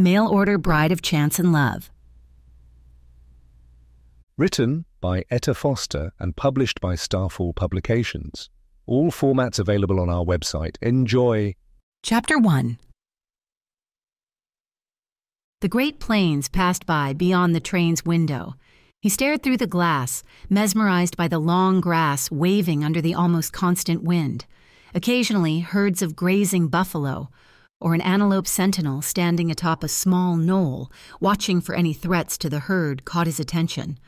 Mail Order Bride of Chance and Love. Written by Etta Foster and published by Starfall Publications. All formats available on our website. Enjoy. Chapter 1 The great plains passed by beyond the train's window. He stared through the glass, mesmerized by the long grass waving under the almost constant wind. Occasionally, herds of grazing buffalo, or an antelope sentinel standing atop a small knoll, watching for any threats to the herd, caught his attention.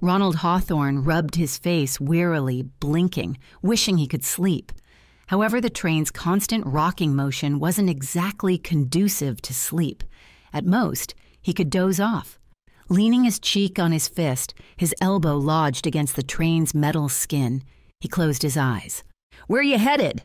Ronald Hawthorne rubbed his face wearily, blinking, wishing he could sleep. However, the train's constant rocking motion wasn't exactly conducive to sleep. At most, he could doze off. Leaning his cheek on his fist, his elbow lodged against the train's metal skin, he closed his eyes. Where you headed?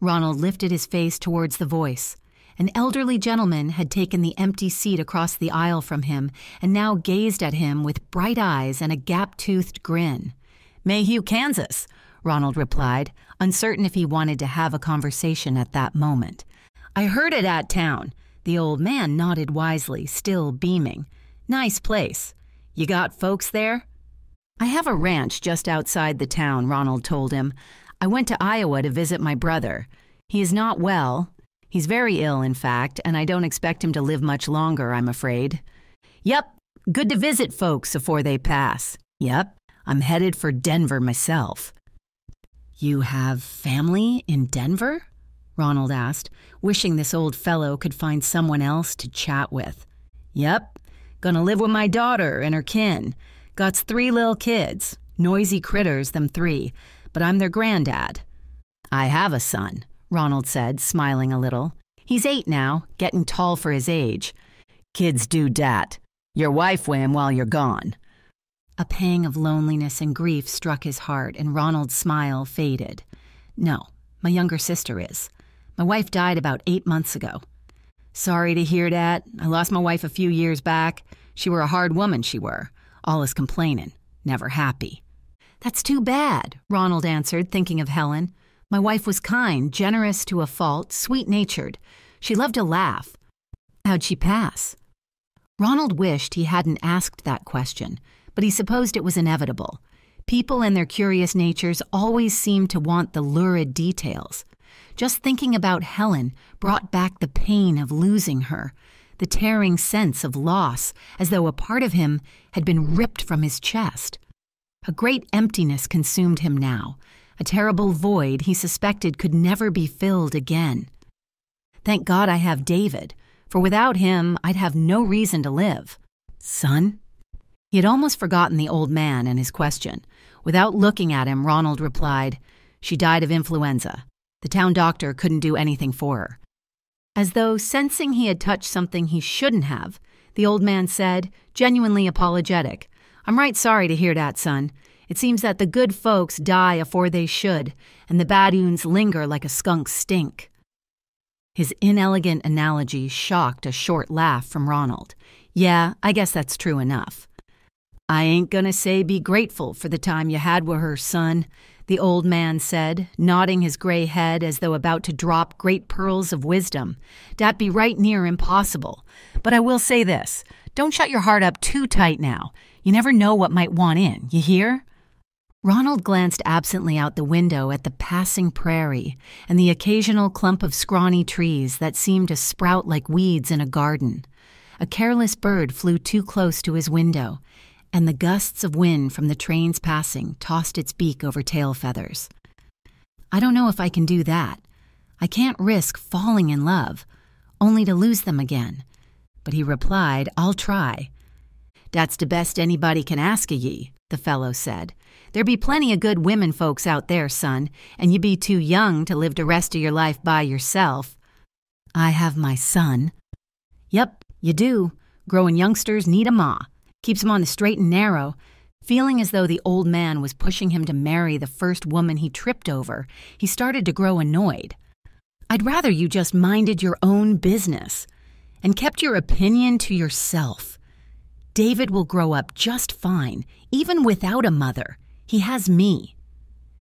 Ronald lifted his face towards the voice. An elderly gentleman had taken the empty seat across the aisle from him and now gazed at him with bright eyes and a gap toothed grin. Mayhew, Kansas, Ronald replied, uncertain if he wanted to have a conversation at that moment. I heard it at town. The old man nodded wisely, still beaming. Nice place. You got folks there? I have a ranch just outside the town, Ronald told him. I went to Iowa to visit my brother. He is not well, He's very ill, in fact, and I don't expect him to live much longer, I'm afraid. Yep, good to visit folks before they pass. Yep, I'm headed for Denver myself. You have family in Denver? Ronald asked, wishing this old fellow could find someone else to chat with. Yep, gonna live with my daughter and her kin. Got's three little kids, noisy critters, them three, but I'm their granddad. I have a son. Ronald said, smiling a little. He's eight now, getting tall for his age. Kids do dat. Your wife him while you're gone. A pang of loneliness and grief struck his heart, and Ronald's smile faded. No, my younger sister is. My wife died about eight months ago. Sorry to hear that. I lost my wife a few years back. She were a hard woman, she were. Allus complainin', never happy. That's too bad, Ronald answered, thinking of Helen. My wife was kind, generous to a fault, sweet natured. She loved to laugh. How'd she pass? Ronald wished he hadn't asked that question, but he supposed it was inevitable. People and their curious natures always seem to want the lurid details. Just thinking about Helen brought back the pain of losing her, the tearing sense of loss, as though a part of him had been ripped from his chest. A great emptiness consumed him now, a terrible void he suspected could never be filled again. Thank God I have David, for without him, I'd have no reason to live. Son? He had almost forgotten the old man and his question. Without looking at him, Ronald replied, She died of influenza. The town doctor couldn't do anything for her. As though sensing he had touched something he shouldn't have, the old man said, genuinely apologetic, I'm right sorry to hear that, son. It seems that the good folks die afore they should, and the bad uns linger like a skunk's stink. His inelegant analogy shocked a short laugh from Ronald. Yeah, I guess that's true enough. I ain't gonna say be grateful for the time you had with her, son, the old man said, nodding his gray head as though about to drop great pearls of wisdom. Dat be right near impossible. But I will say this don't shut your heart up too tight now. You never know what might want in, you hear? Ronald glanced absently out the window at the passing prairie and the occasional clump of scrawny trees that seemed to sprout like weeds in a garden. A careless bird flew too close to his window, and the gusts of wind from the train's passing tossed its beak over tail feathers. I don't know if I can do that. I can't risk falling in love, only to lose them again. But he replied, I'll try. That's the best anybody can ask of ye, the fellow said. There be plenty of good women folks out there, son, and you be too young to live the rest of your life by yourself. I have my son. Yep, you do. Growing youngsters need a ma. Keeps 'em on the straight and narrow. Feeling as though the old man was pushing him to marry the first woman he tripped over, he started to grow annoyed. I'd rather you just minded your own business and kept your opinion to yourself. David will grow up just fine, even without a mother. He has me.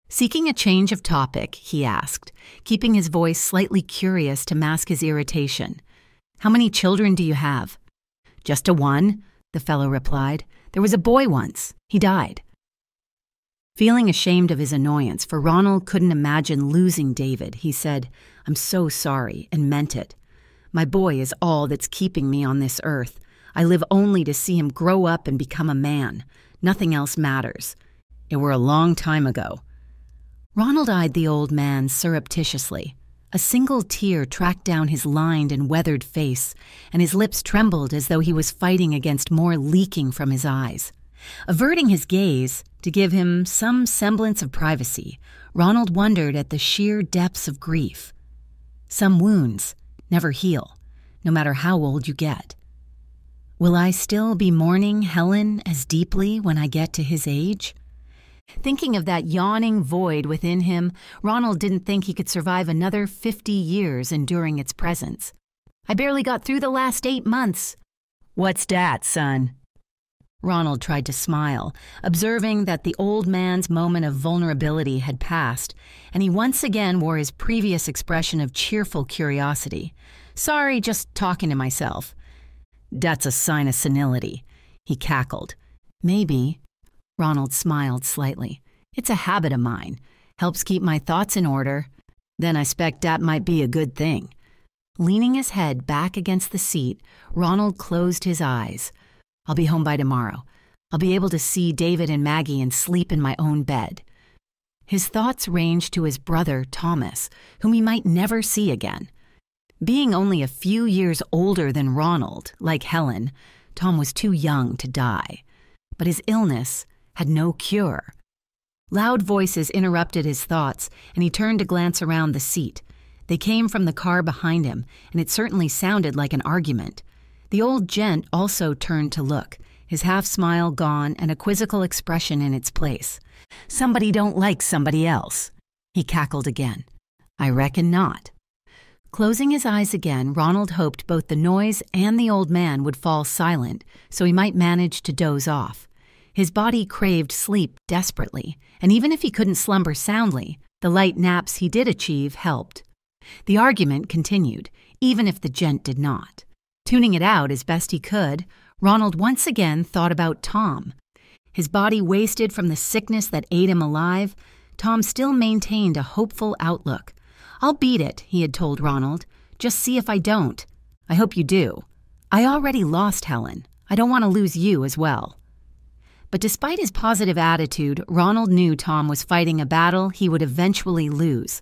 Seeking a change of topic, he asked, keeping his voice slightly curious to mask his irritation. How many children do you have? Just a one, the fellow replied. There was a boy once. He died. Feeling ashamed of his annoyance, for Ronald couldn't imagine losing David, he said, I'm so sorry, and meant it. My boy is all that's keeping me on this earth. I live only to see him grow up and become a man. Nothing else matters. It were a long time ago. Ronald eyed the old man surreptitiously. A single tear tracked down his lined and weathered face, and his lips trembled as though he was fighting against more leaking from his eyes. Averting his gaze, to give him some semblance of privacy, Ronald wondered at the sheer depths of grief. Some wounds never heal, no matter how old you get. Will I still be mourning Helen as deeply when I get to his age? Thinking of that yawning void within him, Ronald didn't think he could survive another 50 years enduring its presence. I barely got through the last eight months. What's dat, son? Ronald tried to smile, observing that the old man's moment of vulnerability had passed, and he once again wore his previous expression of cheerful curiosity. Sorry, just talking to myself. That's a sign of senility, he cackled. Maybe. Ronald smiled slightly. It's a habit of mine. Helps keep my thoughts in order. Then I spect that might be a good thing. Leaning his head back against the seat, Ronald closed his eyes. I'll be home by tomorrow. I'll be able to see David and Maggie and sleep in my own bed. His thoughts ranged to his brother, Thomas, whom he might never see again. Being only a few years older than Ronald, like Helen, Tom was too young to die. But his illness had no cure. Loud voices interrupted his thoughts, and he turned to glance around the seat. They came from the car behind him, and it certainly sounded like an argument. The old gent also turned to look, his half smile gone and a quizzical expression in its place. Somebody don't like somebody else. He cackled again. I reckon not. Closing his eyes again, Ronald hoped both the noise and the old man would fall silent so he might manage to doze off. His body craved sleep desperately, and even if he couldn't slumber soundly, the light naps he did achieve helped. The argument continued, even if the gent did not. Tuning it out as best he could, Ronald once again thought about Tom. His body wasted from the sickness that ate him alive, Tom still maintained a hopeful outlook. I'll beat it, he had told Ronald. Just see if I don't. I hope you do. I already lost Helen. I don't want to lose you as well. But despite his positive attitude, Ronald knew Tom was fighting a battle he would eventually lose.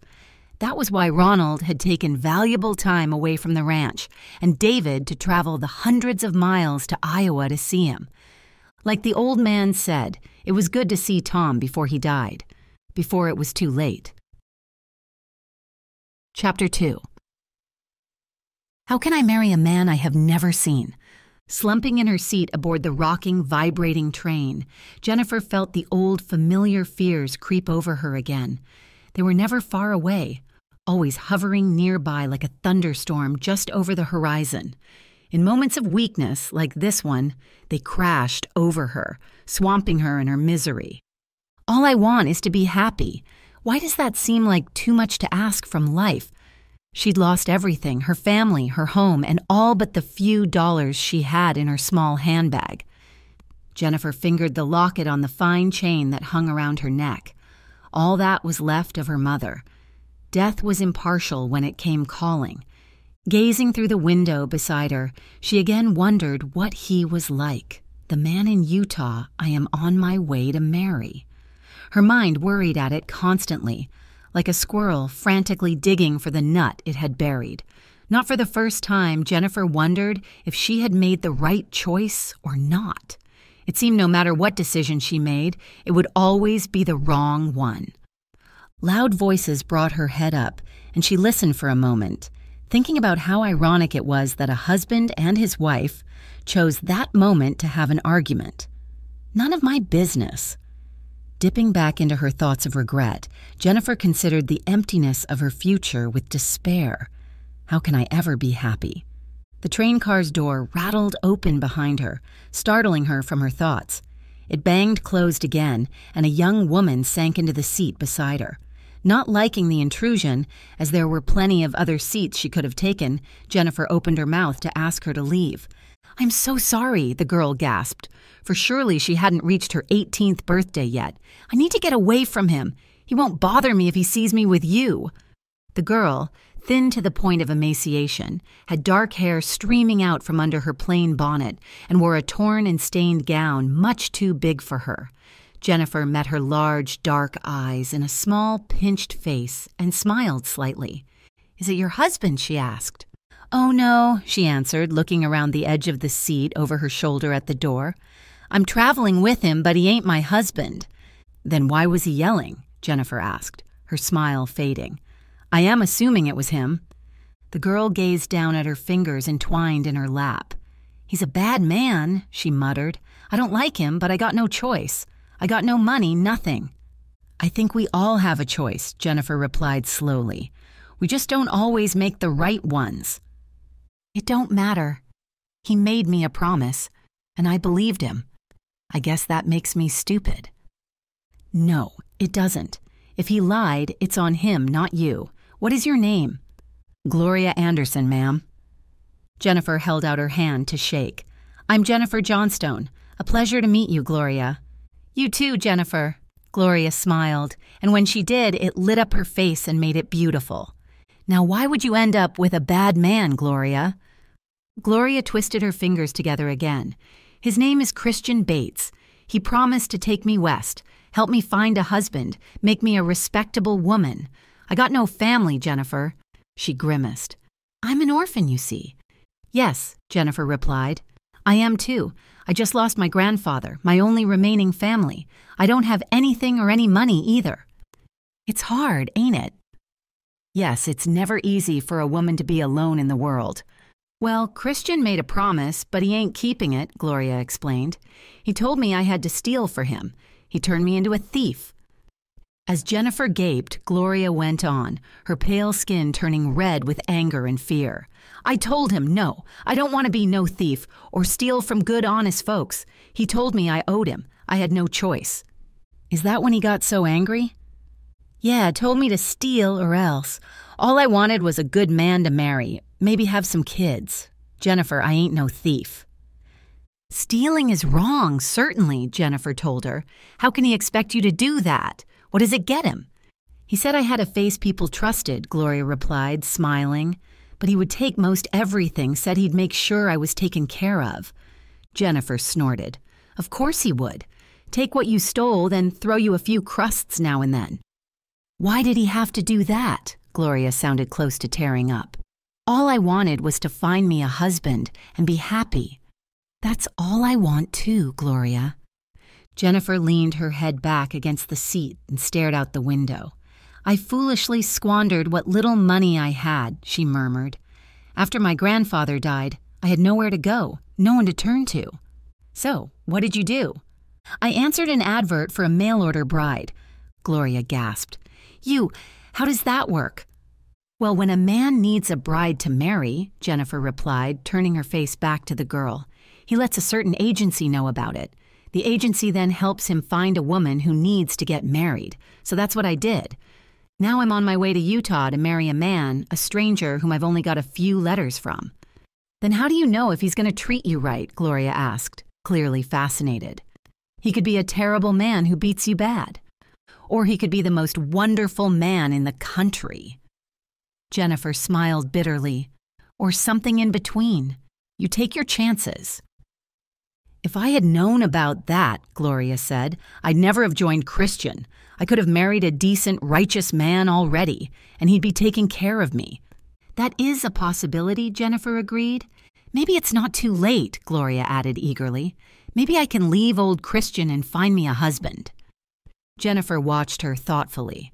That was why Ronald had taken valuable time away from the ranch and David to travel the hundreds of miles to Iowa to see him. Like the old man said, it was good to see Tom before he died, before it was too late. Chapter 2 How can I marry a man I have never seen? Slumping in her seat aboard the rocking, vibrating train, Jennifer felt the old familiar fears creep over her again. They were never far away, always hovering nearby like a thunderstorm just over the horizon. In moments of weakness, like this one, they crashed over her, swamping her in her misery. All I want is to be happy. Why does that seem like too much to ask from life? She'd lost everything her family, her home, and all but the few dollars she had in her small handbag. Jennifer fingered the locket on the fine chain that hung around her neck. All that was left of her mother. Death was impartial when it came calling. Gazing through the window beside her, she again wondered what he was like, the man in Utah I am on my way to marry. Her mind worried at it constantly, like a squirrel frantically digging for the nut it had buried. Not for the first time, Jennifer wondered if she had made the right choice or not. It seemed no matter what decision she made, it would always be the wrong one. Loud voices brought her head up, and she listened for a moment, thinking about how ironic it was that a husband and his wife chose that moment to have an argument. None of my business. Dipping back into her thoughts of regret, Jennifer considered the emptiness of her future with despair. How can I ever be happy? The train car's door rattled open behind her, startling her from her thoughts. It banged closed again, and a young woman sank into the seat beside her. Not liking the intrusion, as there were plenty of other seats she could have taken, Jennifer opened her mouth to ask her to leave. I'm so sorry, the girl gasped, for surely she hadn't reached her 18th birthday yet. I need to get away from him. He won't bother me if he sees me with you. The girl, thin to the point of emaciation, had dark hair streaming out from under her plain bonnet and wore a torn and stained gown much too big for her. Jennifer met her large, dark eyes in a small, pinched face and smiled slightly. Is it your husband? she asked. Oh, no, she answered, looking around the edge of the seat over her shoulder at the door. I'm traveling with him, but he ain't my husband. Then why was he yelling? Jennifer asked, her smile fading. I am assuming it was him. The girl gazed down at her fingers entwined in her lap. He's a bad man, she muttered. I don't like him, but I got no choice. I got no money, nothing. I think we all have a choice, Jennifer replied slowly. We just don't always make the right ones. It don't matter. He made me a promise, and I believed him. I guess that makes me stupid. No, it doesn't. If he lied, it's on him, not you. What is your name? Gloria Anderson, ma'am. Jennifer held out her hand to shake. I'm Jennifer Johnstone. A pleasure to meet you, Gloria. You too, Jennifer. Gloria smiled, and when she did, it lit up her face and made it beautiful. Now, why would you end up with a bad man, Gloria? Gloria twisted her fingers together again. His name is Christian Bates. He promised to take me west, help me find a husband, make me a respectable woman. I got no family, Jennifer. She grimaced. I'm an orphan, you see. Yes, Jennifer replied. I am too. I just lost my grandfather, my only remaining family. I don't have anything or any money either. It's hard, ain't it? Yes, it's never easy for a woman to be alone in the world. Well, Christian made a promise, but he ain't keeping it, Gloria explained. He told me I had to steal for him. He turned me into a thief. As Jennifer gaped, Gloria went on, her pale skin turning red with anger and fear. I told him, no, I don't want to be no thief or steal from good, honest folks. He told me I owed him. I had no choice. Is that when he got so angry? Yeah, told me to steal or else. All I wanted was a good man to marry, maybe have some kids. Jennifer, I ain't no thief. Stealing is wrong, certainly, Jennifer told her. How can he expect you to do that? What does it get him? He said I had a face people trusted, Gloria replied, smiling but he would take most everything, said he'd make sure I was taken care of. Jennifer snorted. Of course he would. Take what you stole, then throw you a few crusts now and then. Why did he have to do that? Gloria sounded close to tearing up. All I wanted was to find me a husband and be happy. That's all I want too, Gloria. Jennifer leaned her head back against the seat and stared out the window. I foolishly squandered what little money I had, she murmured. After my grandfather died, I had nowhere to go, no one to turn to. So, what did you do? I answered an advert for a mail order bride. Gloria gasped. You, how does that work? Well, when a man needs a bride to marry, Jennifer replied, turning her face back to the girl, he lets a certain agency know about it. The agency then helps him find a woman who needs to get married. So that's what I did. Now I'm on my way to Utah to marry a man, a stranger whom I've only got a few letters from. Then how do you know if he's going to treat you right? Gloria asked, clearly fascinated. He could be a terrible man who beats you bad. Or he could be the most wonderful man in the country. Jennifer smiled bitterly. Or something in between. You take your chances. If I had known about that, Gloria said, I'd never have joined Christian. I could have married a decent, righteous man already, and he'd be taking care of me. That is a possibility, Jennifer agreed. Maybe it's not too late, Gloria added eagerly. Maybe I can leave old Christian and find me a husband. Jennifer watched her thoughtfully.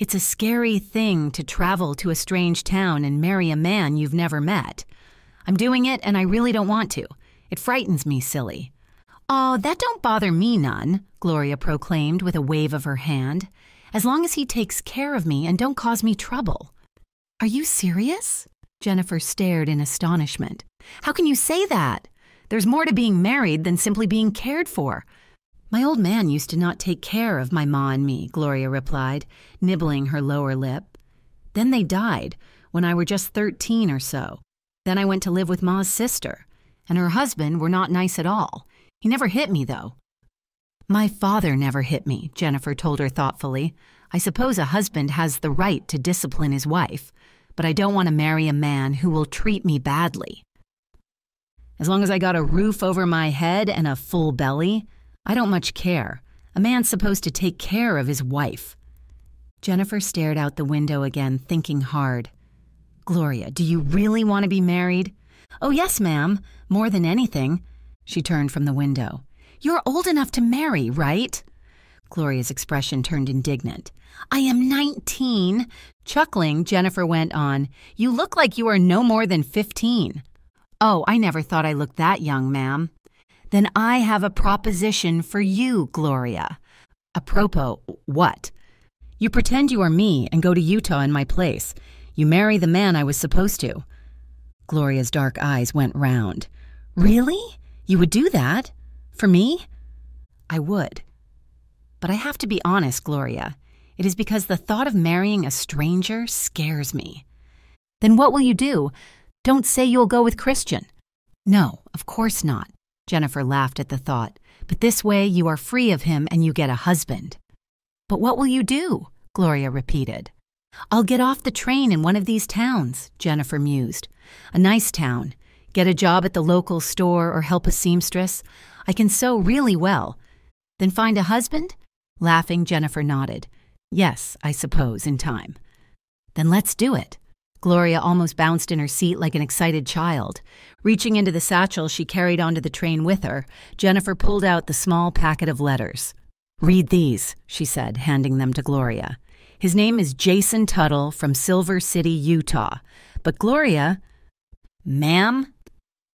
It's a scary thing to travel to a strange town and marry a man you've never met. I'm doing it, and I really don't want to. It frightens me silly. Oh, that don't bother me none, Gloria proclaimed with a wave of her hand, as long as he takes care of me and don't cause me trouble. Are you serious? Jennifer stared in astonishment. How can you say that? There's more to being married than simply being cared for. My old man used to not take care of my ma and me, Gloria replied, nibbling her lower lip. Then they died when I were just 13 or so. Then I went to live with ma's sister, and her husband were not nice at all. He never hit me, though. My father never hit me, Jennifer told her thoughtfully. I suppose a husband has the right to discipline his wife, but I don't want to marry a man who will treat me badly. As long as I got a roof over my head and a full belly, I don't much care. A man's supposed to take care of his wife. Jennifer stared out the window again, thinking hard. Gloria, do you really want to be married? Oh, yes, ma'am, more than anything. She turned from the window. You're old enough to marry, right? Gloria's expression turned indignant. I am 19. Chuckling, Jennifer went on, You look like you are no more than 15. Oh, I never thought I looked that young, ma'am. Then I have a proposition for you, Gloria. Apropos, what? You pretend you are me and go to Utah in my place. You marry the man I was supposed to. Gloria's dark eyes went round. Really? You would do that? For me? I would. But I have to be honest, Gloria. It is because the thought of marrying a stranger scares me. Then what will you do? Don't say you'll go with Christian. No, of course not. Jennifer laughed at the thought. But this way you are free of him and you get a husband. But what will you do? Gloria repeated. I'll get off the train in one of these towns, Jennifer mused. A nice town. Get a job at the local store or help a seamstress. I can sew really well. Then find a husband? Laughing, Jennifer nodded. Yes, I suppose, in time. Then let's do it. Gloria almost bounced in her seat like an excited child. Reaching into the satchel she carried onto the train with her, Jennifer pulled out the small packet of letters. Read these, she said, handing them to Gloria. His name is Jason Tuttle from Silver City, Utah. But Gloria. Ma'am?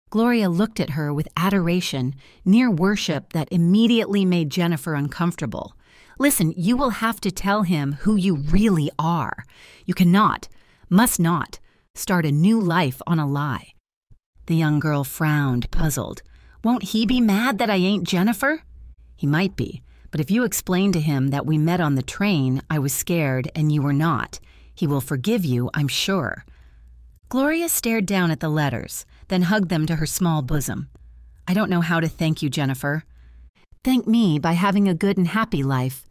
Gloria looked at her with adoration, near worship that immediately made Jennifer uncomfortable. Listen, you will have to tell him who you really are. You cannot must not, start a new life on a lie. The young girl frowned, puzzled. Won't he be mad that I ain't Jennifer? He might be, but if you explain to him that we met on the train, I was scared, and you were not, he will forgive you, I'm sure. Gloria stared down at the letters, then hugged them to her small bosom. I don't know how to thank you, Jennifer. Thank me by having a good and happy life.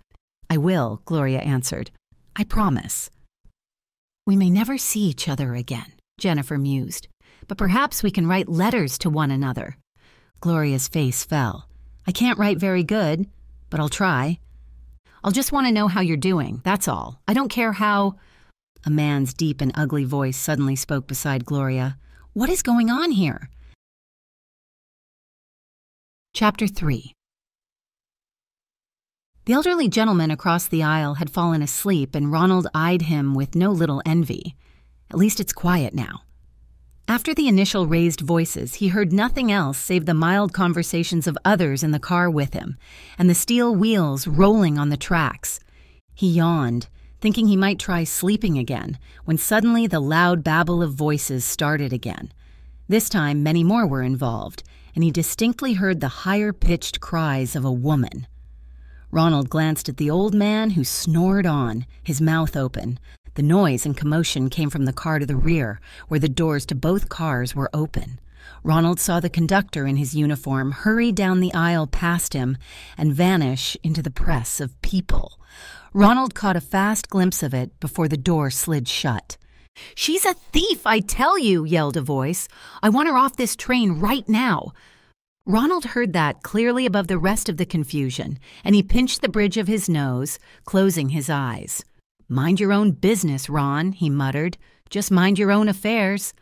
I will, Gloria answered. I promise. We may never see each other again, Jennifer mused, but perhaps we can write letters to one another. Gloria's face fell. I can't write very good, but I'll try. I'll just want to know how you're doing, that's all. I don't care how. A man's deep and ugly voice suddenly spoke beside Gloria. What is going on here? Chapter 3 the elderly gentleman across the aisle had fallen asleep, and Ronald eyed him with no little envy. At least it's quiet now. After the initial raised voices, he heard nothing else save the mild conversations of others in the car with him, and the steel wheels rolling on the tracks. He yawned, thinking he might try sleeping again, when suddenly the loud babble of voices started again. This time, many more were involved, and he distinctly heard the higher pitched cries of a woman. Ronald glanced at the old man who snored on, his mouth open. The noise and commotion came from the car to the rear, where the doors to both cars were open. Ronald saw the conductor in his uniform hurry down the aisle past him and vanish into the press of people. Ronald caught a fast glimpse of it before the door slid shut. She's a thief, I tell you, yelled a voice. I want her off this train right now. Ronald heard that clearly above the rest of the confusion, and he pinched the bridge of his nose, closing his eyes. Mind your own business, Ron, he muttered. Just mind your own affairs.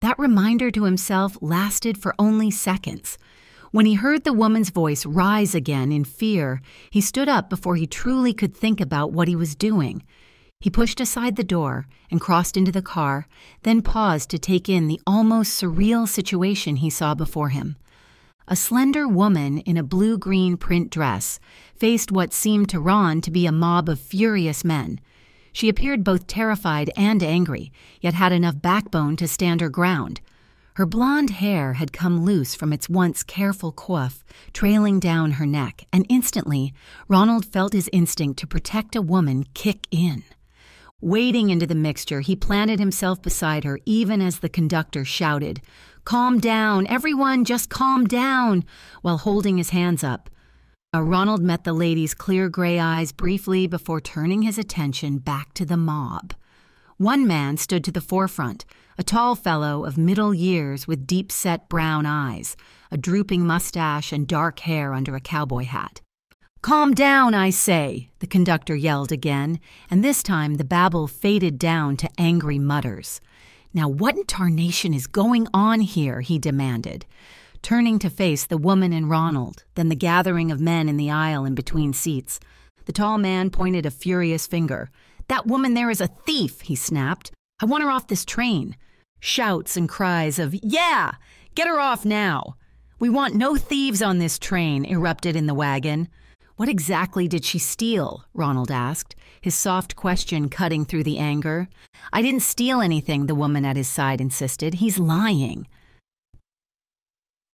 That reminder to himself lasted for only seconds. When he heard the woman's voice rise again in fear, he stood up before he truly could think about what he was doing. He pushed aside the door and crossed into the car, then paused to take in the almost surreal situation he saw before him. A slender woman in a blue green print dress faced what seemed to Ron to be a mob of furious men. She appeared both terrified and angry, yet had enough backbone to stand her ground. Her blonde hair had come loose from its once careful coif, trailing down her neck, and instantly Ronald felt his instinct to protect a woman kick in. Wading into the mixture, he planted himself beside her even as the conductor shouted, Calm down, everyone, just calm down, while holding his hands up. Uh, Ronald met the lady's clear gray eyes briefly before turning his attention back to the mob. One man stood to the forefront, a tall fellow of middle years with deep set brown eyes, a drooping mustache, and dark hair under a cowboy hat. Calm down, I say, the conductor yelled again, and this time the babble faded down to angry mutters. Now, what in tarnation is going on here? he demanded, turning to face the woman and Ronald, then the gathering of men in the aisle in between seats. The tall man pointed a furious finger. That woman there is a thief, he snapped. I want her off this train. Shouts and cries of, Yeah! Get her off now! We want no thieves on this train, erupted in the wagon. What exactly did she steal? Ronald asked, his soft question cutting through the anger. I didn't steal anything, the woman at his side insisted. He's lying.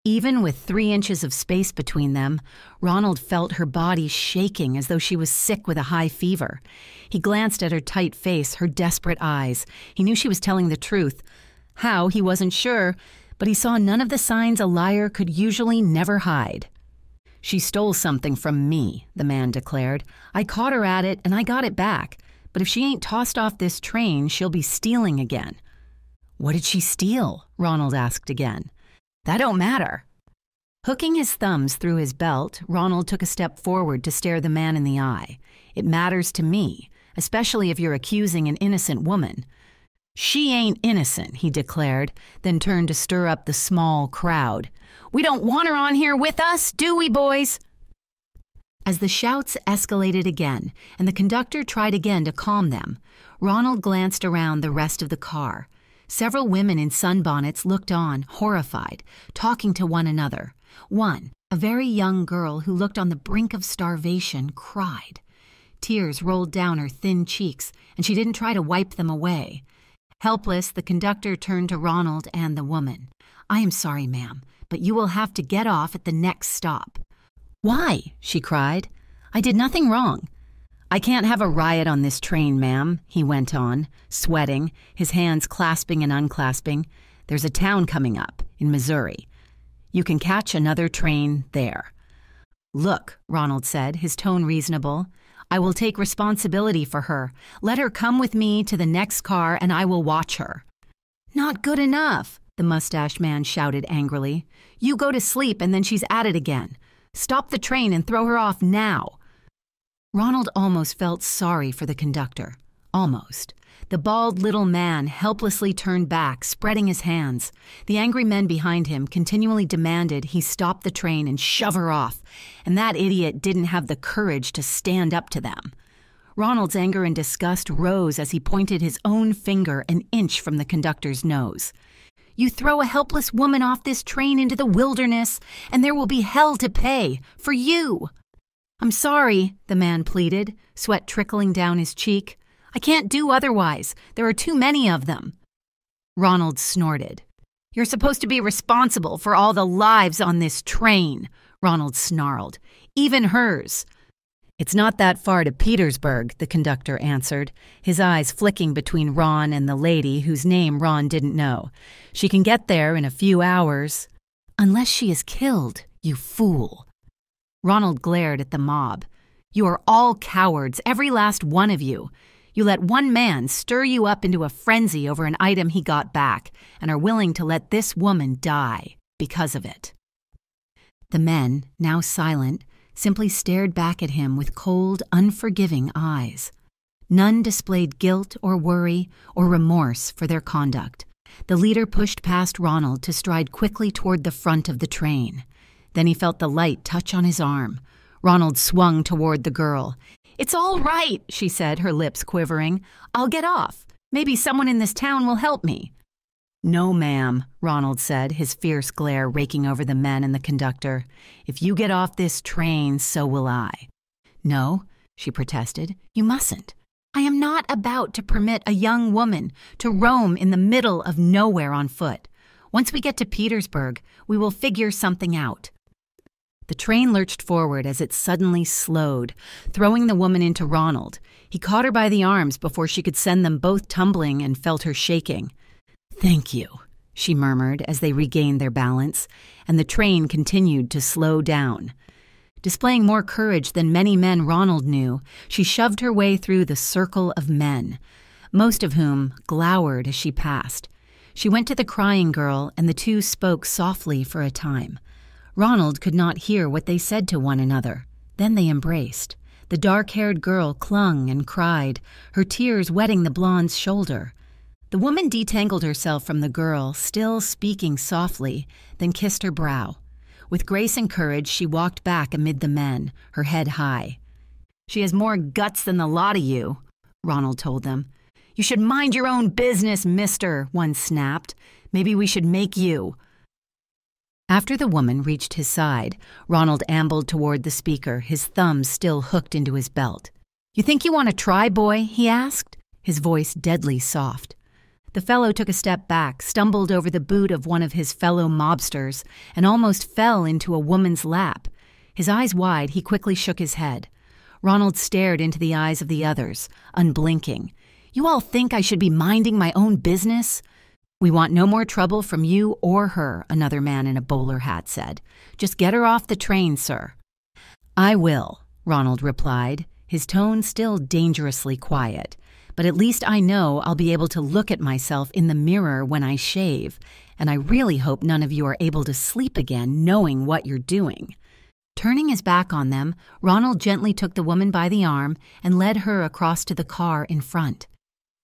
Even with three inches of space between them, Ronald felt her body shaking as though she was sick with a high fever. He glanced at her tight face, her desperate eyes. He knew she was telling the truth. How, he wasn't sure, but he saw none of the signs a liar could usually never hide. She stole something from me, the man declared. I caught her at it and I got it back. But if she ain't tossed off this train, she'll be stealing again. What did she steal? Ronald asked again. That don't matter. Hooking his thumbs through his belt, Ronald took a step forward to stare the man in the eye. It matters to me, especially if you're accusing an innocent woman. She ain't innocent, he declared, then turned to stir up the small crowd. We don't want her on here with us, do we, boys? As the shouts escalated again and the conductor tried again to calm them, Ronald glanced around the rest of the car. Several women in sunbonnets looked on, horrified, talking to one another. One, a very young girl who looked on the brink of starvation, cried. Tears rolled down her thin cheeks, and she didn't try to wipe them away. Helpless, the conductor turned to Ronald and the woman. I am sorry, ma'am, but you will have to get off at the next stop. Why? she cried. I did nothing wrong. I can't have a riot on this train, ma'am, he went on, sweating, his hands clasping and unclasping. There's a town coming up, in Missouri. You can catch another train there. Look, Ronald said, his tone reasonable. I will take responsibility for her. Let her come with me to the next car and I will watch her. Not good enough, the mustached man shouted angrily. You go to sleep and then she's at it again. Stop the train and throw her off now. Ronald almost felt sorry for the conductor. Almost. The bald little man helplessly turned back, spreading his hands. The angry men behind him continually demanded he stop the train and shove her off, and that idiot didn't have the courage to stand up to them. Ronald's anger and disgust rose as he pointed his own finger an inch from the conductor's nose. You throw a helpless woman off this train into the wilderness, and there will be hell to pay for you. I'm sorry, the man pleaded, sweat trickling down his cheek. I can't do otherwise. There are too many of them. Ronald snorted. You're supposed to be responsible for all the lives on this train, Ronald snarled. Even hers. It's not that far to Petersburg, the conductor answered, his eyes flicking between Ron and the lady whose name Ron didn't know. She can get there in a few hours. Unless she is killed, you fool, Ronald glared at the mob. You are all cowards, every last one of you. You let one man stir you up into a frenzy over an item he got back and are willing to let this woman die because of it. The men, now silent, simply stared back at him with cold, unforgiving eyes. None displayed guilt or worry or remorse for their conduct. The leader pushed past Ronald to stride quickly toward the front of the train. Then he felt the light touch on his arm. Ronald swung toward the girl. It's all right, she said, her lips quivering. I'll get off. Maybe someone in this town will help me. No, ma'am, Ronald said, his fierce glare raking over the men and the conductor. If you get off this train, so will I. No, she protested. You mustn't. I am not about to permit a young woman to roam in the middle of nowhere on foot. Once we get to Petersburg, we will figure something out. The train lurched forward as it suddenly slowed, throwing the woman into Ronald. He caught her by the arms before she could send them both tumbling and felt her shaking. Thank you, she murmured as they regained their balance, and the train continued to slow down. Displaying more courage than many men Ronald knew, she shoved her way through the circle of men, most of whom glowered as she passed. She went to the crying girl, and the two spoke softly for a time. Ronald could not hear what they said to one another. Then they embraced. The dark haired girl clung and cried, her tears wetting the blonde's shoulder. The woman detangled herself from the girl, still speaking softly, then kissed her brow. With grace and courage, she walked back amid the men, her head high. She has more guts than the lot of you, Ronald told them. You should mind your own business, mister, one snapped. Maybe we should make you. After the woman reached his side, Ronald ambled toward the speaker, his thumbs still hooked into his belt. You think you want to try, boy? he asked, his voice deadly soft. The fellow took a step back, stumbled over the boot of one of his fellow mobsters, and almost fell into a woman's lap. His eyes wide, he quickly shook his head. Ronald stared into the eyes of the others, unblinking. You all think I should be minding my own business? We want no more trouble from you or her, another man in a bowler hat said. Just get her off the train, sir. I will, Ronald replied, his tone still dangerously quiet but at least I know I'll be able to look at myself in the mirror when I shave, and I really hope none of you are able to sleep again knowing what you're doing. Turning his back on them, Ronald gently took the woman by the arm and led her across to the car in front.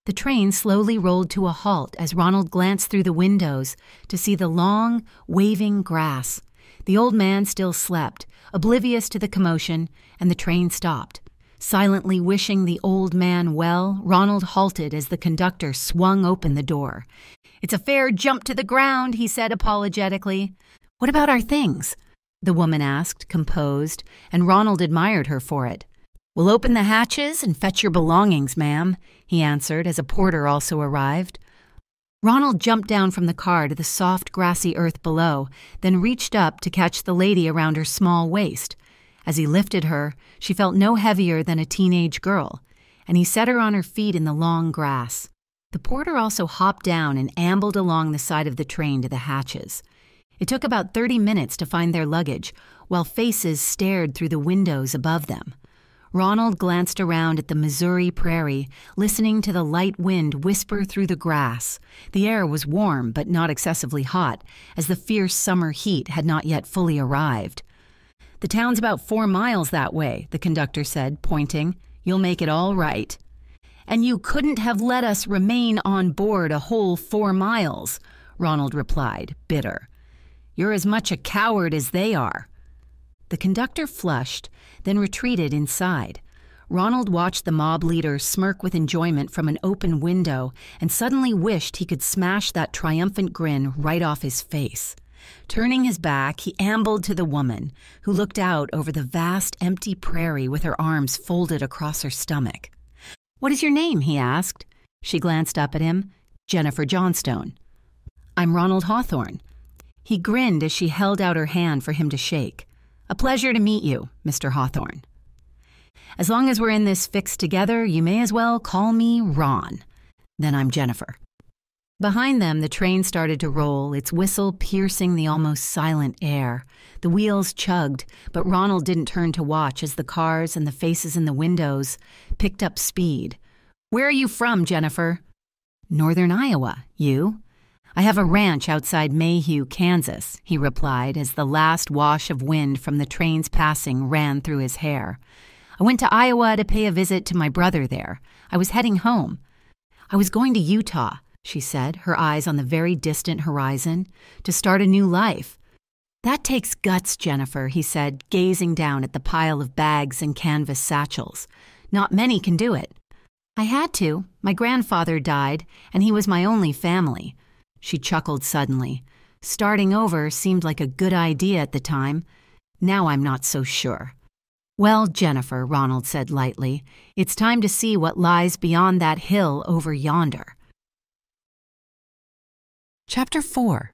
The train slowly rolled to a halt as Ronald glanced through the windows to see the long, waving grass. The old man still slept, oblivious to the commotion, and the train stopped. Silently wishing the old man well, Ronald halted as the conductor swung open the door. It's a fair jump to the ground, he said apologetically. What about our things? The woman asked, composed, and Ronald admired her for it. We'll open the hatches and fetch your belongings, ma'am, he answered as a porter also arrived. Ronald jumped down from the car to the soft, grassy earth below, then reached up to catch the lady around her small waist. As he lifted her, she felt no heavier than a teenage girl, and he set her on her feet in the long grass. The porter also hopped down and ambled along the side of the train to the hatches. It took about 30 minutes to find their luggage, while faces stared through the windows above them. Ronald glanced around at the Missouri prairie, listening to the light wind whisper through the grass. The air was warm, but not excessively hot, as the fierce summer heat had not yet fully arrived. The town's about four miles that way, the conductor said, pointing. You'll make it all right. And you couldn't have let us remain on board a whole four miles, Ronald replied, bitter. You're as much a coward as they are. The conductor flushed, then retreated inside. Ronald watched the mob leader smirk with enjoyment from an open window and suddenly wished he could smash that triumphant grin right off his face. Turning his back, he ambled to the woman, who looked out over the vast empty prairie with her arms folded across her stomach. What is your name? he asked. She glanced up at him. Jennifer Johnstone. I'm Ronald Hawthorne. He grinned as she held out her hand for him to shake. A pleasure to meet you, Mr. Hawthorne. As long as we're in this fix together, you may as well call me Ron. Then I'm Jennifer. Behind them, the train started to roll, its whistle piercing the almost silent air. The wheels chugged, but Ronald didn't turn to watch as the cars and the faces in the windows picked up speed. Where are you from, Jennifer? Northern Iowa. You? I have a ranch outside Mayhew, Kansas, he replied as the last wash of wind from the train's passing ran through his hair. I went to Iowa to pay a visit to my brother there. I was heading home. I was going to Utah she said, her eyes on the very distant horizon, to start a new life. That takes guts, Jennifer, he said, gazing down at the pile of bags and canvas satchels. Not many can do it. I had to. My grandfather died, and he was my only family. She chuckled suddenly. Starting over seemed like a good idea at the time. Now I'm not so sure. Well, Jennifer, Ronald said lightly, it's time to see what lies beyond that hill over yonder. Chapter 4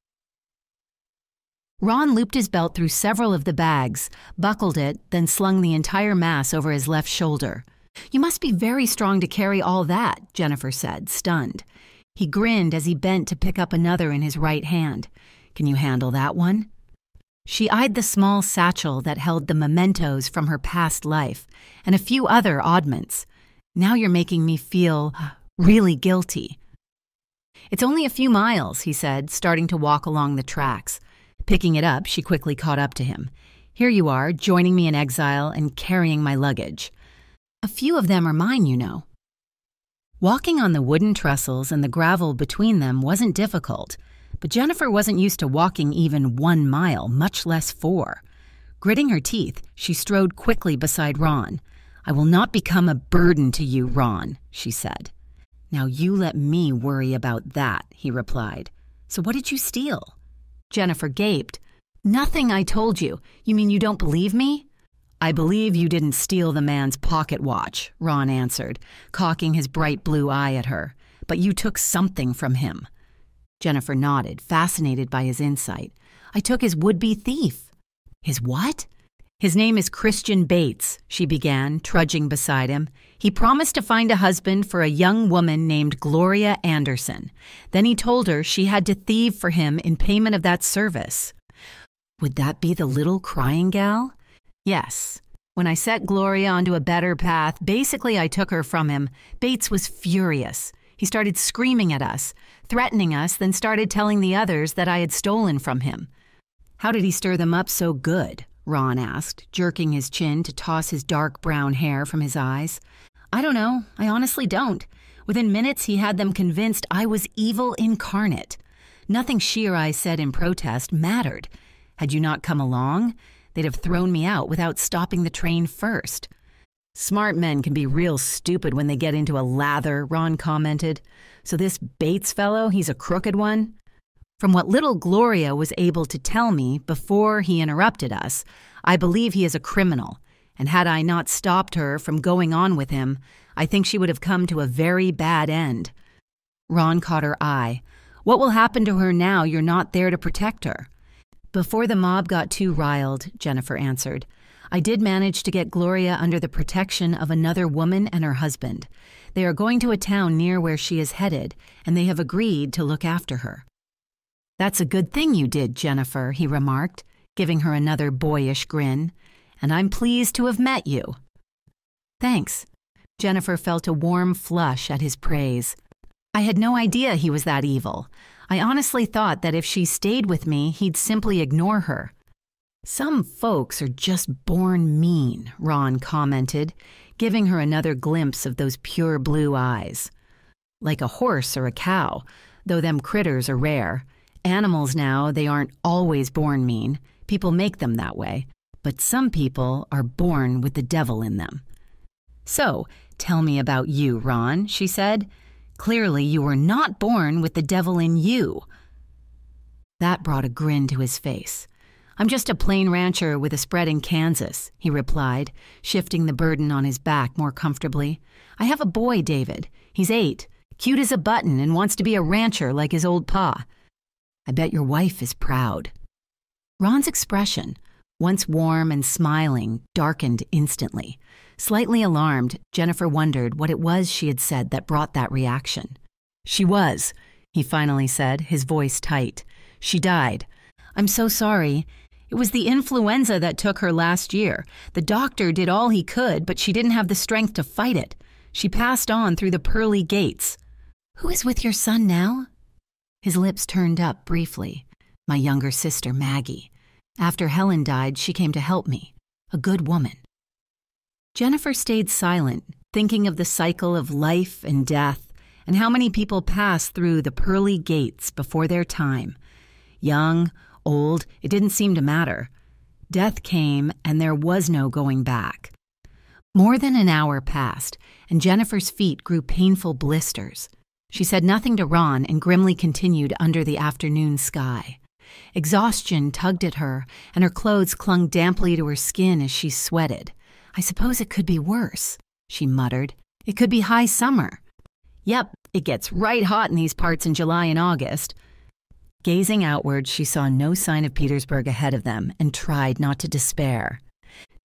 Ron looped his belt through several of the bags, buckled it, then slung the entire mass over his left shoulder. You must be very strong to carry all that, Jennifer said, stunned. He grinned as he bent to pick up another in his right hand. Can you handle that one? She eyed the small satchel that held the mementos from her past life and a few other oddments. Now you're making me feel really guilty. It's only a few miles, he said, starting to walk along the tracks. Picking it up, she quickly caught up to him. Here you are, joining me in exile and carrying my luggage. A few of them are mine, you know. Walking on the wooden trestles and the gravel between them wasn't difficult, but Jennifer wasn't used to walking even one mile, much less four. Gritting her teeth, she strode quickly beside Ron. I will not become a burden to you, Ron, she said. Now you let me worry about that, he replied. So what did you steal? Jennifer gaped. Nothing I told you. You mean you don't believe me? I believe you didn't steal the man's pocket watch, Ron answered, cocking his bright blue eye at her. But you took something from him. Jennifer nodded, fascinated by his insight. I took his would be thief. His what? His name is Christian Bates, she began, trudging beside him. He promised to find a husband for a young woman named Gloria Anderson. Then he told her she had to thieve for him in payment of that service. Would that be the little crying gal? Yes. When I set Gloria onto a better path, basically I took her from him. Bates was furious. He started screaming at us, threatening us, then started telling the others that I had stolen from him. How did he stir them up so good? Ron asked, jerking his chin to toss his dark brown hair from his eyes. I don't know. I honestly don't. Within minutes, he had them convinced I was evil incarnate. Nothing she or I said in protest mattered. Had you not come along, they'd have thrown me out without stopping the train first. Smart men can be real stupid when they get into a lather, Ron commented. So this Bates fellow, he's a crooked one? From what little Gloria was able to tell me before he interrupted us, I believe he is a criminal, and had I not stopped her from going on with him, I think she would have come to a very bad end. Ron caught her eye. What will happen to her now you're not there to protect her? Before the mob got too riled, Jennifer answered, I did manage to get Gloria under the protection of another woman and her husband. They are going to a town near where she is headed, and they have agreed to look after her. That's a good thing you did, Jennifer, he remarked, giving her another boyish grin, and I'm pleased to have met you. Thanks. Jennifer felt a warm flush at his praise. I had no idea he was that evil. I honestly thought that if she stayed with me, he'd simply ignore her. Some folks are just born mean, Ron commented, giving her another glimpse of those pure blue eyes. Like a horse or a cow, though them critters are rare. Animals now, they aren't always born mean. People make them that way. But some people are born with the devil in them. So, tell me about you, Ron, she said. Clearly, you were not born with the devil in you. That brought a grin to his face. I'm just a plain rancher with a spread in Kansas, he replied, shifting the burden on his back more comfortably. I have a boy, David. He's eight, cute as a button, and wants to be a rancher like his old pa. I bet your wife is proud. Ron's expression, once warm and smiling, darkened instantly. Slightly alarmed, Jennifer wondered what it was she had said that brought that reaction. She was, he finally said, his voice tight. She died. I'm so sorry. It was the influenza that took her last year. The doctor did all he could, but she didn't have the strength to fight it. She passed on through the pearly gates. Who is with your son now? His lips turned up briefly. My younger sister, Maggie. After Helen died, she came to help me. A good woman. Jennifer stayed silent, thinking of the cycle of life and death and how many people pass through the pearly gates before their time. Young, old, it didn't seem to matter. Death came, and there was no going back. More than an hour passed, and Jennifer's feet grew painful blisters. She said nothing to Ron and grimly continued under the afternoon sky. Exhaustion tugged at her, and her clothes clung damply to her skin as she sweated. I suppose it could be worse, she muttered. It could be high summer. Yep, it gets right hot in these parts in July and August. Gazing outward, she saw no sign of Petersburg ahead of them and tried not to despair.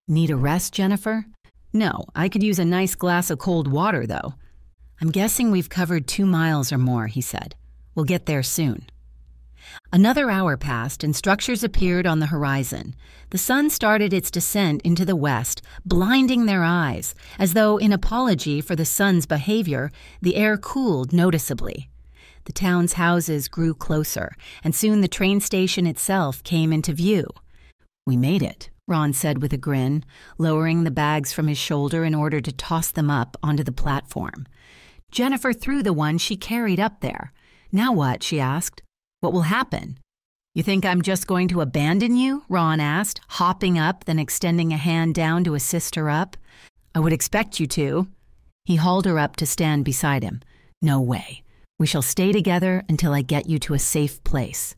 Need a rest, Jennifer? No, I could use a nice glass of cold water, though. I'm guessing we've covered two miles or more, he said. We'll get there soon. Another hour passed and structures appeared on the horizon. The sun started its descent into the west, blinding their eyes, as though in apology for the sun's behavior, the air cooled noticeably. The town's houses grew closer, and soon the train station itself came into view. We made it, Ron said with a grin, lowering the bags from his shoulder in order to toss them up onto the platform. Jennifer threw the one she carried up there. Now what? she asked. What will happen? You think I'm just going to abandon you? Ron asked, hopping up, then extending a hand down to assist her up. I would expect you to. He hauled her up to stand beside him. No way. We shall stay together until I get you to a safe place.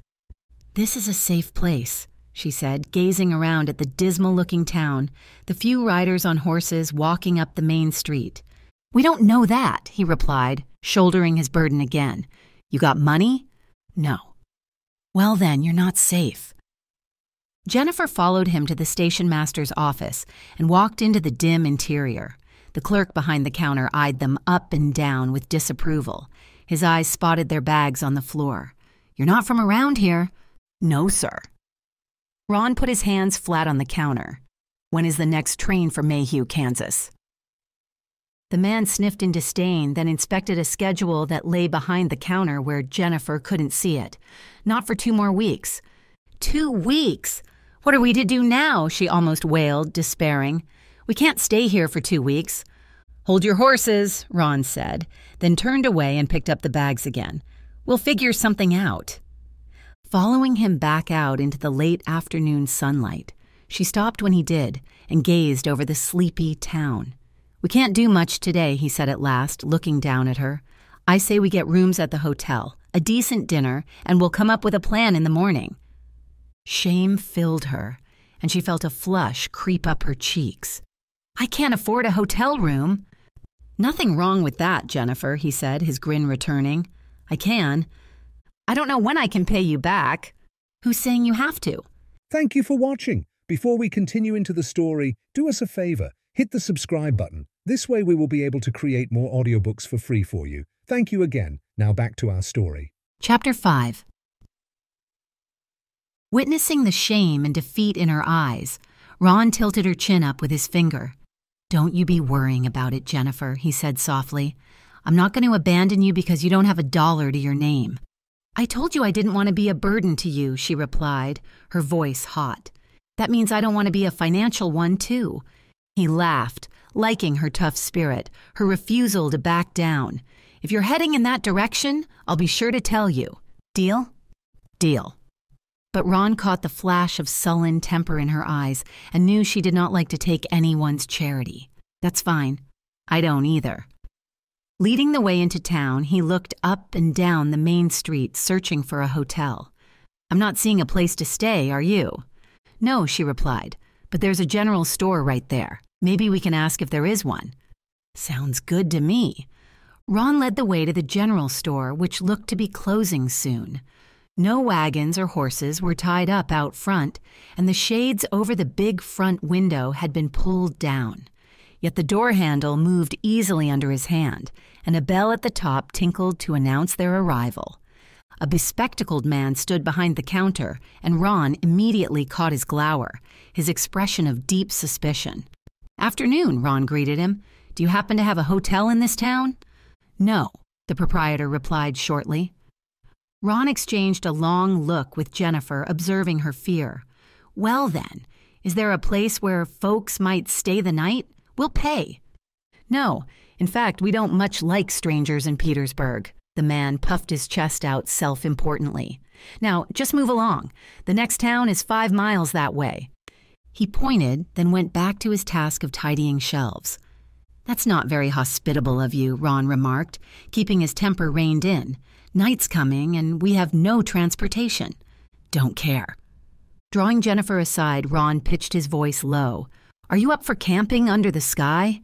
This is a safe place, she said, gazing around at the dismal looking town, the few riders on horses walking up the main street. We don't know that, he replied, shouldering his burden again. You got money? No. Well, then, you're not safe. Jennifer followed him to the station master's office and walked into the dim interior. The clerk behind the counter eyed them up and down with disapproval. His eyes spotted their bags on the floor. You're not from around here. No, sir. Ron put his hands flat on the counter. When is the next train for Mayhew, Kansas? The man sniffed in disdain, then inspected a schedule that lay behind the counter where Jennifer couldn't see it. Not for two more weeks. Two weeks? What are we to do now? She almost wailed, despairing. We can't stay here for two weeks. Hold your horses, Ron said, then turned away and picked up the bags again. We'll figure something out. Following him back out into the late afternoon sunlight, she stopped when he did and gazed over the sleepy town. We can't do much today, he said at last, looking down at her. I say we get rooms at the hotel, a decent dinner, and we'll come up with a plan in the morning. Shame filled her, and she felt a flush creep up her cheeks. I can't afford a hotel room. Nothing wrong with that, Jennifer, he said, his grin returning. I can. I don't know when I can pay you back. Who's saying you have to? Thank you for watching. Before we continue into the story, do us a favor. Hit the subscribe button. This way we will be able to create more audiobooks for free for you. Thank you again. Now back to our story. Chapter 5 Witnessing the shame and defeat in her eyes, Ron tilted her chin up with his finger. Don't you be worrying about it, Jennifer, he said softly. I'm not going to abandon you because you don't have a dollar to your name. I told you I didn't want to be a burden to you, she replied, her voice hot. That means I don't want to be a financial one, too. He laughed, liking her tough spirit, her refusal to back down. If you're heading in that direction, I'll be sure to tell you. Deal? Deal. But Ron caught the flash of sullen temper in her eyes and knew she did not like to take anyone's charity. That's fine. I don't either. Leading the way into town, he looked up and down the main street searching for a hotel. I'm not seeing a place to stay, are you? No, she replied, but there's a general store right there. Maybe we can ask if there is one. Sounds good to me. Ron led the way to the general store, which looked to be closing soon. No wagons or horses were tied up out front, and the shades over the big front window had been pulled down. Yet the door handle moved easily under his hand, and a bell at the top tinkled to announce their arrival. A bespectacled man stood behind the counter, and Ron immediately caught his glower, his expression of deep suspicion. Afternoon, Ron greeted him. Do you happen to have a hotel in this town? No, the proprietor replied shortly. Ron exchanged a long look with Jennifer, observing her fear. Well, then, is there a place where folks might stay the night? We'll pay. No, in fact, we don't much like strangers in Petersburg. The man puffed his chest out self importantly. Now, just move along. The next town is five miles that way. He pointed, then went back to his task of tidying shelves. That's not very hospitable of you, Ron remarked, keeping his temper reined in. Night's coming, and we have no transportation. Don't care. Drawing Jennifer aside, Ron pitched his voice low. Are you up for camping under the sky?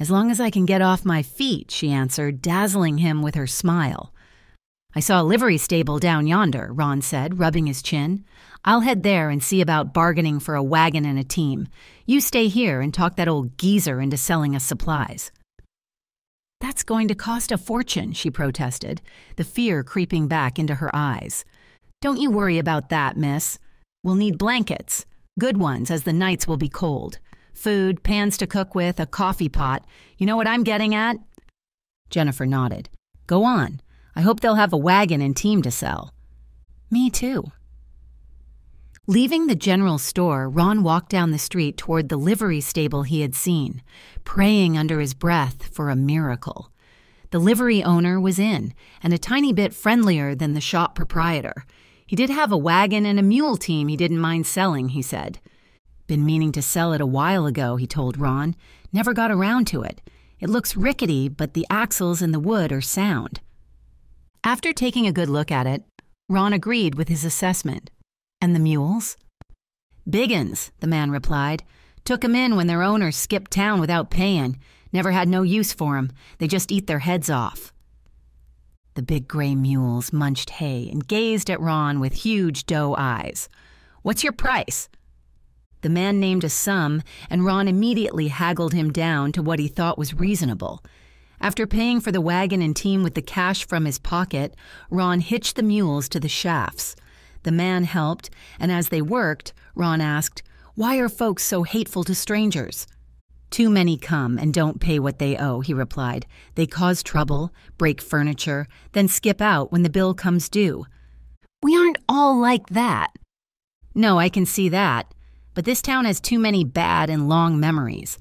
As long as I can get off my feet, she answered, dazzling him with her smile. I saw a livery stable down yonder, Ron said, rubbing his chin. I'll head there and see about bargaining for a wagon and a team. You stay here and talk that old geezer into selling us supplies. That's going to cost a fortune, she protested, the fear creeping back into her eyes. Don't you worry about that, miss. We'll need blankets, good ones, as the nights will be cold. Food, pans to cook with, a coffee pot. You know what I'm getting at? Jennifer nodded. Go on. I hope they'll have a wagon and team to sell. Me too. Leaving the general store, Ron walked down the street toward the livery stable he had seen, praying under his breath for a miracle. The livery owner was in, and a tiny bit friendlier than the shop proprietor. He did have a wagon and a mule team he didn't mind selling, he said. Been meaning to sell it a while ago, he told Ron. Never got around to it. It looks rickety, but the axles and the wood are sound. After taking a good look at it, Ron agreed with his assessment. And the mules? Biggins, the man replied. Took 'em in when their owners skipped town without paying. Never had no use for 'em. They just eat their heads off. The big gray mules munched hay and gazed at Ron with huge doe eyes. What's your price? The man named a sum, and Ron immediately haggled him down to what he thought was reasonable. After paying for the wagon and team with the cash from his pocket, Ron hitched the mules to the shafts. The man helped, and as they worked, Ron asked, Why are folks so hateful to strangers? Too many come and don't pay what they owe, he replied. They cause trouble, break furniture, then skip out when the bill comes due. We aren't all like that. No, I can see that. But this town has too many bad and long memories.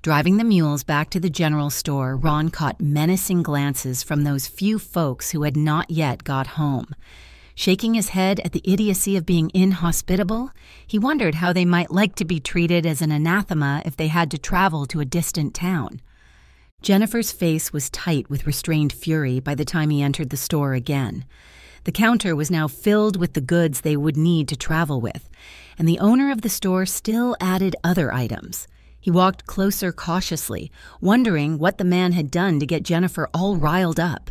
Driving the mules back to the general store, Ron caught menacing glances from those few folks who had not yet got home. Shaking his head at the idiocy of being inhospitable, he wondered how they might like to be treated as an anathema if they had to travel to a distant town. Jennifer's face was tight with restrained fury by the time he entered the store again. The counter was now filled with the goods they would need to travel with, and the owner of the store still added other items. He walked closer cautiously, wondering what the man had done to get Jennifer all riled up.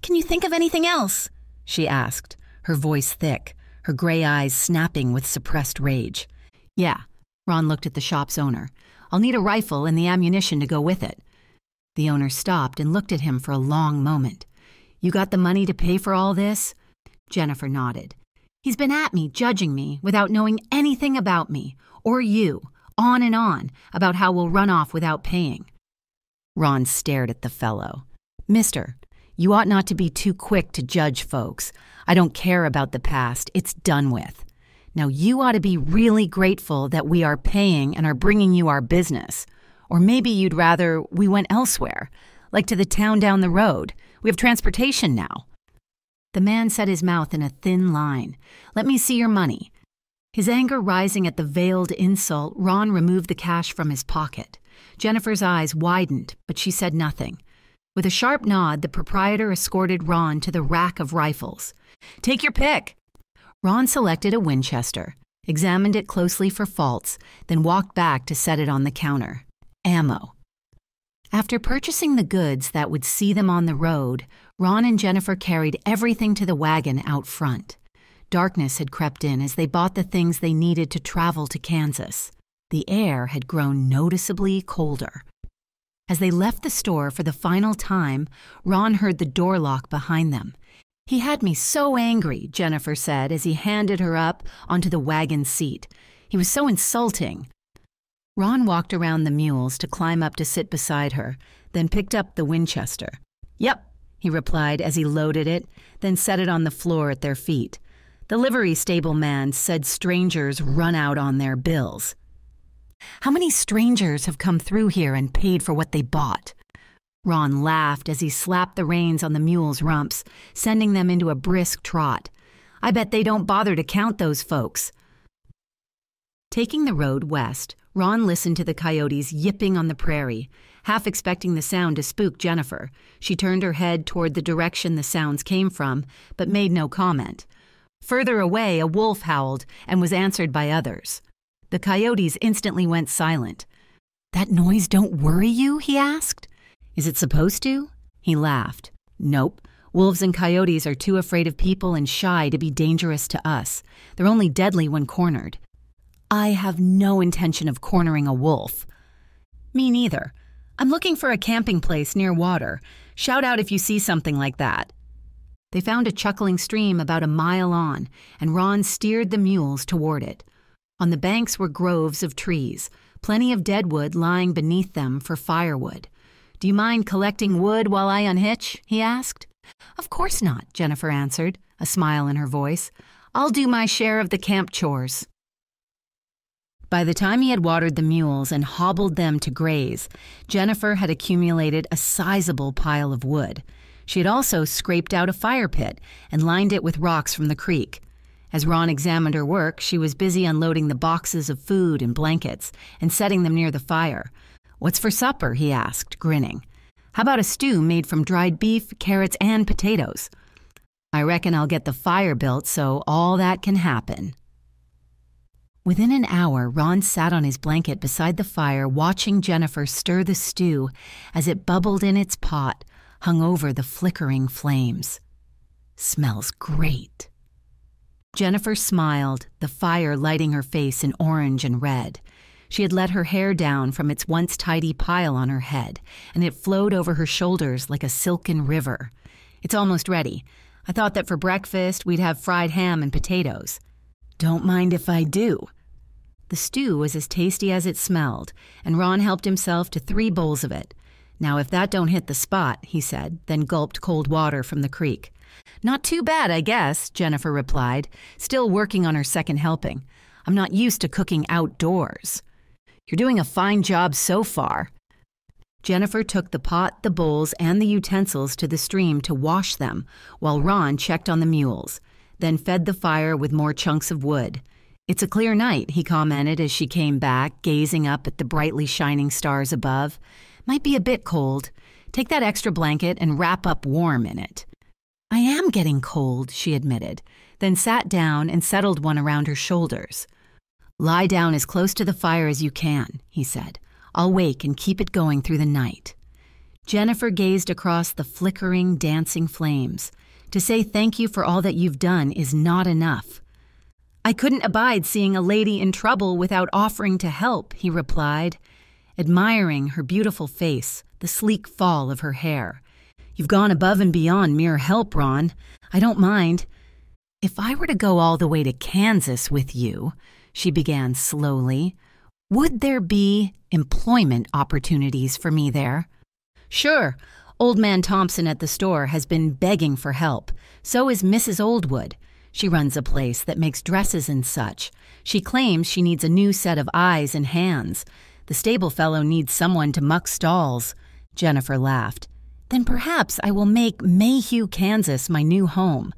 Can you think of anything else? she asked, her voice thick, her gray eyes snapping with suppressed rage. Yeah, Ron looked at the shop's owner. I'll need a rifle and the ammunition to go with it. The owner stopped and looked at him for a long moment. You got the money to pay for all this? Jennifer nodded. He's been at me, judging me, without knowing anything about me, or you, on and on about how we'll run off without paying. Ron stared at the fellow. Mister, you ought not to be too quick to judge folks. I don't care about the past, it's done with. Now you ought to be really grateful that we are paying and are bringing you our business. Or maybe you'd rather we went elsewhere, like to the town down the road. We have transportation now. The man set his mouth in a thin line. Let me see your money. His anger rising at the veiled insult, Ron removed the cash from his pocket. Jennifer's eyes widened, but she said nothing. With a sharp nod, the proprietor escorted Ron to the rack of rifles. Take your pick. Ron selected a Winchester, examined it closely for faults, then walked back to set it on the counter. Ammo. After purchasing the goods that would see them on the road, Ron and Jennifer carried everything to the wagon out front. Darkness had crept in as they bought the things they needed to travel to Kansas. The air had grown noticeably colder. As they left the store for the final time, Ron heard the door lock behind them. He had me so angry, Jennifer said as he handed her up onto the wagon seat. He was so insulting. Ron walked around the mules to climb up to sit beside her, then picked up the Winchester. Yep, he replied as he loaded it, then set it on the floor at their feet. The livery stable man said strangers run out on their bills. How many strangers have come through here and paid for what they bought? Ron laughed as he slapped the reins on the mules' rumps, sending them into a brisk trot. I bet they don't bother to count those folks. Taking the road west, Ron listened to the coyotes yipping on the prairie. Half expecting the sound to spook Jennifer, she turned her head toward the direction the sounds came from, but made no comment. Further away, a wolf howled and was answered by others. The coyotes instantly went silent. That noise don't worry you? he asked. Is it supposed to? He laughed. Nope. Wolves and coyotes are too afraid of people and shy to be dangerous to us. They're only deadly when cornered. I have no intention of cornering a wolf. Me neither. I'm looking for a camping place near water. Shout out if you see something like that. They found a chuckling stream about a mile on, and Ron steered the mules toward it. On the banks were groves of trees, plenty of deadwood lying beneath them for firewood. Do you mind collecting wood while I unhitch? he asked. Of course not, Jennifer answered, a smile in her voice. I'll do my share of the camp chores. By the time he had watered the mules and hobbled them to graze, Jennifer had accumulated a sizable pile of wood. She had also scraped out a fire pit and lined it with rocks from the creek. As Ron examined her work, she was busy unloading the boxes of food and blankets and setting them near the fire. What's for supper? he asked, grinning. How about a stew made from dried beef, carrots, and potatoes? I reckon I'll get the fire built so all that can happen. Within an hour, Ron sat on his blanket beside the fire watching Jennifer stir the stew as it bubbled in its pot, hung over the flickering flames. Smells great. Jennifer smiled, the fire lighting her face in orange and red. She had let her hair down from its once tidy pile on her head, and it flowed over her shoulders like a silken river. It's almost ready. I thought that for breakfast we'd have fried ham and potatoes. Don't mind if I do. The stew was as tasty as it smelled, and Ron helped himself to three bowls of it. Now, if that don't hit the spot, he said, then gulped cold water from the creek. Not too bad, I guess, Jennifer replied, still working on her second helping. I'm not used to cooking outdoors. You're doing a fine job so far. Jennifer took the pot, the bowls, and the utensils to the stream to wash them, while Ron checked on the mules then fed the fire with more chunks of wood. It's a clear night, he commented as she came back, gazing up at the brightly shining stars above. Might be a bit cold. Take that extra blanket and wrap up warm in it. I am getting cold, she admitted, then sat down and settled one around her shoulders. Lie down as close to the fire as you can, he said. I'll wake and keep it going through the night. Jennifer gazed across the flickering, dancing flames. To say thank you for all that you've done is not enough. I couldn't abide seeing a lady in trouble without offering to help, he replied, admiring her beautiful face, the sleek fall of her hair. You've gone above and beyond mere help, Ron. I don't mind. If I were to go all the way to Kansas with you, she began slowly, would there be employment opportunities for me there? Sure, Old Man Thompson at the store has been begging for help. So is Mrs. Oldwood. She runs a place that makes dresses and such. She claims she needs a new set of eyes and hands. The stable fellow needs someone to muck stalls. Jennifer laughed. Then perhaps I will make Mayhew, Kansas my new home.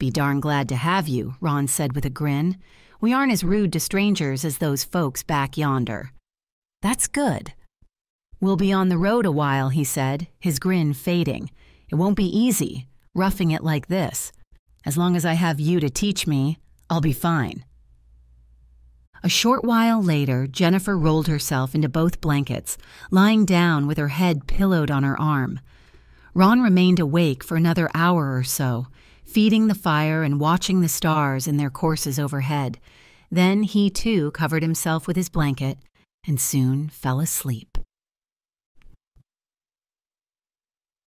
Be darn glad to have you, Ron said with a grin. We aren't as rude to strangers as those folks back yonder. That's good. We'll be on the road a while, he said, his grin fading. It won't be easy, roughing it like this. As long as I have you to teach me, I'll be fine. A short while later, Jennifer rolled herself into both blankets, lying down with her head pillowed on her arm. Ron remained awake for another hour or so, feeding the fire and watching the stars in their courses overhead. Then he too covered himself with his blanket and soon fell asleep.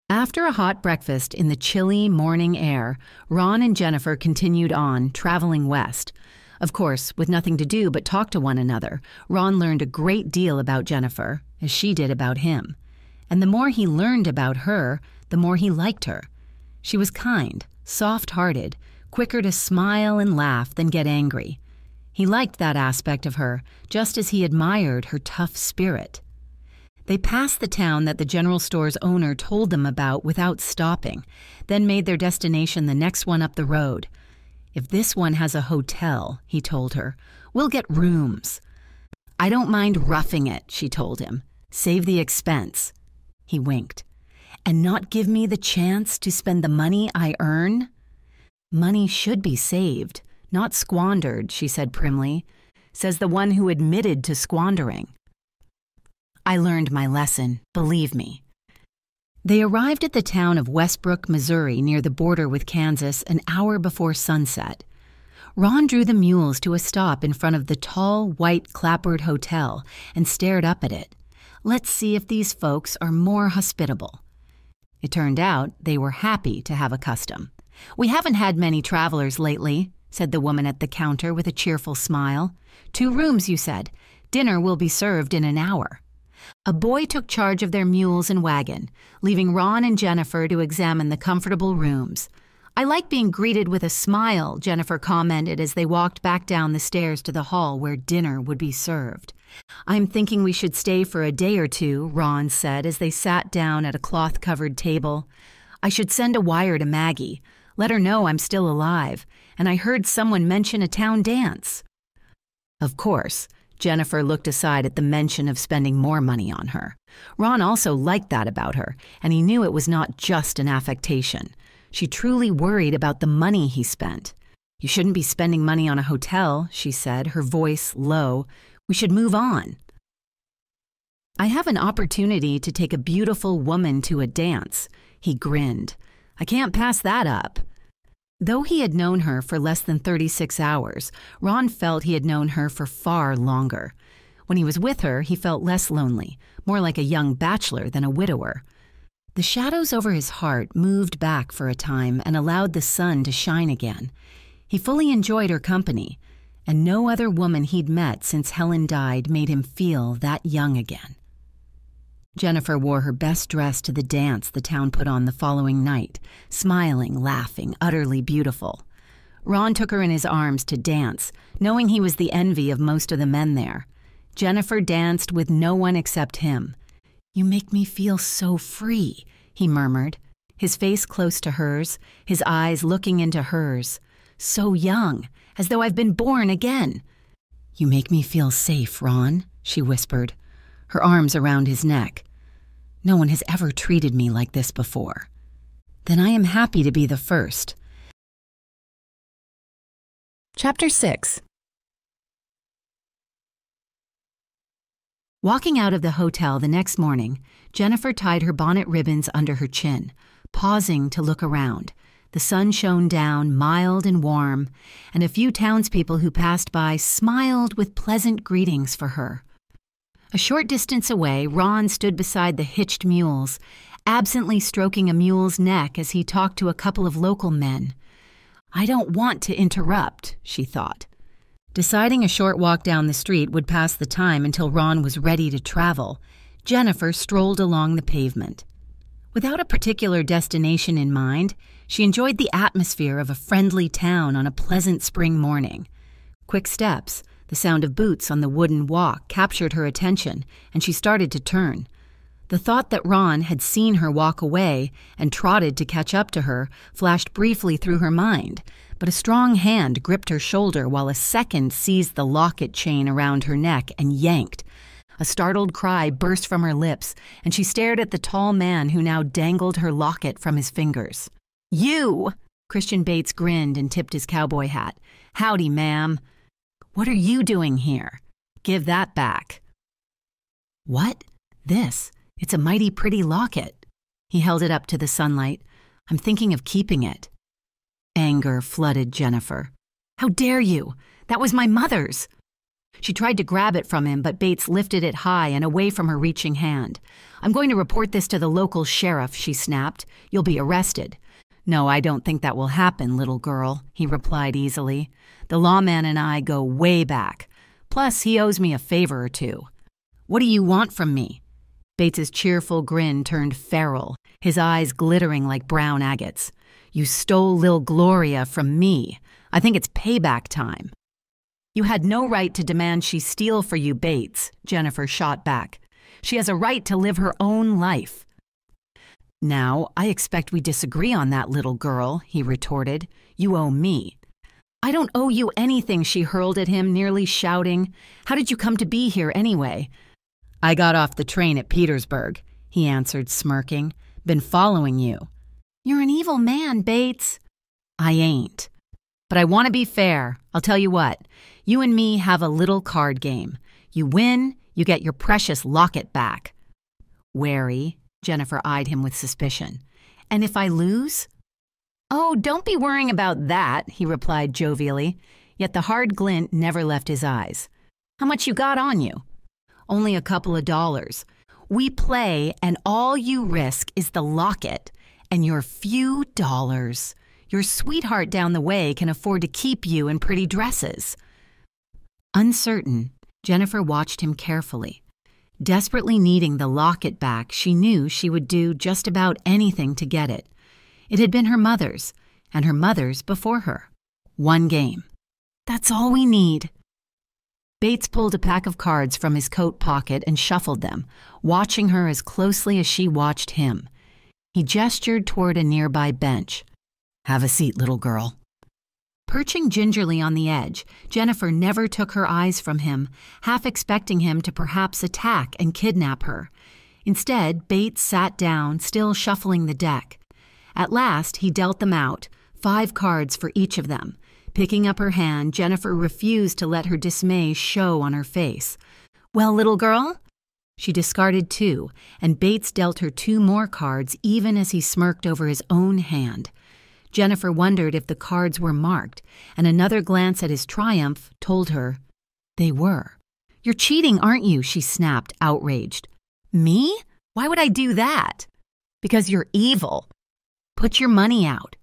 After a hot breakfast in the chilly morning air, Ron and Jennifer continued on, traveling west. Of course, with nothing to do but talk to one another, Ron learned a great deal about Jennifer, as she did about him. And the more he learned about her, the more he liked her. She was kind, soft hearted, quicker to smile and laugh than get angry. He liked that aspect of her, just as he admired her tough spirit. They passed the town that the general store's owner told them about without stopping, then made their destination the next one up the road. If this one has a hotel, he told her, we'll get rooms. I don't mind roughing it, she told him. Save the expense. He winked. And not give me the chance to spend the money I earn? Money should be saved, not squandered, she said primly, says the one who admitted to squandering. I learned my lesson, believe me. They arrived at the town of Westbrook, Missouri, near the border with Kansas, an hour before sunset. Ron drew the mules to a stop in front of the tall, white, clapboard hotel and stared up at it. Let's see if these folks are more hospitable. It turned out they were happy to have a custom. We haven't had many travelers lately, said the woman at the counter with a cheerful smile. Two rooms, you said. Dinner will be served in an hour. A boy took charge of their mules and wagon, leaving Ron and Jennifer to examine the comfortable rooms. I like being greeted with a smile, Jennifer commented as they walked back down the stairs to the hall where dinner would be served. I'm thinking we should stay for a day or two, Ron said as they sat down at a cloth covered table. I should send a wire to Maggie, let her know I'm still alive, and I heard someone mention a town dance. Of course, Jennifer looked aside at the mention of spending more money on her. Ron also liked that about her, and he knew it was not just an affectation. She truly worried about the money he spent. You shouldn't be spending money on a hotel, she said, her voice low. We should move on. I have an opportunity to take a beautiful woman to a dance. He grinned. I can't pass that up. Though he had known her for less than 36 hours, Ron felt he had known her for far longer. When he was with her, he felt less lonely, more like a young bachelor than a widower. The shadows over his heart moved back for a time and allowed the sun to shine again. He fully enjoyed her company, and no other woman he'd met since Helen died made him feel that young again. Jennifer wore her best dress to the dance the town put on the following night, smiling, laughing, utterly beautiful. Ron took her in his arms to dance, knowing he was the envy of most of the men there. Jennifer danced with no one except him. You make me feel so free, he murmured, his face close to hers, his eyes looking into hers. So young, as though I've been born again. You make me feel safe, Ron, she whispered her arms around his neck. No one has ever treated me like this before. Then I am happy to be the first. Chapter 6 Walking out of the hotel the next morning, Jennifer tied her bonnet ribbons under her chin, pausing to look around. The sun shone down, mild and warm, and a few townspeople who passed by smiled with pleasant greetings for her. A short distance away, Ron stood beside the hitched mules, absently stroking a mule's neck as he talked to a couple of local men. I don't want to interrupt, she thought. Deciding a short walk down the street would pass the time until Ron was ready to travel, Jennifer strolled along the pavement. Without a particular destination in mind, she enjoyed the atmosphere of a friendly town on a pleasant spring morning. Quick steps, the sound of boots on the wooden walk captured her attention, and she started to turn. The thought that Ron had seen her walk away and trotted to catch up to her flashed briefly through her mind, but a strong hand gripped her shoulder while a second seized the locket chain around her neck and yanked. A startled cry burst from her lips, and she stared at the tall man who now dangled her locket from his fingers. You! Christian Bates grinned and tipped his cowboy hat. Howdy, ma'am. What are you doing here? Give that back. What? This. It's a mighty pretty locket. He held it up to the sunlight. I'm thinking of keeping it. Anger flooded Jennifer. How dare you? That was my mother's. She tried to grab it from him, but Bates lifted it high and away from her reaching hand. I'm going to report this to the local sheriff, she snapped. You'll be arrested. No, I don't think that will happen, little girl, he replied easily. The lawman and I go way back. Plus, he owes me a favor or two. What do you want from me? Bates's cheerful grin turned feral, his eyes glittering like brown agates. You stole Lil Gloria from me. I think it's payback time. You had no right to demand she steal for you, Bates, Jennifer shot back. She has a right to live her own life. Now, I expect we disagree on that, little girl, he retorted. You owe me. I don't owe you anything, she hurled at him, nearly shouting. How did you come to be here anyway? I got off the train at Petersburg, he answered, smirking. Been following you. You're an evil man, Bates. I ain't. But I want to be fair. I'll tell you what. You and me have a little card game. You win, you get your precious locket back. Wary, Jennifer eyed him with suspicion. And if I lose? Oh, don't be worrying about that, he replied jovially, yet the hard glint never left his eyes. How much you got on you? Only a couple of dollars. We play, and all you risk is the locket and your few dollars. Your sweetheart down the way can afford to keep you in pretty dresses. Uncertain, Jennifer watched him carefully. Desperately needing the locket back, she knew she would do just about anything to get it. It had been her mother's, and her mother's before her. One game. That's all we need. Bates pulled a pack of cards from his coat pocket and shuffled them, watching her as closely as she watched him. He gestured toward a nearby bench. Have a seat, little girl. Perching gingerly on the edge, Jennifer never took her eyes from him, half expecting him to perhaps attack and kidnap her. Instead, Bates sat down, still shuffling the deck. At last, he dealt them out, five cards for each of them. Picking up her hand, Jennifer refused to let her dismay show on her face. Well, little girl? She discarded two, and Bates dealt her two more cards even as he smirked over his own hand. Jennifer wondered if the cards were marked, and another glance at his triumph told her they were. You're cheating, aren't you? she snapped, outraged. Me? Why would I do that? Because you're evil. Put your money out.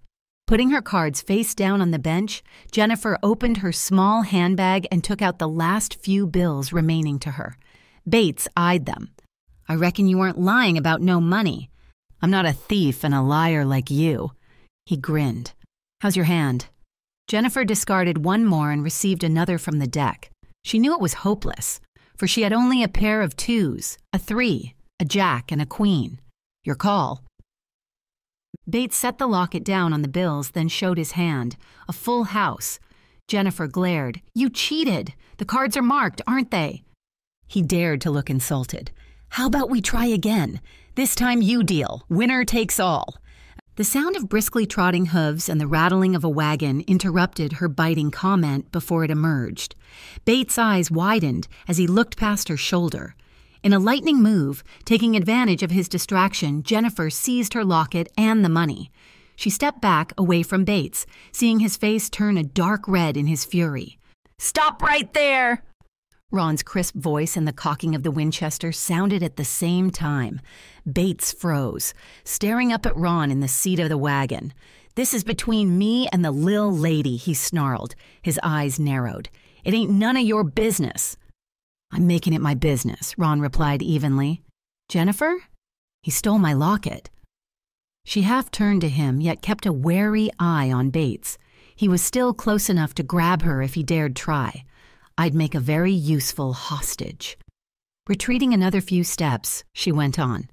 Putting her cards face down on the bench, Jennifer opened her small handbag and took out the last few bills remaining to her. Bates eyed them. I reckon you weren't lying about no money. I'm not a thief and a liar like you. He grinned. How's your hand? Jennifer discarded one more and received another from the deck. She knew it was hopeless, for she had only a pair of twos, a three, a jack, and a queen. Your call. Bates set the locket down on the bills, then showed his hand. A full house. Jennifer glared. You cheated. The cards are marked, aren't they? He dared to look insulted. How about we try again? This time you deal. Winner takes all. The sound of briskly trotting hooves and the rattling of a wagon interrupted her biting comment before it emerged. Bates' eyes widened as he looked past her shoulder. In a lightning move, taking advantage of his distraction, Jennifer seized her locket and the money. She stepped back away from Bates, seeing his face turn a dark red in his fury. Stop right there! Ron's crisp voice and the cocking of the Winchester sounded at the same time. Bates froze, staring up at Ron in the seat of the wagon. This is between me and the lil lady, he snarled, his eyes narrowed. It ain't none of your business. I'm making it my business, Ron replied evenly. Jennifer? He stole my locket. She half turned to him, yet kept a wary eye on Bates. He was still close enough to grab her if he dared try. I'd make a very useful hostage. Retreating another few steps, she went on.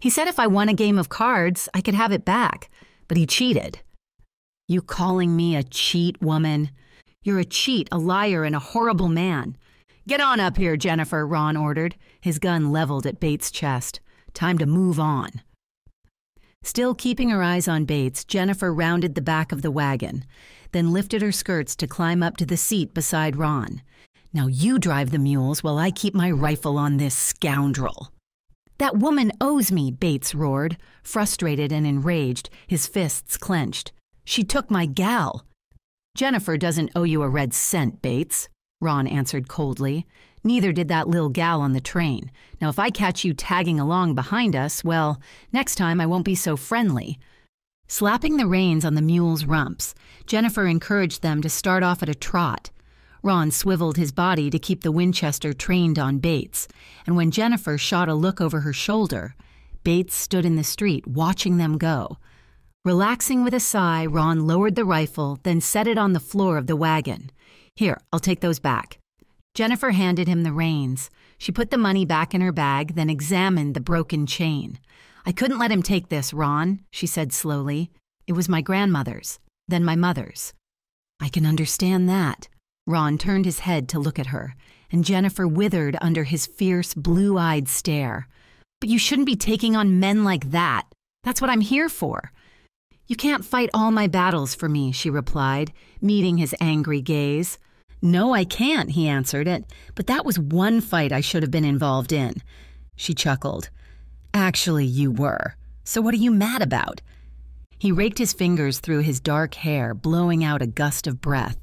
He said if I won a game of cards, I could have it back, but he cheated. You calling me a cheat, woman? You're a cheat, a liar, and a horrible man. Get on up here, Jennifer, Ron ordered, his gun leveled at Bates' chest. Time to move on. Still keeping her eyes on Bates, Jennifer rounded the back of the wagon, then lifted her skirts to climb up to the seat beside Ron. Now you drive the mules while I keep my rifle on this scoundrel. That woman owes me, Bates roared, frustrated and enraged, his fists clenched. She took my gal. Jennifer doesn't owe you a red cent, Bates, Ron answered coldly. Neither did that lil gal on the train. Now, if I catch you tagging along behind us, well, next time I won't be so friendly. Slapping the reins on the mules' rumps, Jennifer encouraged them to start off at a trot. Ron swiveled his body to keep the Winchester trained on Bates, and when Jennifer shot a look over her shoulder, Bates stood in the street watching them go. Relaxing with a sigh, Ron lowered the rifle, then set it on the floor of the wagon. Here, I'll take those back. Jennifer handed him the reins. She put the money back in her bag, then examined the broken chain. I couldn't let him take this, Ron, she said slowly. It was my grandmother's, then my mother's. I can understand that. Ron turned his head to look at her, and Jennifer withered under his fierce, blue eyed stare. But you shouldn't be taking on men like that. That's what I'm here for. You can't fight all my battles for me, she replied, meeting his angry gaze. No, I can't, he answered it, but that was one fight I should have been involved in. She chuckled. Actually, you were. So what are you mad about? He raked his fingers through his dark hair, blowing out a gust of breath.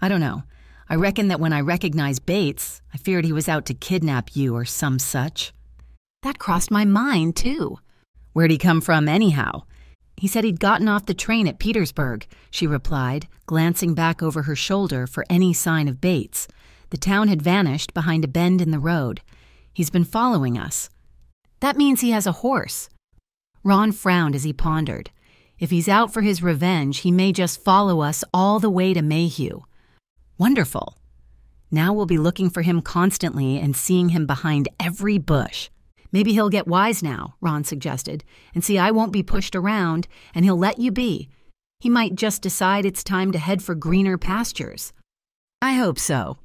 I don't know. I reckon that when I recognized Bates, I feared he was out to kidnap you or some such. That crossed my mind, too. Where'd he come from, anyhow? He said he'd gotten off the train at Petersburg, she replied, glancing back over her shoulder for any sign of Bates. The town had vanished behind a bend in the road. He's been following us. That means he has a horse. Ron frowned as he pondered. If he's out for his revenge, he may just follow us all the way to Mayhew. Wonderful. Now we'll be looking for him constantly and seeing him behind every bush. Maybe he'll get wise now, Ron suggested, and see I won't be pushed around, and he'll let you be. He might just decide it's time to head for greener pastures. I hope so.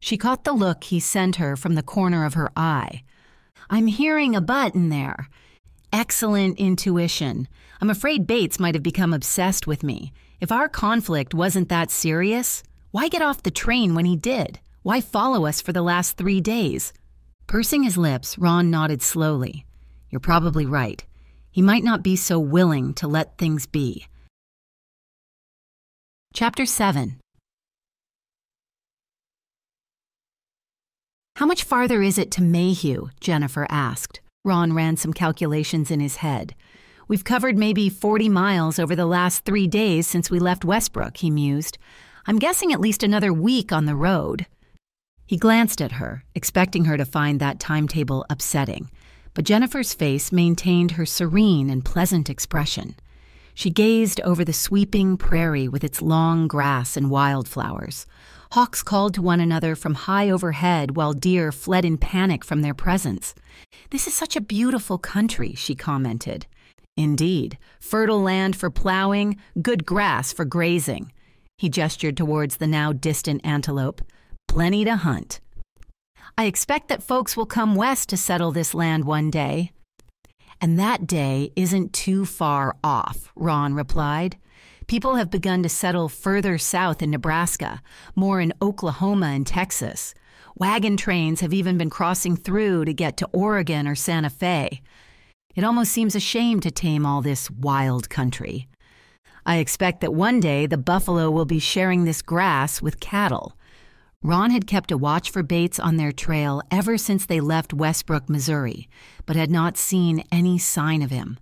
She caught the look he sent her from the corner of her eye. I'm hearing a but in there. Excellent intuition. I'm afraid Bates might have become obsessed with me. If our conflict wasn't that serious, why get off the train when he did? Why follow us for the last three days? Pursing his lips, Ron nodded slowly. You're probably right. He might not be so willing to let things be. Chapter 7 How much farther is it to Mayhew? Jennifer asked. Ron ran some calculations in his head. We've covered maybe 40 miles over the last three days since we left Westbrook, he mused. I'm guessing at least another week on the road. He glanced at her, expecting her to find that timetable upsetting, but Jennifer's face maintained her serene and pleasant expression. She gazed over the sweeping prairie with its long grass and wildflowers. Hawks called to one another from high overhead while deer fled in panic from their presence. This is such a beautiful country, she commented. Indeed, fertile land for plowing, good grass for grazing. He gestured towards the now distant antelope. Plenty to hunt. I expect that folks will come west to settle this land one day. And that day isn't too far off, Ron replied. People have begun to settle further south in Nebraska, more in Oklahoma and Texas. Wagon trains have even been crossing through to get to Oregon or Santa Fe. It almost seems a shame to tame all this wild country. I expect that one day the buffalo will be sharing this grass with cattle. Ron had kept a watch for Bates on their trail ever since they left Westbrook, Missouri, but had not seen any sign of him.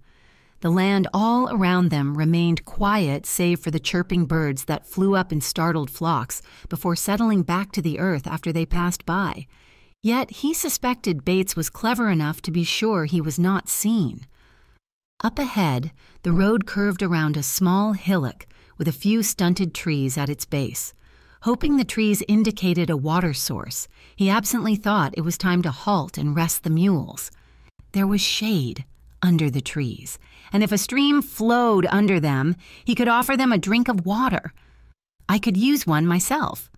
The land all around them remained quiet save for the chirping birds that flew up in startled flocks before settling back to the earth after they passed by. Yet he suspected Bates was clever enough to be sure he was not seen. Up ahead, the road curved around a small hillock with a few stunted trees at its base. Hoping the trees indicated a water source, he absently thought it was time to halt and rest the mules. There was shade under the trees, and if a stream flowed under them, he could offer them a drink of water. I could use one myself.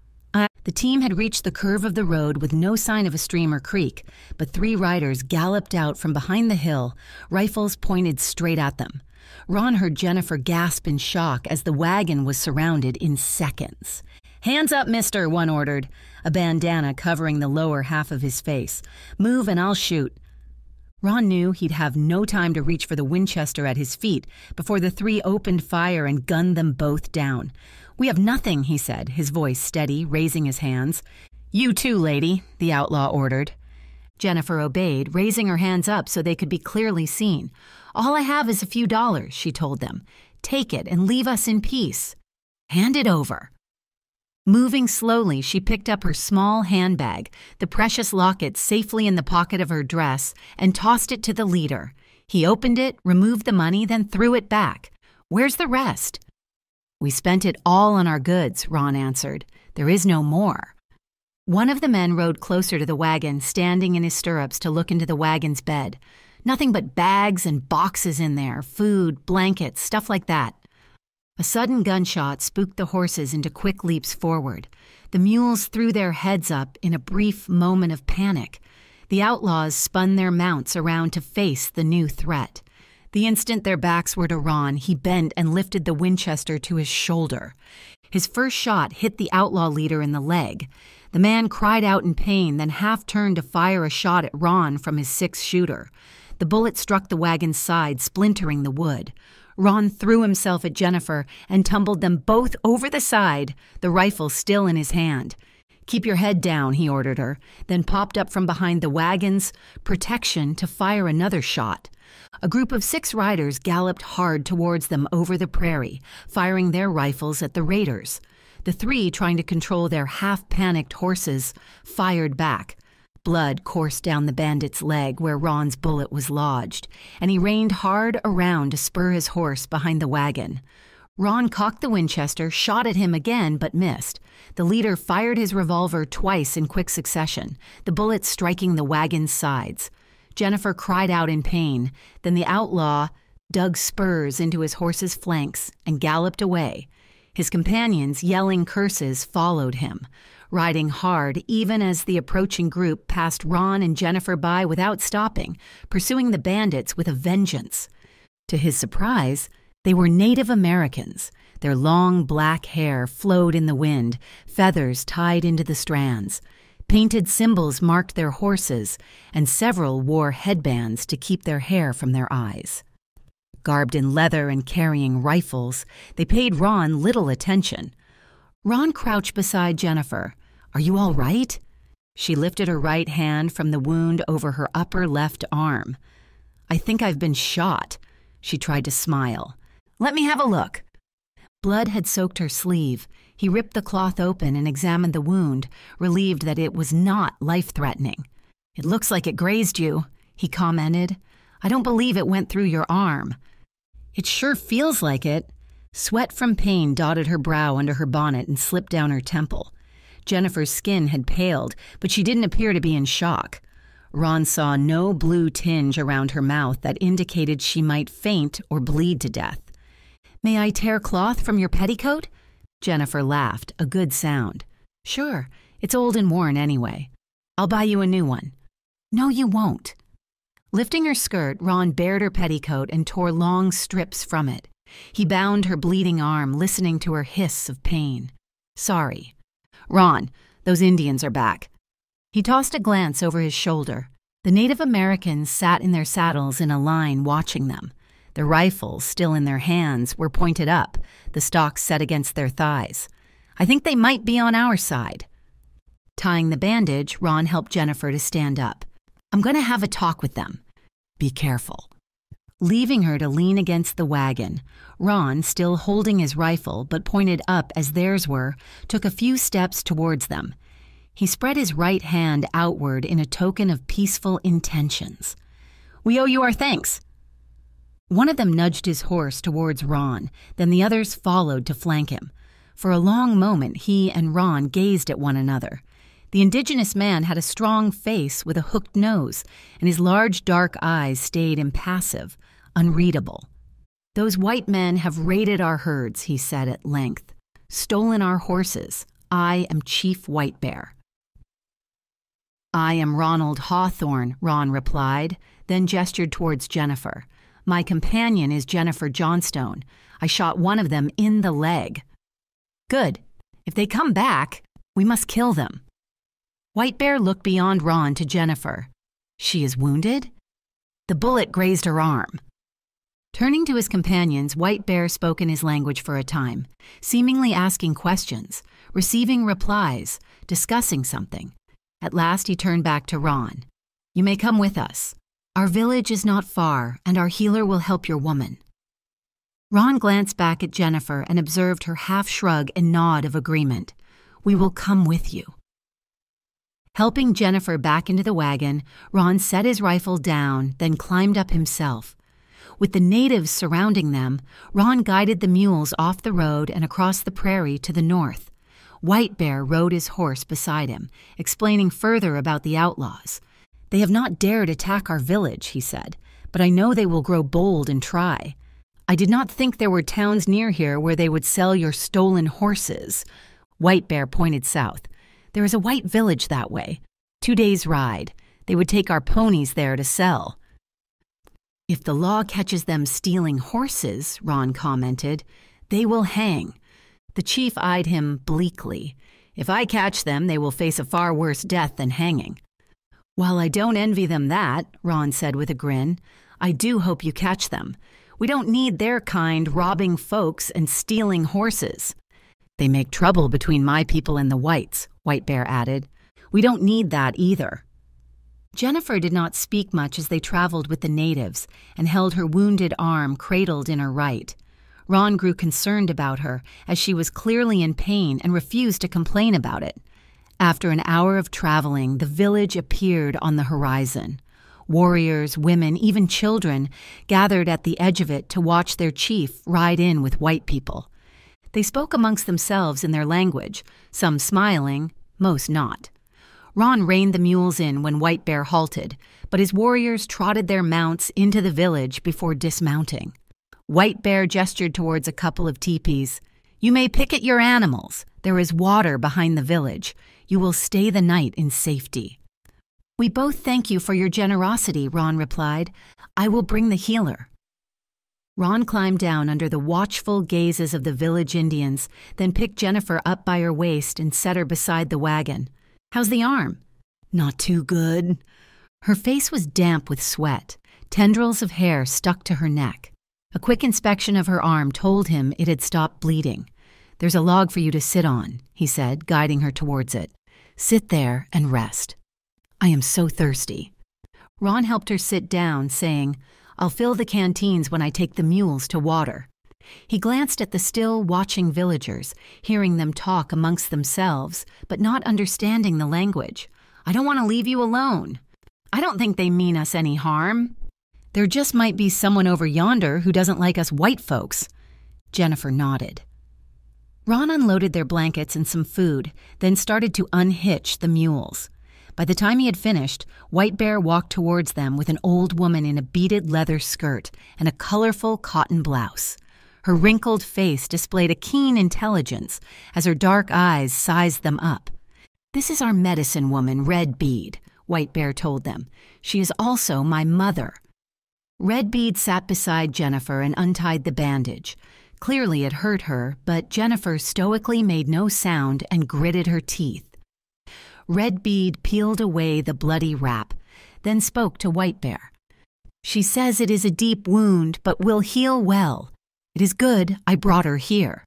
The team had reached the curve of the road with no sign of a stream or creek, but three riders galloped out from behind the hill, rifles pointed straight at them. Ron heard Jennifer gasp in shock as the wagon was surrounded in seconds. Hands up, mister, one ordered, a bandana covering the lower half of his face. Move and I'll shoot. Ron knew he'd have no time to reach for the Winchester at his feet before the three opened fire and gunned them both down. We have nothing, he said, his voice steady, raising his hands. You too, lady, the outlaw ordered. Jennifer obeyed, raising her hands up so they could be clearly seen. All I have is a few dollars, she told them. Take it and leave us in peace. Hand it over. Moving slowly, she picked up her small handbag, the precious locket safely in the pocket of her dress, and tossed it to the leader. He opened it, removed the money, then threw it back. Where's the rest? We spent it all on our goods, Ron answered. There is no more. One of the men rode closer to the wagon, standing in his stirrups to look into the wagon's bed. Nothing but bags and boxes in there, food, blankets, stuff like that. A sudden gunshot spooked the horses into quick leaps forward. The mules threw their heads up in a brief moment of panic. The outlaws spun their mounts around to face the new threat. The instant their backs were to Ron, he bent and lifted the Winchester to his shoulder. His first shot hit the outlaw leader in the leg. The man cried out in pain, then half turned to fire a shot at Ron from his six shooter. The bullet struck the wagon's side, splintering the wood. Ron threw himself at Jennifer and tumbled them both over the side, the rifle still in his hand. Keep your head down, he ordered her, then popped up from behind the wagon's protection to fire another shot. A group of six riders galloped hard towards them over the prairie, firing their rifles at the raiders. The three, trying to control their half panicked horses, fired back. Blood coursed down the bandit's leg where Ron's bullet was lodged, and he reined hard around to spur his horse behind the wagon. Ron cocked the Winchester, shot at him again, but missed. The leader fired his revolver twice in quick succession, the bullets striking the wagon's sides. Jennifer cried out in pain. Then the outlaw dug spurs into his horse's flanks and galloped away. His companions, yelling curses, followed him riding hard even as the approaching group passed Ron and Jennifer by without stopping, pursuing the bandits with a vengeance. To his surprise, they were Native Americans. Their long black hair flowed in the wind, feathers tied into the strands. Painted symbols marked their horses, and several wore headbands to keep their hair from their eyes. Garbed in leather and carrying rifles, they paid Ron little attention. Ron crouched beside Jennifer, are you all right? She lifted her right hand from the wound over her upper left arm. I think I've been shot. She tried to smile. Let me have a look. Blood had soaked her sleeve. He ripped the cloth open and examined the wound, relieved that it was not life threatening. It looks like it grazed you, he commented. I don't believe it went through your arm. It sure feels like it. Sweat from pain dotted her brow under her bonnet and slipped down her temple. Jennifer's skin had paled, but she didn't appear to be in shock. Ron saw no blue tinge around her mouth that indicated she might faint or bleed to death. May I tear cloth from your petticoat? Jennifer laughed, a good sound. Sure, it's old and worn anyway. I'll buy you a new one. No, you won't. Lifting her skirt, Ron bared her petticoat and tore long strips from it. He bound her bleeding arm, listening to her hiss of pain. Sorry, Ron, those Indians are back. He tossed a glance over his shoulder. The Native Americans sat in their saddles in a line watching them. Their rifles, still in their hands, were pointed up, the stocks set against their thighs. I think they might be on our side. Tying the bandage, Ron helped Jennifer to stand up. I'm going to have a talk with them. Be careful leaving her to lean against the wagon. Ron, still holding his rifle but pointed up as theirs were, took a few steps towards them. He spread his right hand outward in a token of peaceful intentions. We owe you our thanks. One of them nudged his horse towards Ron, then the others followed to flank him. For a long moment, he and Ron gazed at one another. The indigenous man had a strong face with a hooked nose, and his large dark eyes stayed impassive, unreadable. Those white men have raided our herds, he said at length, stolen our horses. I am Chief White Bear. I am Ronald Hawthorne, Ron replied, then gestured towards Jennifer. My companion is Jennifer Johnstone. I shot one of them in the leg. Good. If they come back, we must kill them. White Bear looked beyond Ron to Jennifer. She is wounded? The bullet grazed her arm. Turning to his companions, White Bear spoke in his language for a time, seemingly asking questions, receiving replies, discussing something. At last he turned back to Ron. You may come with us. Our village is not far, and our healer will help your woman. Ron glanced back at Jennifer and observed her half shrug and nod of agreement. We will come with you. Helping Jennifer back into the wagon, Ron set his rifle down, then climbed up himself. With the natives surrounding them, Ron guided the mules off the road and across the prairie to the north. White Bear rode his horse beside him, explaining further about the outlaws. They have not dared attack our village, he said, but I know they will grow bold and try. I did not think there were towns near here where they would sell your stolen horses. White Bear pointed south. There is a white village that way. Two days' ride. They would take our ponies there to sell. If the law catches them stealing horses, Ron commented, they will hang. The chief eyed him bleakly. If I catch them, they will face a far worse death than hanging. Well, I don't envy them that, Ron said with a grin. I do hope you catch them. We don't need their kind robbing folks and stealing horses. They make trouble between my people and the whites, White Bear added. We don't need that either. Jennifer did not speak much as they traveled with the natives and held her wounded arm cradled in her right. Ron grew concerned about her as she was clearly in pain and refused to complain about it. After an hour of traveling, the village appeared on the horizon. Warriors, women, even children gathered at the edge of it to watch their chief ride in with white people. They spoke amongst themselves in their language, some smiling, most not. Ron reined the mules in when White Bear halted, but his warriors trotted their mounts into the village before dismounting. White Bear gestured towards a couple of teepees. You may picket your animals. There is water behind the village. You will stay the night in safety. We both thank you for your generosity, Ron replied. I will bring the healer. Ron climbed down under the watchful gazes of the village Indians, then picked Jennifer up by her waist and set her beside the wagon. How's the arm? Not too good. Her face was damp with sweat. Tendrils of hair stuck to her neck. A quick inspection of her arm told him it had stopped bleeding. There's a log for you to sit on, he said, guiding her towards it. Sit there and rest. I am so thirsty. Ron helped her sit down, saying, I'll fill the canteens when I take the mules to water. He glanced at the still watching villagers, hearing them talk amongst themselves, but not understanding the language. I don't want to leave you alone. I don't think they mean us any harm. There just might be someone over yonder who doesn't like us white folks. Jennifer nodded. Ron unloaded their blankets and some food, then started to unhitch the mules. By the time he had finished, White Bear walked towards them with an old woman in a beaded leather skirt and a colorful cotton blouse. Her wrinkled face displayed a keen intelligence as her dark eyes sized them up. This is our medicine woman, Red Bead, White Bear told them. She is also my mother. Red Bead sat beside Jennifer and untied the bandage. Clearly it hurt her, but Jennifer stoically made no sound and gritted her teeth. Redbead peeled away the bloody wrap, then spoke to White Bear. She says it is a deep wound, but will heal well. It is good I brought her here.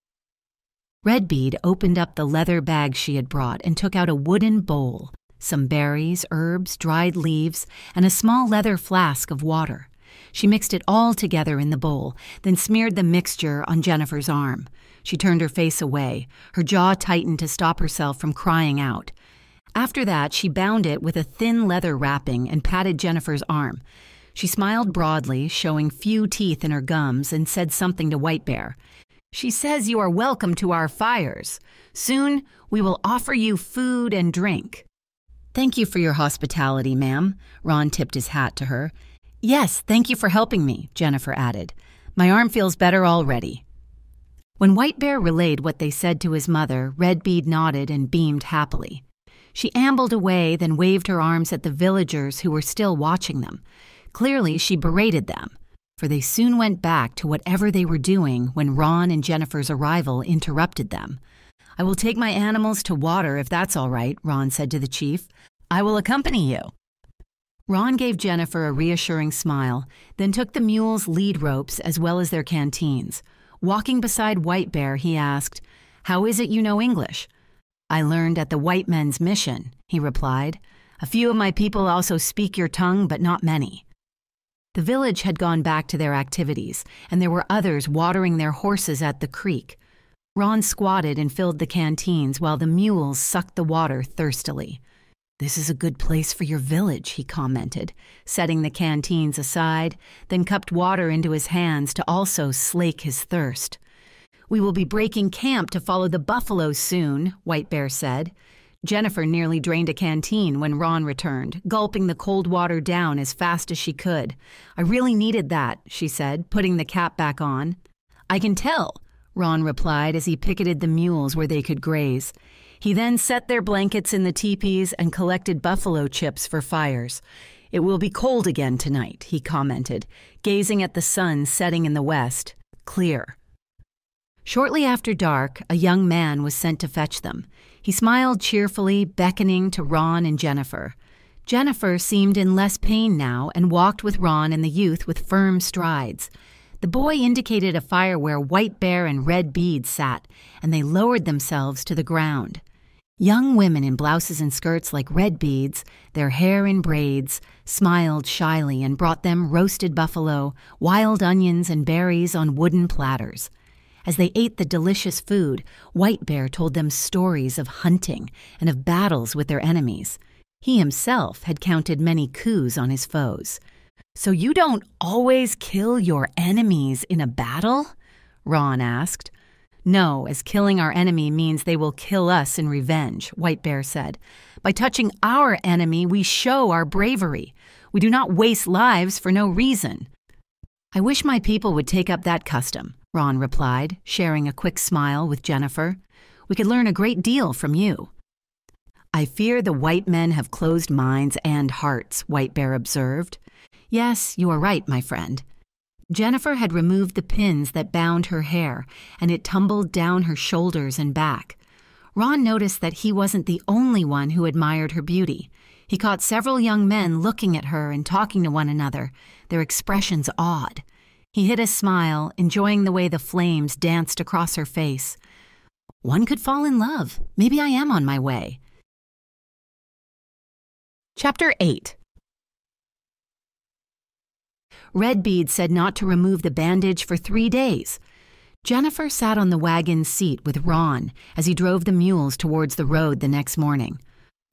Redbead opened up the leather bag she had brought and took out a wooden bowl, some berries, herbs, dried leaves, and a small leather flask of water. She mixed it all together in the bowl, then smeared the mixture on Jennifer's arm. She turned her face away, her jaw tightened to stop herself from crying out. After that, she bound it with a thin leather wrapping and patted Jennifer's arm. She smiled broadly, showing few teeth in her gums, and said something to White Bear. She says you are welcome to our fires. Soon we will offer you food and drink. Thank you for your hospitality, ma'am. Ron tipped his hat to her. Yes, thank you for helping me, Jennifer added. My arm feels better already. When White Bear relayed what they said to his mother, Redbead nodded and beamed happily. She ambled away, then waved her arms at the villagers who were still watching them. Clearly, she berated them, for they soon went back to whatever they were doing when Ron and Jennifer's arrival interrupted them. I will take my animals to water if that's all right, Ron said to the chief. I will accompany you. Ron gave Jennifer a reassuring smile, then took the mules' lead ropes as well as their canteens. Walking beside White Bear, he asked, How is it you know English? I learned at the white men's mission, he replied. A few of my people also speak your tongue, but not many. The village had gone back to their activities, and there were others watering their horses at the creek. Ron squatted and filled the canteens while the mules sucked the water thirstily. This is a good place for your village, he commented, setting the canteens aside, then cupped water into his hands to also slake his thirst. We will be breaking camp to follow the buffalo soon, White Bear said. Jennifer nearly drained a canteen when Ron returned, gulping the cold water down as fast as she could. I really needed that, she said, putting the cap back on. I can tell, Ron replied as he picketed the mules where they could graze. He then set their blankets in the teepees and collected buffalo chips for fires. It will be cold again tonight, he commented, gazing at the sun setting in the west. Clear. Shortly after dark, a young man was sent to fetch them. He smiled cheerfully, beckoning to Ron and Jennifer. Jennifer seemed in less pain now and walked with Ron and the youth with firm strides. The boy indicated a fire where White Bear and Red Bead sat, and they lowered themselves to the ground. Young women in blouses and skirts like Red Bead's, their hair in braids, smiled shyly and brought them roasted buffalo, wild onions, and berries on wooden platters. As they ate the delicious food, White Bear told them stories of hunting and of battles with their enemies. He himself had counted many coups on his foes. So you don't always kill your enemies in a battle? Ron asked. No, as killing our enemy means they will kill us in revenge, White Bear said. By touching our enemy, we show our bravery. We do not waste lives for no reason. I wish my people would take up that custom, Ron replied, sharing a quick smile with Jennifer. We could learn a great deal from you. I fear the white men have closed minds and hearts, White Bear observed. Yes, you are right, my friend. Jennifer had removed the pins that bound her hair, and it tumbled down her shoulders and back. Ron noticed that he wasn't the only one who admired her beauty. He caught several young men looking at her and talking to one another, their expressions awed. He hid a smile, enjoying the way the flames danced across her face. One could fall in love. Maybe I am on my way. Chapter 8 Redbead said not to remove the bandage for three days. Jennifer sat on the wagon seat with Ron as he drove the mules towards the road the next morning.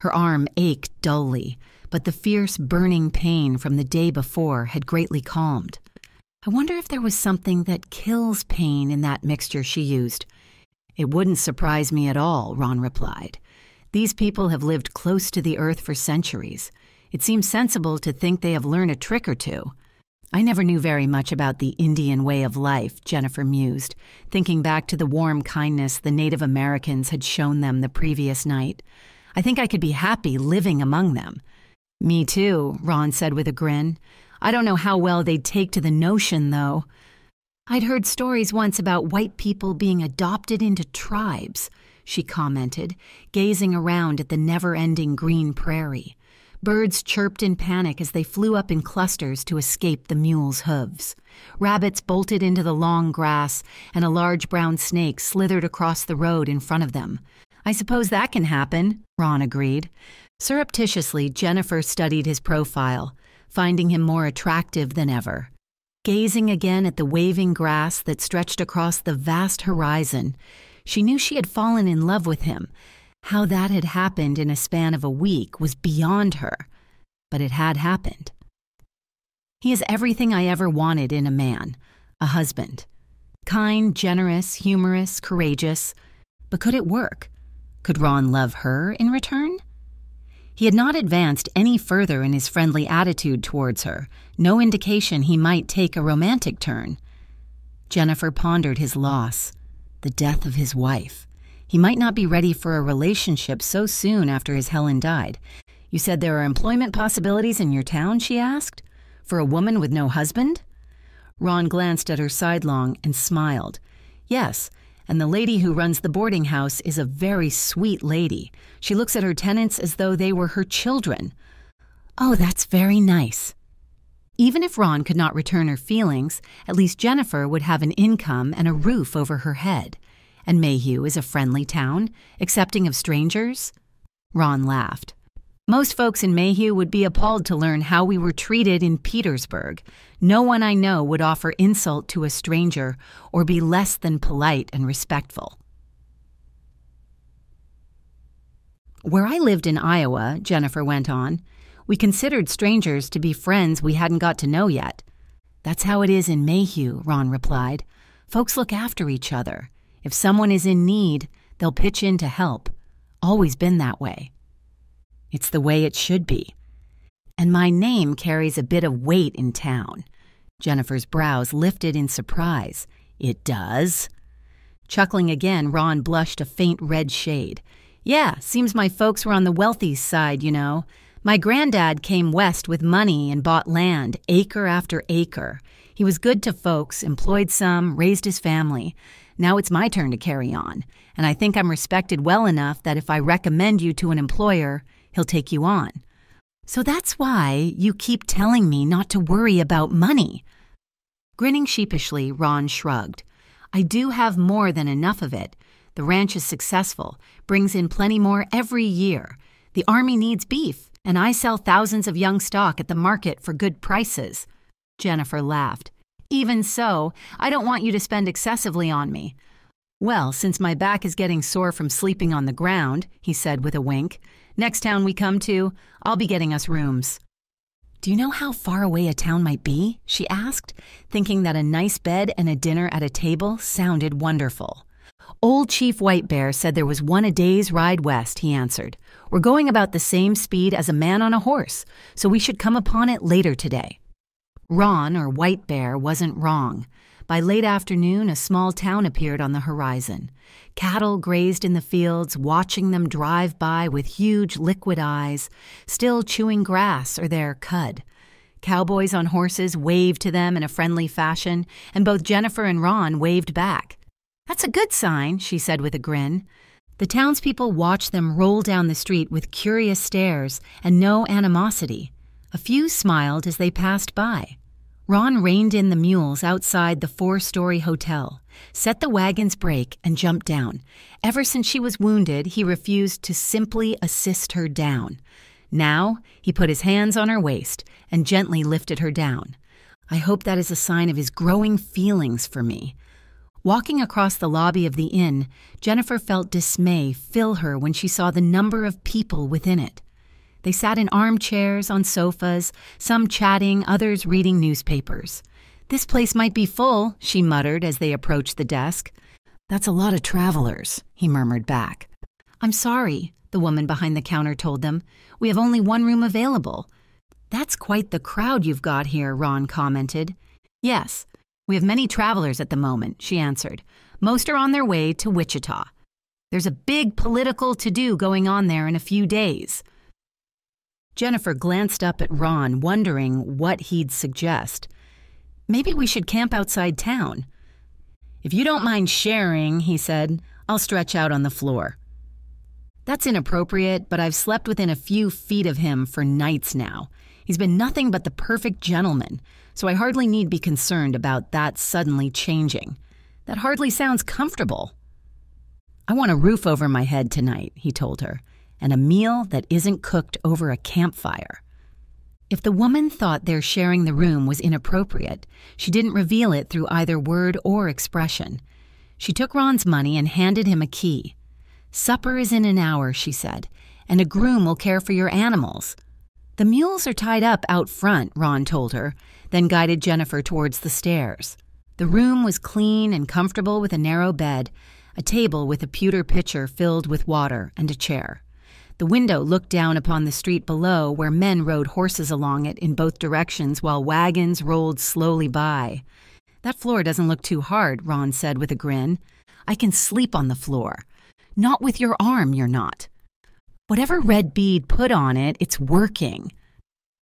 Her arm ached dully, but the fierce burning pain from the day before had greatly calmed. I wonder if there was something that kills pain in that mixture she used. It wouldn't surprise me at all, Ron replied. These people have lived close to the earth for centuries. It seems sensible to think they have learned a trick or two. I never knew very much about the Indian way of life, Jennifer mused, thinking back to the warm kindness the Native Americans had shown them the previous night. I think I could be happy living among them. Me too, Ron said with a grin. I don't know how well they'd take to the notion, though. I'd heard stories once about white people being adopted into tribes, she commented, gazing around at the never ending green prairie. Birds chirped in panic as they flew up in clusters to escape the mule's hooves. Rabbits bolted into the long grass, and a large brown snake slithered across the road in front of them. I suppose that can happen, Ron agreed. Surreptitiously, Jennifer studied his profile, finding him more attractive than ever. Gazing again at the waving grass that stretched across the vast horizon, she knew she had fallen in love with him how that had happened in a span of a week was beyond her, but it had happened. He is everything I ever wanted in a man a husband. Kind, generous, humorous, courageous. But could it work? Could Ron love her in return? He had not advanced any further in his friendly attitude towards her, no indication he might take a romantic turn. Jennifer pondered his loss, the death of his wife. He might not be ready for a relationship so soon after his Helen died. You said there are employment possibilities in your town, she asked? For a woman with no husband? Ron glanced at her sidelong and smiled. Yes, and the lady who runs the boarding house is a very sweet lady. She looks at her tenants as though they were her children. Oh, that's very nice. Even if Ron could not return her feelings, at least Jennifer would have an income and a roof over her head. And Mayhew is a friendly town, accepting of strangers? Ron laughed. Most folks in Mayhew would be appalled to learn how we were treated in Petersburg. No one I know would offer insult to a stranger or be less than polite and respectful. Where I lived in Iowa, Jennifer went on, we considered strangers to be friends we hadn't got to know yet. That's how it is in Mayhew, Ron replied. Folks look after each other. If someone is in need, they'll pitch in to help. Always been that way. It's the way it should be. And my name carries a bit of weight in town. Jennifer's brows lifted in surprise. It does? Chuckling again, Ron blushed a faint red shade. Yeah, seems my folks were on the wealthy side, you know. My granddad came west with money and bought land, acre after acre. He was good to folks, employed some, raised his family. Now it's my turn to carry on, and I think I'm respected well enough that if I recommend you to an employer, he'll take you on. So that's why you keep telling me not to worry about money. Grinning sheepishly, Ron shrugged. I do have more than enough of it. The ranch is successful, brings in plenty more every year. The Army needs beef, and I sell thousands of young stock at the market for good prices. Jennifer laughed. Even so, I don't want you to spend excessively on me. Well, since my back is getting sore from sleeping on the ground, he said with a wink, next town we come to, I'll be getting us rooms. Do you know how far away a town might be? she asked, thinking that a nice bed and a dinner at a table sounded wonderful. Old Chief White Bear said there was one a day's ride west, he answered. We're going about the same speed as a man on a horse, so we should come upon it later today. Ron, or White Bear, wasn't wrong. By late afternoon, a small town appeared on the horizon. Cattle grazed in the fields, watching them drive by with huge liquid eyes, still chewing grass or their cud. Cowboys on horses waved to them in a friendly fashion, and both Jennifer and Ron waved back. That's a good sign, she said with a grin. The townspeople watched them roll down the street with curious stares and no animosity. A few smiled as they passed by. Ron reined in the mules outside the four story hotel, set the wagon's brake, and jumped down. Ever since she was wounded, he refused to simply assist her down. Now, he put his hands on her waist and gently lifted her down. I hope that is a sign of his growing feelings for me. Walking across the lobby of the inn, Jennifer felt dismay fill her when she saw the number of people within it. They sat in armchairs, on sofas, some chatting, others reading newspapers. This place might be full, she muttered as they approached the desk. That's a lot of travelers, he murmured back. I'm sorry, the woman behind the counter told them. We have only one room available. That's quite the crowd you've got here, Ron commented. Yes, we have many travelers at the moment, she answered. Most are on their way to Wichita. There's a big political to do going on there in a few days. Jennifer glanced up at Ron, wondering what he'd suggest. Maybe we should camp outside town. If you don't mind sharing, he said, I'll stretch out on the floor. That's inappropriate, but I've slept within a few feet of him for nights now. He's been nothing but the perfect gentleman so I hardly need be concerned about that suddenly changing. That hardly sounds comfortable. I want a roof over my head tonight, he told her, and a meal that isn't cooked over a campfire. If the woman thought their sharing the room was inappropriate, she didn't reveal it through either word or expression. She took Ron's money and handed him a key. Supper is in an hour, she said, and a groom will care for your animals. The mules are tied up out front, Ron told her, then guided Jennifer towards the stairs. The room was clean and comfortable with a narrow bed, a table with a pewter pitcher filled with water, and a chair. The window looked down upon the street below where men rode horses along it in both directions while wagons rolled slowly by. That floor doesn't look too hard, Ron said with a grin. I can sleep on the floor. Not with your arm, you're not. Whatever red bead put on it, it's working.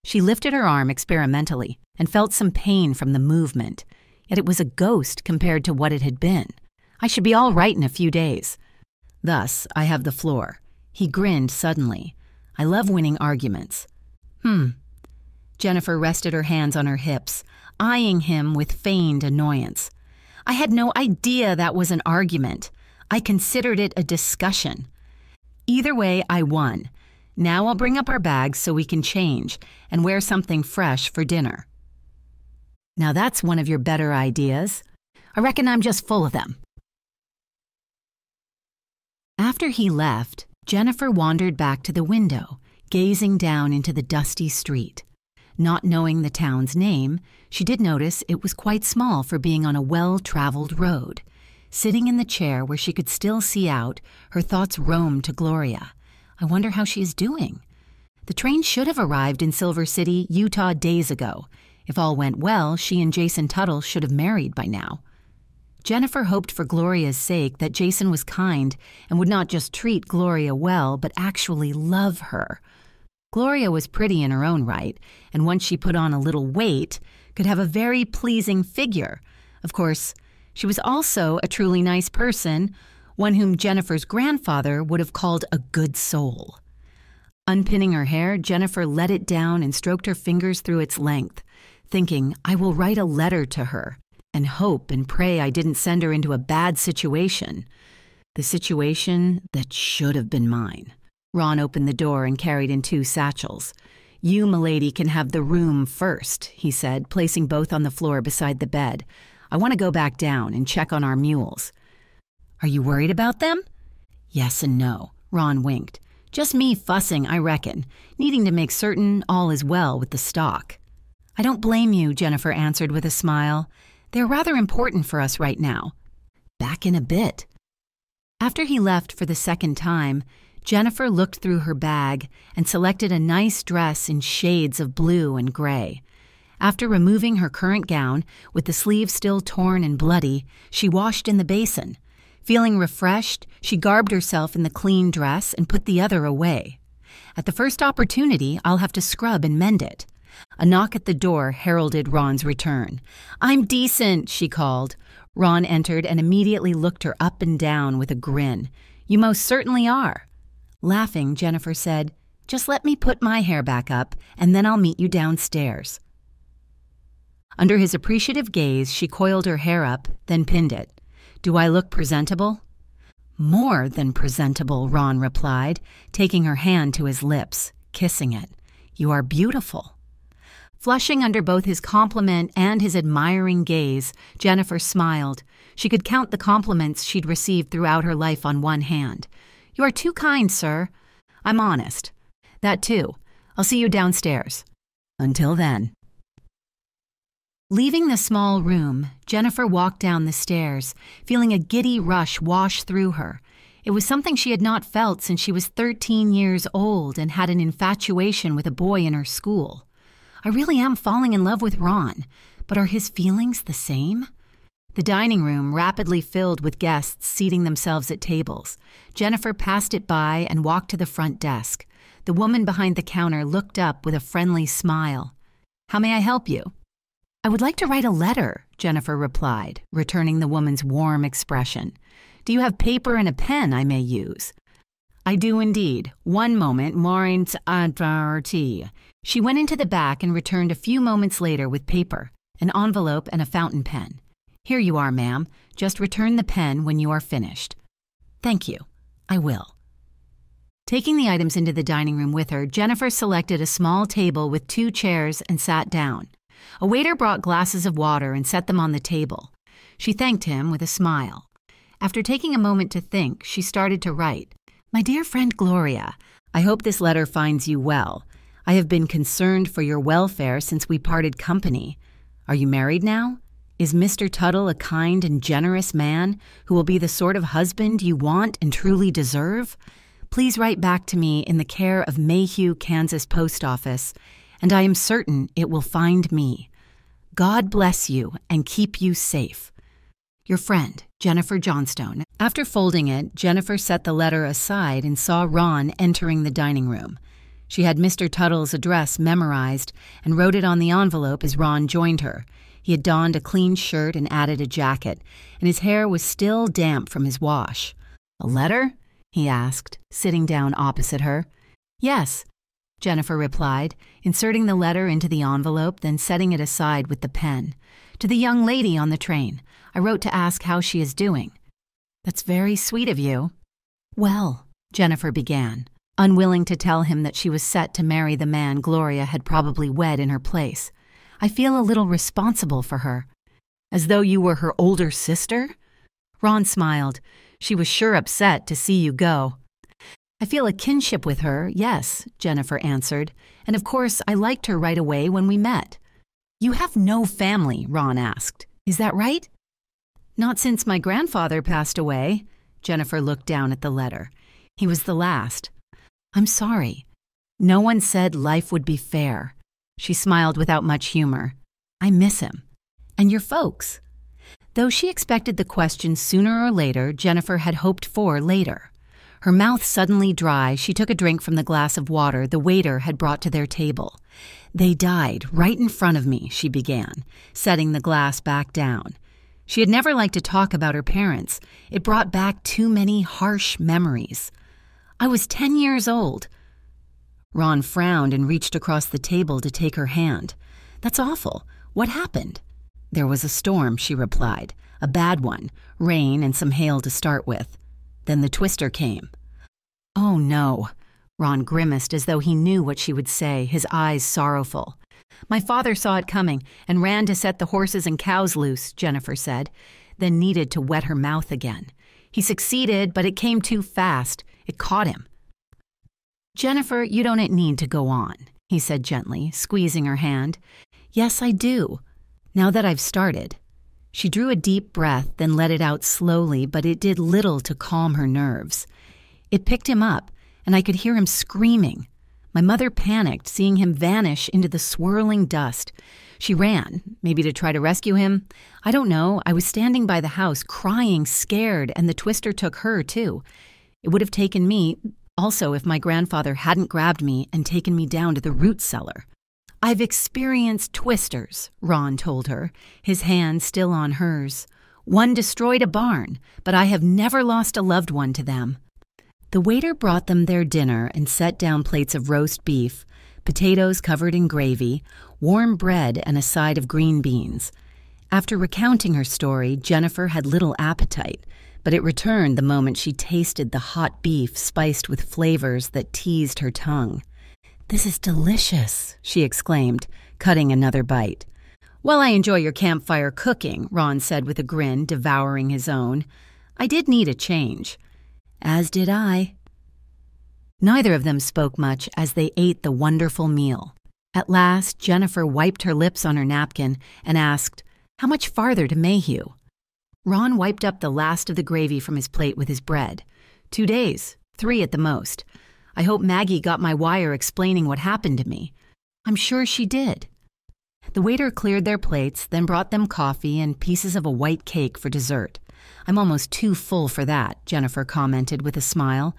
She lifted her arm experimentally and felt some pain from the movement, yet it was a ghost compared to what it had been. I should be all right in a few days. Thus, I have the floor. He grinned suddenly. I love winning arguments. Hmm. Jennifer rested her hands on her hips, eyeing him with feigned annoyance. I had no idea that was an argument. I considered it a discussion. Either way, I won. Now I'll bring up our bags so we can change and wear something fresh for dinner. Now that's one of your better ideas. I reckon I'm just full of them. After he left, Jennifer wandered back to the window, gazing down into the dusty street. Not knowing the town's name, she did notice it was quite small for being on a well traveled road. Sitting in the chair where she could still see out, her thoughts roamed to Gloria. I wonder how she is doing. The train should have arrived in Silver City, Utah, days ago. If all went well, she and Jason Tuttle should have married by now. Jennifer hoped for Gloria's sake that Jason was kind and would not just treat Gloria well, but actually love her. Gloria was pretty in her own right, and once she put on a little weight, could have a very pleasing figure. Of course, she was also a truly nice person one whom Jennifer's grandfather would have called a good soul. Unpinning her hair, Jennifer let it down and stroked her fingers through its length, thinking, I will write a letter to her and hope and pray I didn't send her into a bad situation. The situation that should have been mine. Ron opened the door and carried in two satchels. You, milady, can have the room first, he said, placing both on the floor beside the bed. I want to go back down and check on our mules. Are you worried about them? Yes and no. Ron winked. Just me fussing, I reckon, needing to make certain all is well with the stock. I don't blame you, Jennifer answered with a smile. They're rather important for us right now. Back in a bit. After he left for the second time, Jennifer looked through her bag and selected a nice dress in shades of blue and gray. After removing her current gown, with the sleeves still torn and bloody, she washed in the basin. Feeling refreshed, she garbed herself in the clean dress and put the other away. At the first opportunity, I'll have to scrub and mend it. A knock at the door heralded Ron's return. I'm decent, she called. Ron entered and immediately looked her up and down with a grin. You most certainly are. Laughing, Jennifer said, Just let me put my hair back up, and then I'll meet you downstairs. Under his appreciative gaze, she coiled her hair up, then pinned it. Do I look presentable? More than presentable, Ron replied, taking her hand to his lips, kissing it. You are beautiful. Flushing under both his compliment and his admiring gaze, Jennifer smiled. She could count the compliments she'd received throughout her life on one hand. You are too kind, sir. I'm honest. That too. I'll see you downstairs. Until then. Leaving the small room, Jennifer walked down the stairs, feeling a giddy rush wash through her. It was something she had not felt since she was 13 years old and had an infatuation with a boy in her school. I really am falling in love with Ron, but are his feelings the same? The dining room rapidly filled with guests seating themselves at tables. Jennifer passed it by and walked to the front desk. The woman behind the counter looked up with a friendly smile. How may I help you? I would like to write a letter, Jennifer replied, returning the woman's warm expression. Do you have paper and a pen I may use? I do indeed. One moment, Maureen's adverti. She went into the back and returned a few moments later with paper, an envelope, and a fountain pen. Here you are, ma'am. Just return the pen when you are finished. Thank you. I will. Taking the items into the dining room with her, Jennifer selected a small table with two chairs and sat down. A waiter brought glasses of water and set them on the table. She thanked him with a smile. After taking a moment to think, she started to write My dear friend Gloria, I hope this letter finds you well. I have been concerned for your welfare since we parted company. Are you married now? Is Mr. Tuttle a kind and generous man who will be the sort of husband you want and truly deserve? Please write back to me in the care of Mayhew, Kansas Post Office, and I am certain it will find me. God bless you and keep you safe. Your friend, Jennifer Johnstone. After folding it, Jennifer set the letter aside and saw Ron entering the dining room. She had Mr. Tuttle's address memorized and wrote it on the envelope as Ron joined her. He had donned a clean shirt and added a jacket, and his hair was still damp from his wash. A letter? he asked, sitting down opposite her. Yes, Jennifer replied, inserting the letter into the envelope, then setting it aside with the pen. To the young lady on the train. I wrote to ask how she is doing. That's very sweet of you. Well, Jennifer began unwilling to tell him that she was set to marry the man Gloria had probably wed in her place. I feel a little responsible for her. As though you were her older sister? Ron smiled. She was sure upset to see you go. I feel a kinship with her, yes, Jennifer answered, and of course I liked her right away when we met. You have no family, Ron asked. Is that right? Not since my grandfather passed away. Jennifer looked down at the letter. He was the last. I'm sorry. No one said life would be fair. She smiled without much humor. I miss him. And your folks. Though she expected the question sooner or later, Jennifer had hoped for later. Her mouth suddenly dry, she took a drink from the glass of water the waiter had brought to their table. They died right in front of me, she began, setting the glass back down. She had never liked to talk about her parents. It brought back too many harsh memories. I was 10 years old. Ron frowned and reached across the table to take her hand. That's awful. What happened? There was a storm, she replied. A bad one. Rain and some hail to start with. Then the twister came. Oh no. Ron grimaced as though he knew what she would say, his eyes sorrowful. My father saw it coming and ran to set the horses and cows loose, Jennifer said, then needed to wet her mouth again. He succeeded, but it came too fast. It caught him. Jennifer, you don't need to go on, he said gently, squeezing her hand. Yes, I do. Now that I've started. She drew a deep breath, then let it out slowly, but it did little to calm her nerves. It picked him up, and I could hear him screaming. My mother panicked, seeing him vanish into the swirling dust. She ran, maybe to try to rescue him. I don't know. I was standing by the house, crying, scared, and the twister took her, too. It would have taken me, also, if my grandfather hadn't grabbed me and taken me down to the root cellar. I've experienced twisters, Ron told her, his hand still on hers. One destroyed a barn, but I have never lost a loved one to them. The waiter brought them their dinner and set down plates of roast beef, potatoes covered in gravy, warm bread, and a side of green beans. After recounting her story, Jennifer had little appetite, but it returned the moment she tasted the hot beef spiced with flavors that teased her tongue. This is delicious, she exclaimed, cutting another bite. Well, I enjoy your campfire cooking, Ron said with a grin, devouring his own. I did need a change. As did I. Neither of them spoke much as they ate the wonderful meal. At last, Jennifer wiped her lips on her napkin and asked, How much farther to Mayhew? Ron wiped up the last of the gravy from his plate with his bread. Two days, three at the most. I hope Maggie got my wire explaining what happened to me. I'm sure she did. The waiter cleared their plates, then brought them coffee and pieces of a white cake for dessert. I'm almost too full for that, Jennifer commented with a smile.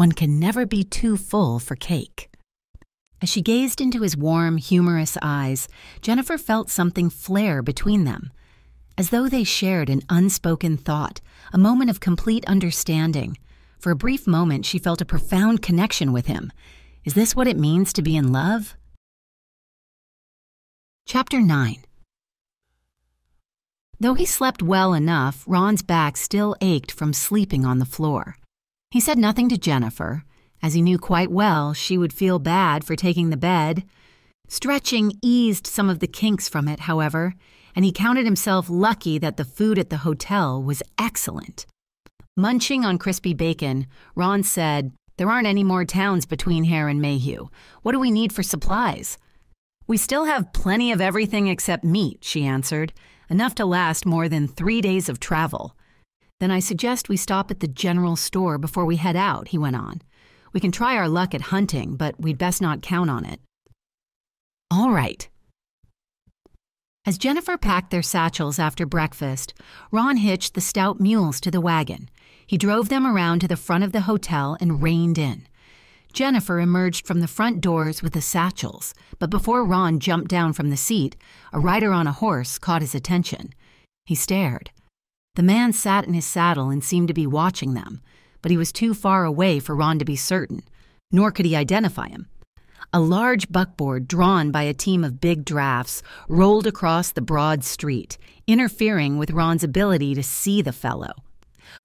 One can never be too full for cake. As she gazed into his warm, humorous eyes, Jennifer felt something flare between them, as though they shared an unspoken thought, a moment of complete understanding. For a brief moment, she felt a profound connection with him. Is this what it means to be in love? Chapter 9 Though he slept well enough, Ron's back still ached from sleeping on the floor. He said nothing to Jennifer, as he knew quite well she would feel bad for taking the bed. Stretching eased some of the kinks from it, however, and he counted himself lucky that the food at the hotel was excellent. Munching on crispy bacon, Ron said, There aren't any more towns between here and Mayhew. What do we need for supplies? We still have plenty of everything except meat, she answered enough to last more than three days of travel. Then I suggest we stop at the general store before we head out, he went on. We can try our luck at hunting, but we'd best not count on it. All right. As Jennifer packed their satchels after breakfast, Ron hitched the stout mules to the wagon. He drove them around to the front of the hotel and reined in. Jennifer emerged from the front doors with the satchels, but before Ron jumped down from the seat, a rider on a horse caught his attention. He stared. The man sat in his saddle and seemed to be watching them, but he was too far away for Ron to be certain, nor could he identify him. A large buckboard drawn by a team of big drafts rolled across the broad street, interfering with Ron's ability to see the fellow.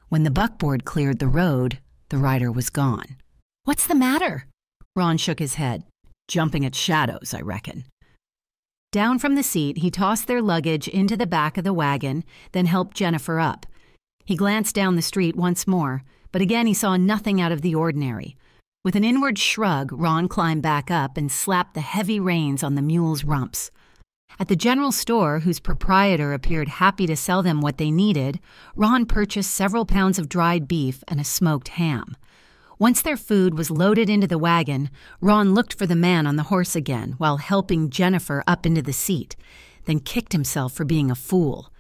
When the buckboard cleared the road, the rider was gone. What's the matter? Ron shook his head. Jumping at shadows, I reckon. Down from the seat, he tossed their luggage into the back of the wagon, then helped Jennifer up. He glanced down the street once more, but again he saw nothing out of the ordinary. With an inward shrug, Ron climbed back up and slapped the heavy reins on the mules' rumps. At the general store, whose proprietor appeared happy to sell them what they needed, Ron purchased several pounds of dried beef and a smoked ham. Once their food was loaded into the wagon, Ron looked for the man on the horse again while helping Jennifer up into the seat, then kicked himself for being a fool.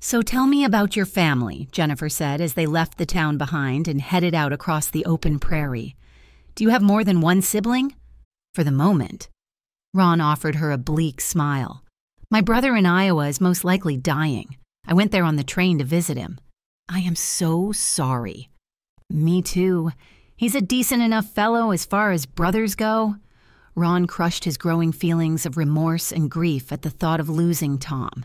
So tell me about your family, Jennifer said as they left the town behind and headed out across the open prairie. Do you have more than one sibling? For the moment. Ron offered her a bleak smile. My brother in Iowa is most likely dying. I went there on the train to visit him. I am so sorry. Me too. He's a decent enough fellow as far as brothers go. Ron crushed his growing feelings of remorse and grief at the thought of losing Tom.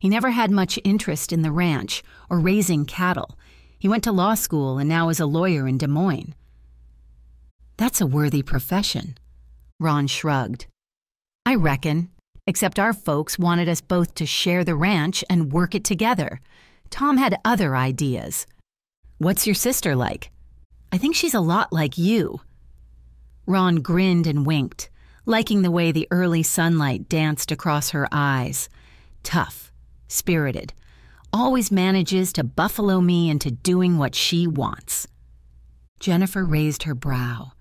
He never had much interest in the ranch or raising cattle. He went to law school and now is a lawyer in Des Moines. That's a worthy profession. Ron shrugged. I reckon, except our folks wanted us both to share the ranch and work it together. Tom had other ideas. What's your sister like? I think she's a lot like you. Ron grinned and winked, liking the way the early sunlight danced across her eyes. Tough, spirited, always manages to buffalo me into doing what she wants. Jennifer raised her brow.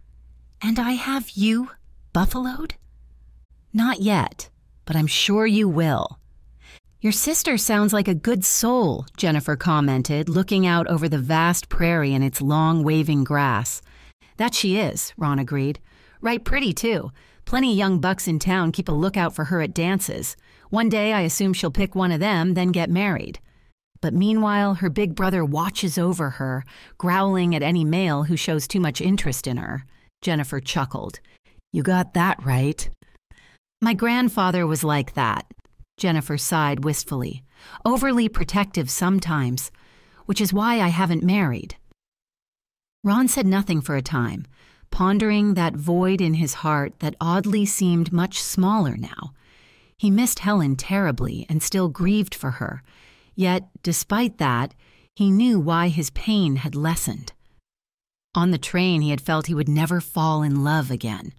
And I have you buffaloed? Not yet, but I'm sure you will. Your sister sounds like a good soul, Jennifer commented, looking out over the vast prairie and its long waving grass. That she is, Ron agreed. Right pretty, too. Plenty young bucks in town keep a lookout for her at dances. One day I assume she'll pick one of them, then get married. But meanwhile, her big brother watches over her, growling at any male who shows too much interest in her. Jennifer chuckled. You got that right. My grandfather was like that. Jennifer sighed wistfully. Overly protective sometimes, which is why I haven't married. Ron said nothing for a time, pondering that void in his heart that oddly seemed much smaller now. He missed Helen terribly and still grieved for her, yet, despite that, he knew why his pain had lessened. On the train, he had felt he would never fall in love again.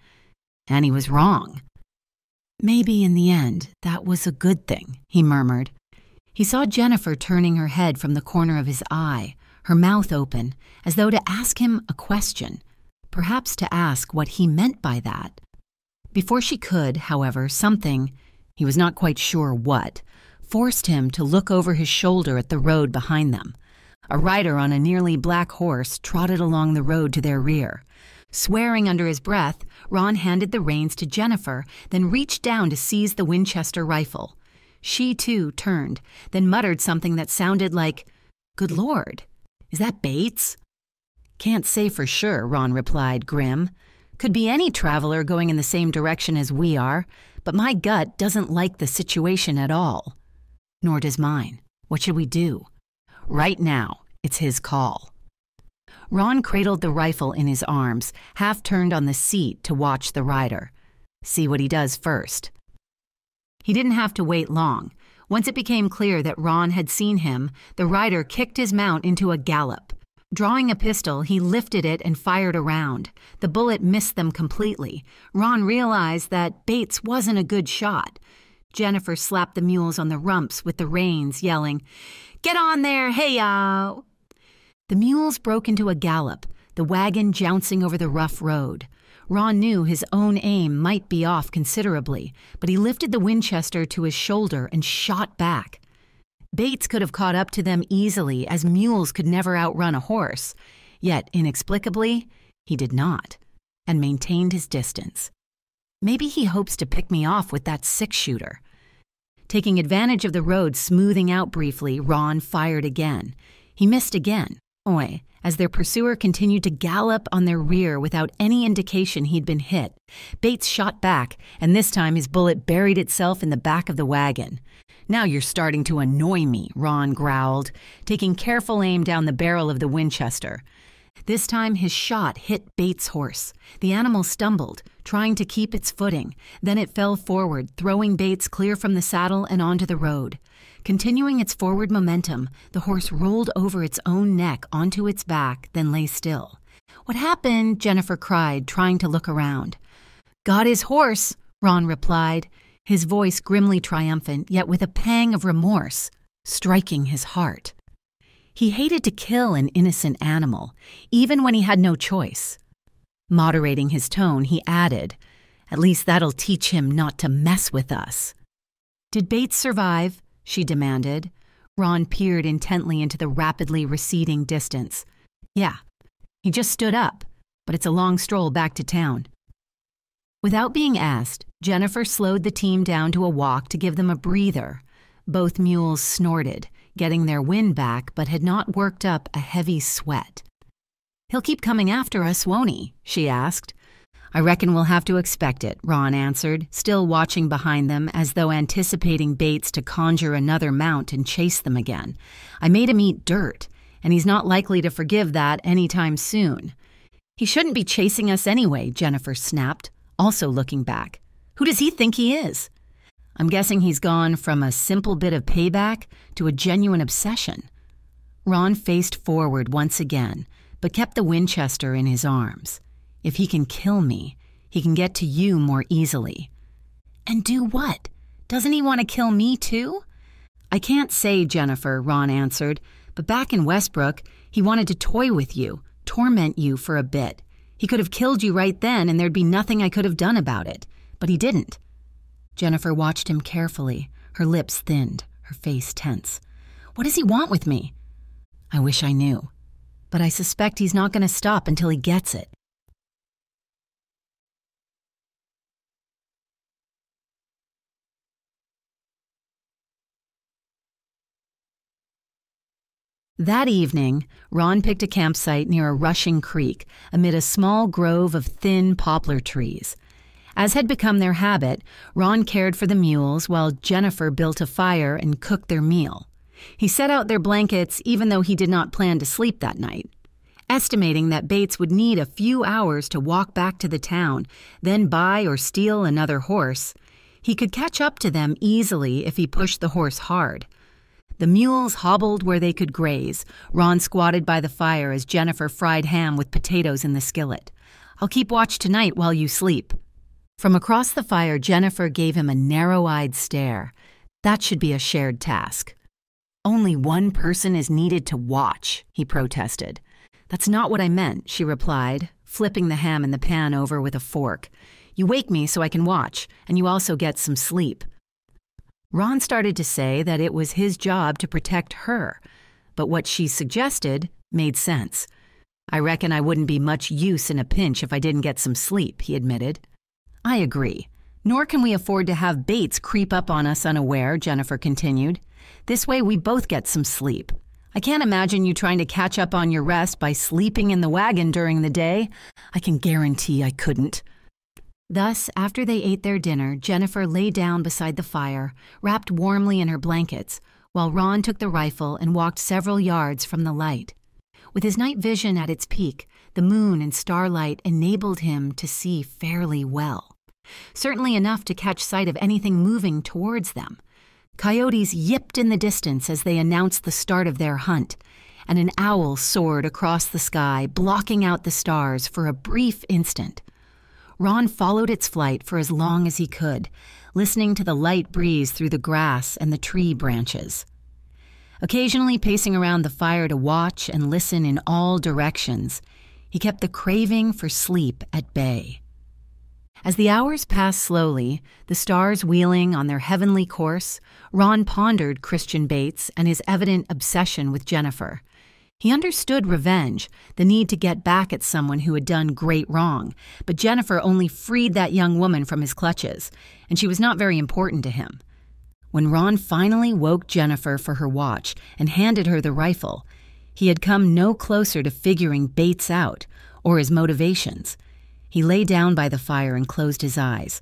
And he was wrong. Maybe in the end, that was a good thing, he murmured. He saw Jennifer turning her head from the corner of his eye, her mouth open, as though to ask him a question, perhaps to ask what he meant by that. Before she could, however, something, he was not quite sure what, forced him to look over his shoulder at the road behind them. A rider on a nearly black horse trotted along the road to their rear. Swearing under his breath, Ron handed the reins to Jennifer, then reached down to seize the Winchester rifle. She, too, turned, then muttered something that sounded like, Good Lord. Is that Bates? Can't say for sure, Ron replied, grim. Could be any traveler going in the same direction as we are, but my gut doesn't like the situation at all. Nor does mine. What should we do? Right now, it's his call. Ron cradled the rifle in his arms, half turned on the seat to watch the rider. See what he does first. He didn't have to wait long. Once it became clear that Ron had seen him, the rider kicked his mount into a gallop. Drawing a pistol, he lifted it and fired around. The bullet missed them completely. Ron realized that Bates wasn't a good shot. Jennifer slapped the mules on the rumps with the reins, yelling, Get on there, hey ya! The mules broke into a gallop, the wagon jouncing over the rough road. Ron knew his own aim might be off considerably, but he lifted the Winchester to his shoulder and shot back. Bates could have caught up to them easily, as mules could never outrun a horse. Yet, inexplicably, he did not, and maintained his distance. Maybe he hopes to pick me off with that six shooter. Taking advantage of the road smoothing out briefly, Ron fired again. He missed again. Oi, as their pursuer continued to gallop on their rear without any indication he'd been hit. Bates shot back, and this time his bullet buried itself in the back of the wagon. Now you're starting to annoy me, Ron growled, taking careful aim down the barrel of the Winchester. This time his shot hit Bates' horse. The animal stumbled, trying to keep its footing. Then it fell forward, throwing Bates clear from the saddle and onto the road. Continuing its forward momentum, the horse rolled over its own neck onto its back, then lay still. What happened? Jennifer cried, trying to look around. Got his horse, Ron replied, his voice grimly triumphant, yet with a pang of remorse, striking his heart. He hated to kill an innocent animal, even when he had no choice. Moderating his tone, he added, At least that'll teach him not to mess with us. Did Bates survive? She demanded. Ron peered intently into the rapidly receding distance. Yeah, he just stood up, but it's a long stroll back to town. Without being asked, Jennifer slowed the team down to a walk to give them a breather. Both mules snorted, getting their wind back, but had not worked up a heavy sweat. He'll keep coming after us, won't he? she asked. I reckon we'll have to expect it, Ron answered, still watching behind them as though anticipating Bates to conjure another mount and chase them again. I made him eat dirt, and he's not likely to forgive that any time soon. He shouldn't be chasing us anyway, Jennifer snapped, also looking back. Who does he think he is? I'm guessing he's gone from a simple bit of payback to a genuine obsession. Ron faced forward once again, but kept the Winchester in his arms. If he can kill me, he can get to you more easily. And do what? Doesn't he want to kill me too? I can't say, Jennifer, Ron answered, but back in Westbrook, he wanted to toy with you, torment you for a bit. He could have killed you right then, and there'd be nothing I could have done about it. But he didn't. Jennifer watched him carefully, her lips thinned, her face tense. What does he want with me? I wish I knew. But I suspect he's not going to stop until he gets it. That evening, Ron picked a campsite near a rushing creek amid a small grove of thin poplar trees. As had become their habit, Ron cared for the mules while Jennifer built a fire and cooked their meal. He set out their blankets even though he did not plan to sleep that night. Estimating that Bates would need a few hours to walk back to the town, then buy or steal another horse, he could catch up to them easily if he pushed the horse hard. The mules hobbled where they could graze. Ron squatted by the fire as Jennifer fried ham with potatoes in the skillet. I'll keep watch tonight while you sleep. From across the fire, Jennifer gave him a narrow eyed stare. That should be a shared task. Only one person is needed to watch, he protested. That's not what I meant, she replied, flipping the ham in the pan over with a fork. You wake me so I can watch, and you also get some sleep. Ron started to say that it was his job to protect her, but what she suggested made sense. I reckon I wouldn't be much use in a pinch if I didn't get some sleep, he admitted. I agree. Nor can we afford to have Bates creep up on us unaware, Jennifer continued. This way we both get some sleep. I can't imagine you trying to catch up on your rest by sleeping in the wagon during the day. I can guarantee I couldn't. Thus, after they ate their dinner, Jennifer lay down beside the fire, wrapped warmly in her blankets, while Ron took the rifle and walked several yards from the light. With his night vision at its peak, the moon and starlight enabled him to see fairly well. Certainly enough to catch sight of anything moving towards them. Coyotes yipped in the distance as they announced the start of their hunt, and an owl soared across the sky, blocking out the stars for a brief instant. Ron followed its flight for as long as he could, listening to the light breeze through the grass and the tree branches. Occasionally pacing around the fire to watch and listen in all directions, he kept the craving for sleep at bay. As the hours passed slowly, the stars wheeling on their heavenly course, Ron pondered Christian Bates and his evident obsession with Jennifer. He understood revenge, the need to get back at someone who had done great wrong, but Jennifer only freed that young woman from his clutches, and she was not very important to him. When Ron finally woke Jennifer for her watch and handed her the rifle, he had come no closer to figuring Bates out or his motivations. He lay down by the fire and closed his eyes.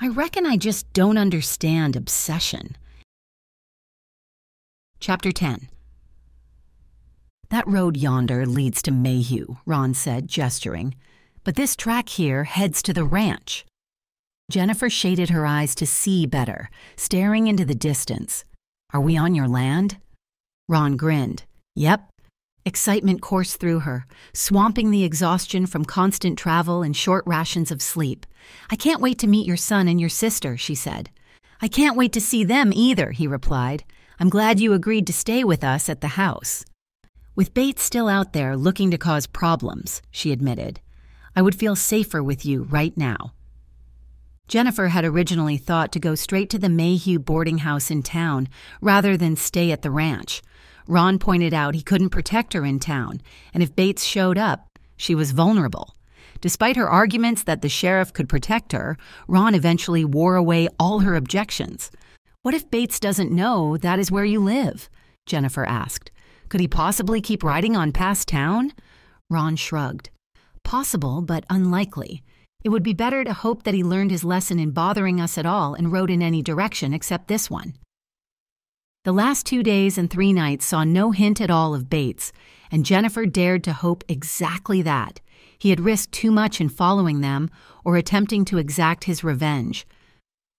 I reckon I just don't understand obsession. Chapter 10 that road yonder leads to Mayhew, Ron said, gesturing. But this track here heads to the ranch. Jennifer shaded her eyes to see better, staring into the distance. Are we on your land? Ron grinned. Yep. Excitement coursed through her, swamping the exhaustion from constant travel and short rations of sleep. I can't wait to meet your son and your sister, she said. I can't wait to see them either, he replied. I'm glad you agreed to stay with us at the house. With Bates still out there looking to cause problems, she admitted, I would feel safer with you right now. Jennifer had originally thought to go straight to the Mayhew boarding house in town rather than stay at the ranch. Ron pointed out he couldn't protect her in town, and if Bates showed up, she was vulnerable. Despite her arguments that the sheriff could protect her, Ron eventually wore away all her objections. What if Bates doesn't know that is where you live? Jennifer asked. Could he possibly keep riding on past town? Ron shrugged. Possible, but unlikely. It would be better to hope that he learned his lesson in bothering us at all and rode in any direction except this one. The last two days and three nights saw no hint at all of Bates, and Jennifer dared to hope exactly that. He had risked too much in following them or attempting to exact his revenge.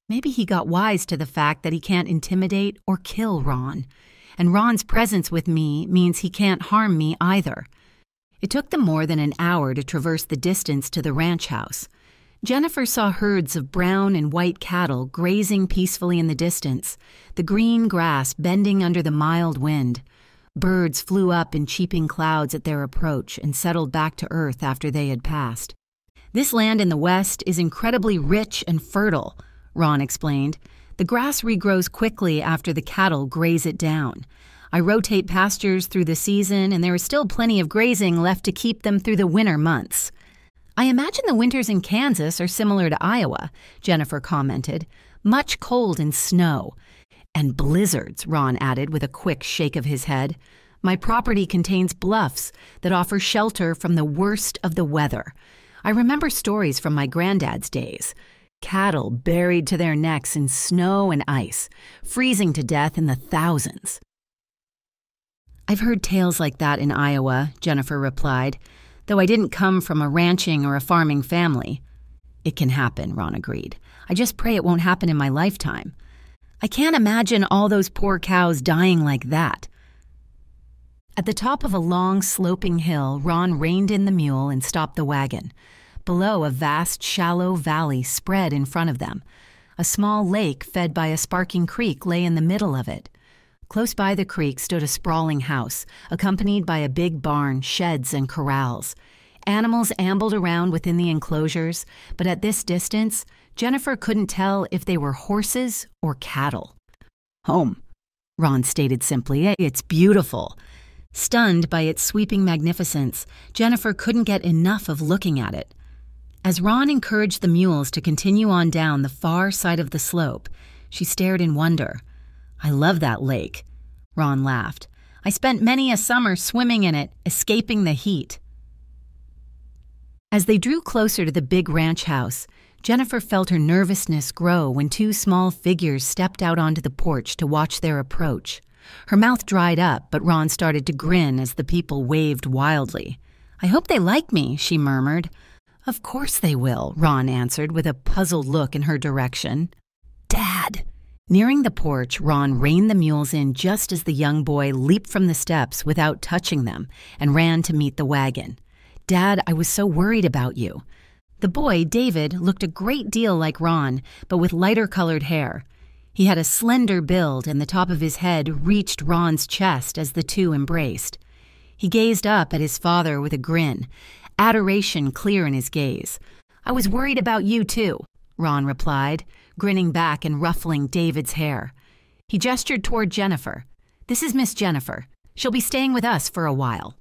Maybe he got wise to the fact that he can't intimidate or kill Ron, and Ron's presence with me means he can't harm me either. It took them more than an hour to traverse the distance to the ranch house. Jennifer saw herds of brown and white cattle grazing peacefully in the distance, the green grass bending under the mild wind. Birds flew up in cheeping clouds at their approach and settled back to earth after they had passed. This land in the west is incredibly rich and fertile, Ron explained. The grass regrows quickly after the cattle graze it down. I rotate pastures through the season, and there is still plenty of grazing left to keep them through the winter months. I imagine the winters in Kansas are similar to Iowa, Jennifer commented. Much cold and snow. And blizzards, Ron added with a quick shake of his head. My property contains bluffs that offer shelter from the worst of the weather. I remember stories from my granddad's days. Cattle buried to their necks in snow and ice, freezing to death in the thousands. I've heard tales like that in Iowa, Jennifer replied though I didn't come from a ranching or a farming family. It can happen, Ron agreed. I just pray it won't happen in my lifetime. I can't imagine all those poor cows dying like that. At the top of a long, sloping hill, Ron reined in the mule and stopped the wagon. Below, a vast, shallow valley spread in front of them. A small lake fed by a sparking creek lay in the middle of it. Close by the creek stood a sprawling house, accompanied by a big barn, sheds, and corrals. Animals ambled around within the enclosures, but at this distance, Jennifer couldn't tell if they were horses or cattle. Home, Ron stated simply. It's beautiful. Stunned by its sweeping magnificence, Jennifer couldn't get enough of looking at it. As Ron encouraged the mules to continue on down the far side of the slope, she stared in wonder. I love that lake. Ron laughed. I spent many a summer swimming in it, escaping the heat. As they drew closer to the big ranch house, Jennifer felt her nervousness grow when two small figures stepped out onto the porch to watch their approach. Her mouth dried up, but Ron started to grin as the people waved wildly. I hope they like me, she murmured. Of course they will, Ron answered with a puzzled look in her direction. Dad, Nearing the porch, Ron reined the mules in just as the young boy leaped from the steps without touching them and ran to meet the wagon. Dad, I was so worried about you. The boy, David, looked a great deal like Ron, but with lighter colored hair. He had a slender build, and the top of his head reached Ron's chest as the two embraced. He gazed up at his father with a grin, adoration clear in his gaze. I was worried about you, too, Ron replied grinning back and ruffling David's hair. He gestured toward Jennifer. This is Miss Jennifer. She'll be staying with us for a while.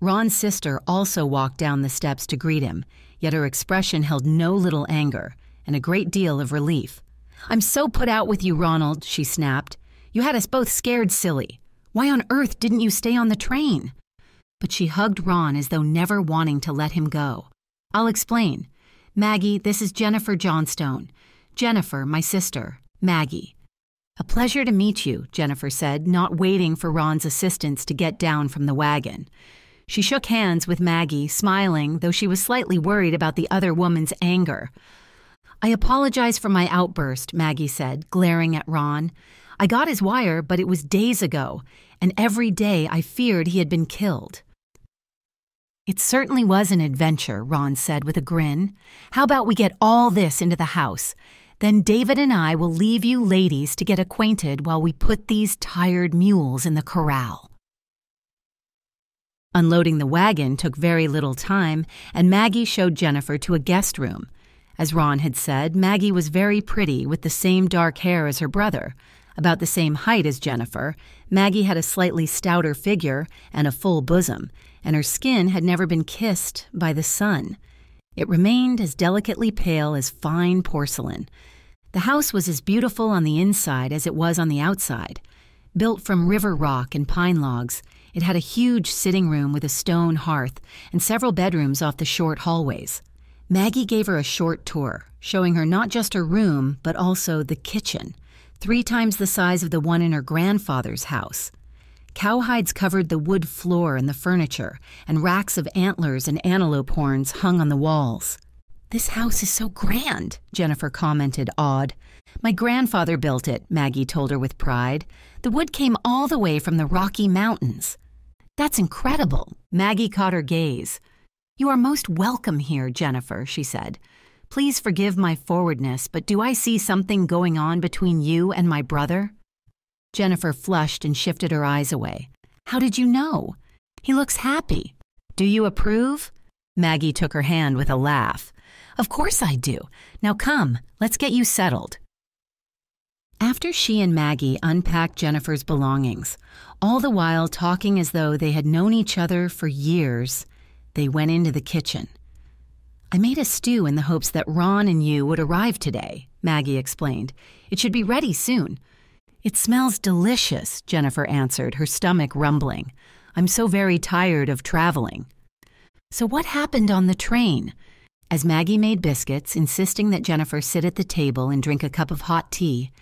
Ron's sister also walked down the steps to greet him, yet her expression held no little anger and a great deal of relief. I'm so put out with you, Ronald, she snapped. You had us both scared silly. Why on earth didn't you stay on the train? But she hugged Ron as though never wanting to let him go. I'll explain. Maggie, this is Jennifer Johnstone. Jennifer, my sister, Maggie. A pleasure to meet you, Jennifer said, not waiting for Ron's assistance to get down from the wagon. She shook hands with Maggie, smiling, though she was slightly worried about the other woman's anger. I apologize for my outburst, Maggie said, glaring at Ron. I got his wire, but it was days ago, and every day I feared he had been killed. It certainly was an adventure, Ron said with a grin. How about we get all this into the house? Then David and I will leave you ladies to get acquainted while we put these tired mules in the corral. Unloading the wagon took very little time, and Maggie showed Jennifer to a guest room. As Ron had said, Maggie was very pretty with the same dark hair as her brother. About the same height as Jennifer, Maggie had a slightly stouter figure and a full bosom, and her skin had never been kissed by the sun. It remained as delicately pale as fine porcelain, the house was as beautiful on the inside as it was on the outside. Built from river rock and pine logs, It had a huge sitting room with a stone hearth and several bedrooms off the short hallways. Maggie gave her a short tour, showing her not just her room, but also the kitchen, three times the size of the one in her grandfather's house. Cowhides covered the wood floor and the furniture, and racks of antlers and antelope horns hung on the walls. This house is so grand, Jennifer commented, awed. My grandfather built it, Maggie told her with pride. The wood came all the way from the Rocky Mountains. That's incredible. Maggie caught her gaze. You are most welcome here, Jennifer, she said. Please forgive my forwardness, but do I see something going on between you and my brother? Jennifer flushed and shifted her eyes away. How did you know? He looks happy. Do you approve? Maggie took her hand with a laugh. Of course I do. Now come, let's get you settled. After she and Maggie unpacked Jennifer's belongings, all the while talking as though they had known each other for years, they went into the kitchen. I made a stew in the hopes that Ron and you would arrive today, Maggie explained. It should be ready soon. It smells delicious, Jennifer answered, her stomach rumbling. I'm so very tired of traveling. So, what happened on the train? As Maggie made biscuits, insisting that Jennifer sit at the table and drink a cup of hot tea,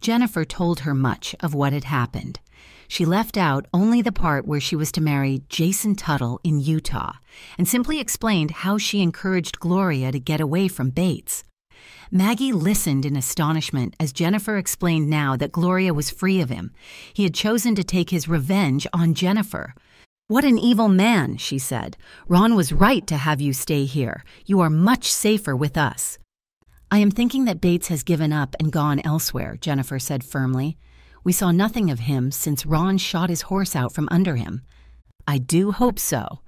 Jennifer told her much of what had happened. She left out only the part where she was to marry Jason Tuttle in Utah and simply explained how she encouraged Gloria to get away from Bates. Maggie listened in astonishment as Jennifer explained now that Gloria was free of him. He had chosen to take his revenge on Jennifer. What an evil man, she said. Ron was right to have you stay here. You are much safer with us. I am thinking that Bates has given up and gone elsewhere, Jennifer said firmly. We saw nothing of him since Ron shot his horse out from under him. I do hope so.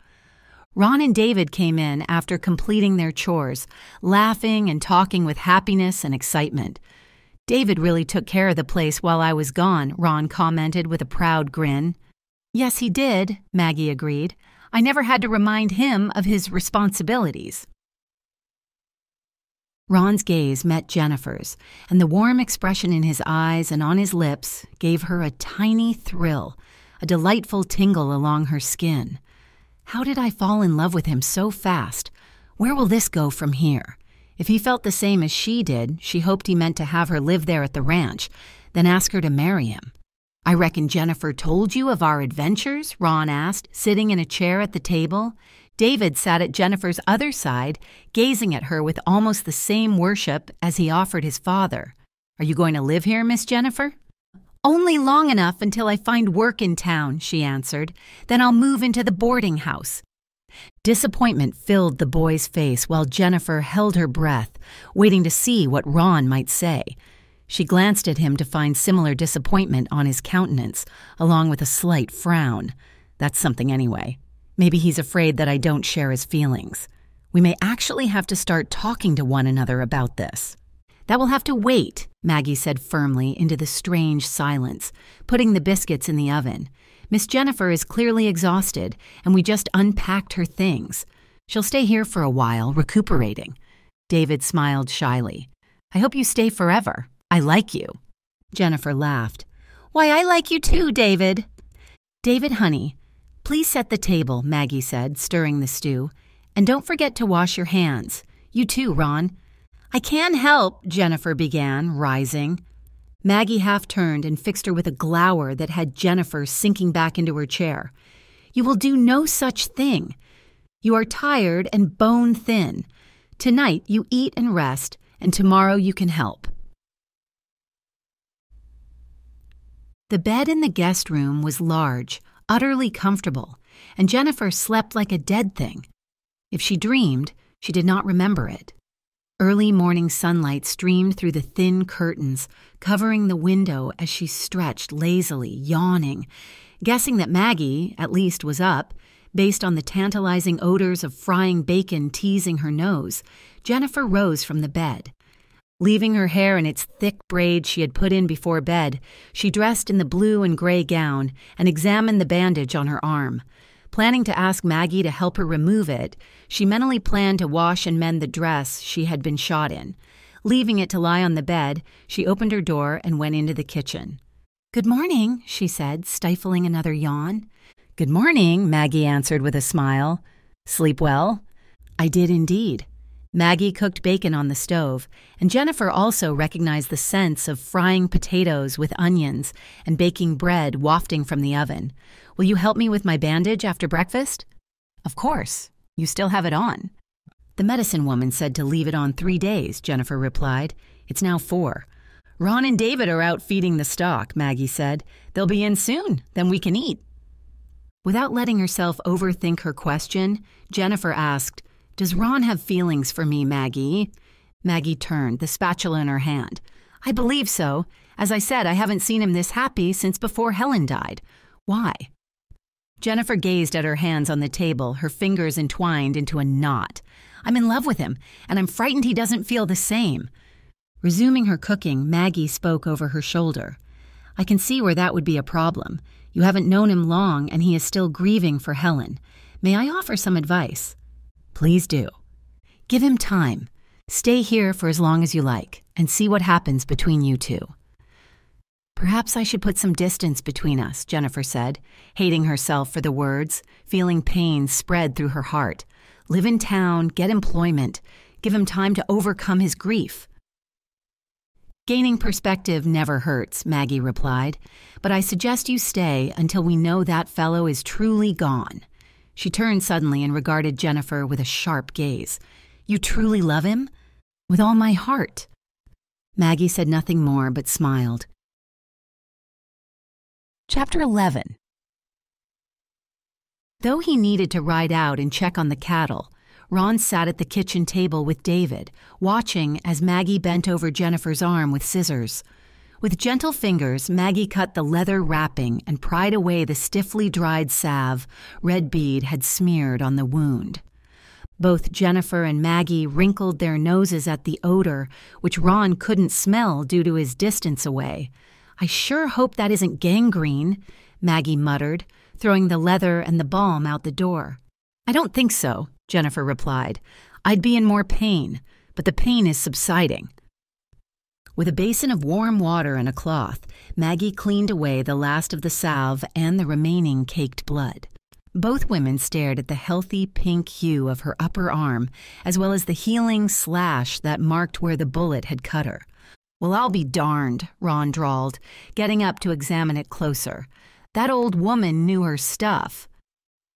Ron and David came in after completing their chores, laughing and talking with happiness and excitement. David really took care of the place while I was gone, Ron commented with a proud grin. Yes, he did, Maggie agreed. I never had to remind him of his responsibilities. Ron's gaze met Jennifer's, and the warm expression in his eyes and on his lips gave her a tiny thrill, a delightful tingle along her skin. How did I fall in love with him so fast? Where will this go from here? If he felt the same as she did, she hoped he meant to have her live there at the ranch, then ask her to marry him. I reckon Jennifer told you of our adventures? Ron asked, sitting in a chair at the table. David sat at Jennifer's other side, gazing at her with almost the same worship as he offered his father. Are you going to live here, Miss Jennifer? Only long enough until I find work in town, she answered. Then I'll move into the boarding house. Disappointment filled the boy's face while Jennifer held her breath, waiting to see what Ron might say. She glanced at him to find similar disappointment on his countenance, along with a slight frown. That's something anyway. Maybe he's afraid that I don't share his feelings. We may actually have to start talking to one another about this. That will have to wait, Maggie said firmly into the strange silence, putting the biscuits in the oven. Miss Jennifer is clearly exhausted, and we just unpacked her things. She'll stay here for a while, recuperating. David smiled shyly. I hope you stay forever. I like you. Jennifer laughed. Why, I like you too, David. David, honey, please set the table, Maggie said, stirring the stew. And don't forget to wash your hands. You too, Ron. I can't help, Jennifer began, rising. Maggie half turned and fixed her with a glower that had Jennifer sinking back into her chair. You will do no such thing. You are tired and bone thin. Tonight you eat and rest, and tomorrow you can help. The bed in the guest room was large, utterly comfortable, and Jennifer slept like a dead thing. If she dreamed, she did not remember it. Early morning sunlight streamed through the thin curtains, covering the window as she stretched lazily, yawning, guessing that Maggie, at least, was up. Based on the tantalizing odors of frying bacon teasing her nose, Jennifer rose from the bed. Leaving her hair in its thick braid she had put in before bed, she dressed in the blue and gray gown and examined the bandage on her arm. Planning to ask Maggie to help her remove it, she mentally planned to wash and mend the dress she had been shot in. Leaving it to lie on the bed, she opened her door and went into the kitchen. Good morning, she said, stifling another yawn. Good morning, Maggie answered with a smile. Sleep well? I did indeed. Maggie cooked bacon on the stove, and Jennifer also recognized the scents of frying potatoes with onions and baking bread wafting from the oven. Will you help me with my bandage after breakfast? Of course. You still have it on. The medicine woman said to leave it on three days, Jennifer replied. It's now four. Ron and David are out feeding the stock, Maggie said. They'll be in soon, then we can eat. Without letting herself overthink her question, Jennifer asked, Does Ron have feelings for me, Maggie? Maggie turned, the spatula in her hand. I believe so. As I said, I haven't seen him this happy since before Helen died. Why? Jennifer gazed at her hands on the table, her fingers entwined into a knot. I'm in love with him, and I'm frightened he doesn't feel the same. Resuming her cooking, Maggie spoke over her shoulder. I can see where that would be a problem. You haven't known him long, and he is still grieving for Helen. May I offer some advice? Please do. Give him time. Stay here for as long as you like, and see what happens between you two. Perhaps I should put some distance between us, Jennifer said, hating herself for the words, feeling pain spread through her heart. Live in town, get employment, give him time to overcome his grief. Gaining perspective never hurts, Maggie replied, but I suggest you stay until we know that fellow is truly gone. She turned suddenly and regarded Jennifer with a sharp gaze. You truly love him? With all my heart. Maggie said nothing more but smiled. Chapter 11 Though he needed to ride out and check on the cattle, Ron sat at the kitchen table with David, watching as Maggie bent over Jennifer's arm with scissors. With gentle fingers, Maggie cut the leather wrapping and pried away the stiffly dried salve Red Bead had smeared on the wound. Both Jennifer and Maggie wrinkled their noses at the odor, which Ron couldn't smell due to his distance away. I sure hope that isn't gangrene, Maggie muttered, throwing the leather and the balm out the door. I don't think so, Jennifer replied. I'd be in more pain, but the pain is subsiding. With a basin of warm water and a cloth, Maggie cleaned away the last of the salve and the remaining caked blood. Both women stared at the healthy pink hue of her upper arm, as well as the healing slash that marked where the bullet had cut her. Well, I'll be darned, Ron drawled, getting up to examine it closer. That old woman knew her stuff.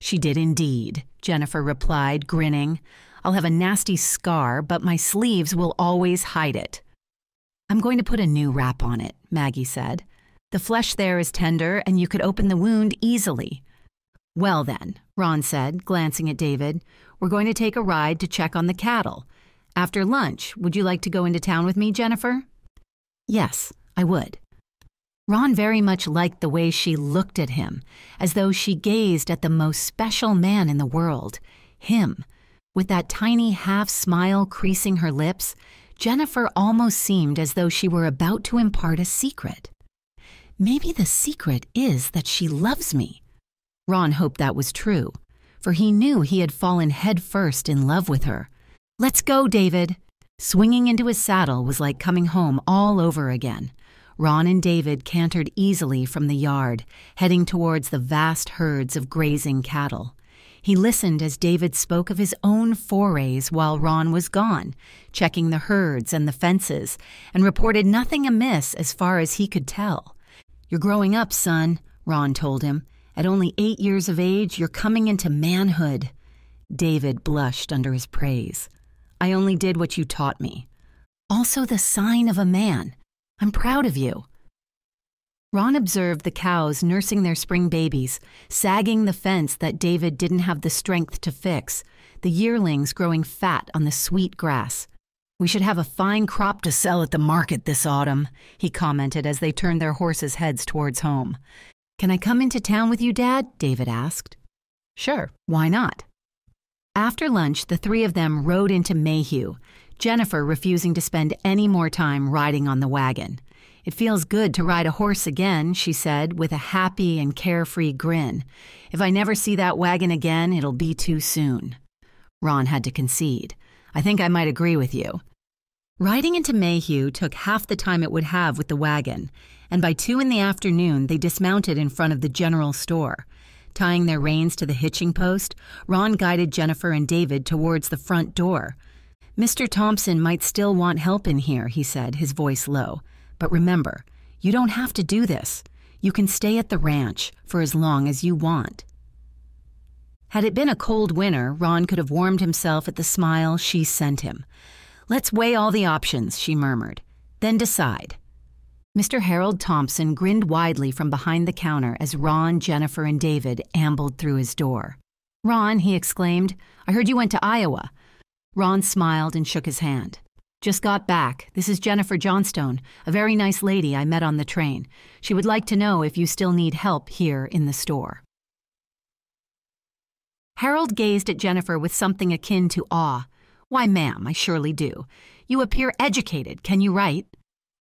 She did indeed, Jennifer replied, grinning. I'll have a nasty scar, but my sleeves will always hide it. I'm going to put a new wrap on it, Maggie said. The flesh there is tender, and you could open the wound easily. Well, then, Ron said, glancing at David, we're going to take a ride to check on the cattle. After lunch, would you like to go into town with me, Jennifer? Yes, I would. Ron very much liked the way she looked at him, as though she gazed at the most special man in the world, him. With that tiny half smile creasing her lips, Jennifer almost seemed as though she were about to impart a secret. Maybe the secret is that she loves me. Ron hoped that was true, for he knew he had fallen headfirst in love with her. Let's go, David. Swinging into his saddle was like coming home all over again. Ron and David cantered easily from the yard, heading towards the vast herds of grazing cattle. He listened as David spoke of his own forays while Ron was gone, checking the herds and the fences, and reported nothing amiss as far as he could tell. You're growing up, son, Ron told him. At only eight years of age, you're coming into manhood. David blushed under his praise. I only did what you taught me. Also, the sign of a man. I'm proud of you. Ron observed the cows nursing their spring babies, sagging the fence that David didn't have the strength to fix, the yearlings growing fat on the sweet grass. We should have a fine crop to sell at the market this autumn, he commented as they turned their horses' heads towards home. Can I come into town with you, Dad? David asked. Sure, why not? After lunch, the three of them rode into Mayhew, Jennifer refusing to spend any more time riding on the wagon. It feels good to ride a horse again, she said, with a happy and carefree grin. If I never see that wagon again, it'll be too soon. Ron had to concede. I think I might agree with you. Riding into Mayhew took half the time it would have with the wagon, and by two in the afternoon they dismounted in front of the general store. Tying their reins to the hitching post, Ron guided Jennifer and David towards the front door. Mr. Thompson might still want help in here, he said, his voice low. But remember, you don't have to do this. You can stay at the ranch for as long as you want. Had it been a cold winter, Ron could have warmed himself at the smile she sent him. Let's weigh all the options, she murmured. Then decide. Mr. Harold Thompson grinned widely from behind the counter as Ron, Jennifer, and David ambled through his door. Ron, he exclaimed, I heard you went to Iowa. Ron smiled and shook his hand. Just got back. This is Jennifer Johnstone, a very nice lady I met on the train. She would like to know if you still need help here in the store. Harold gazed at Jennifer with something akin to awe. Why, ma'am, I surely do. You appear educated. Can you write?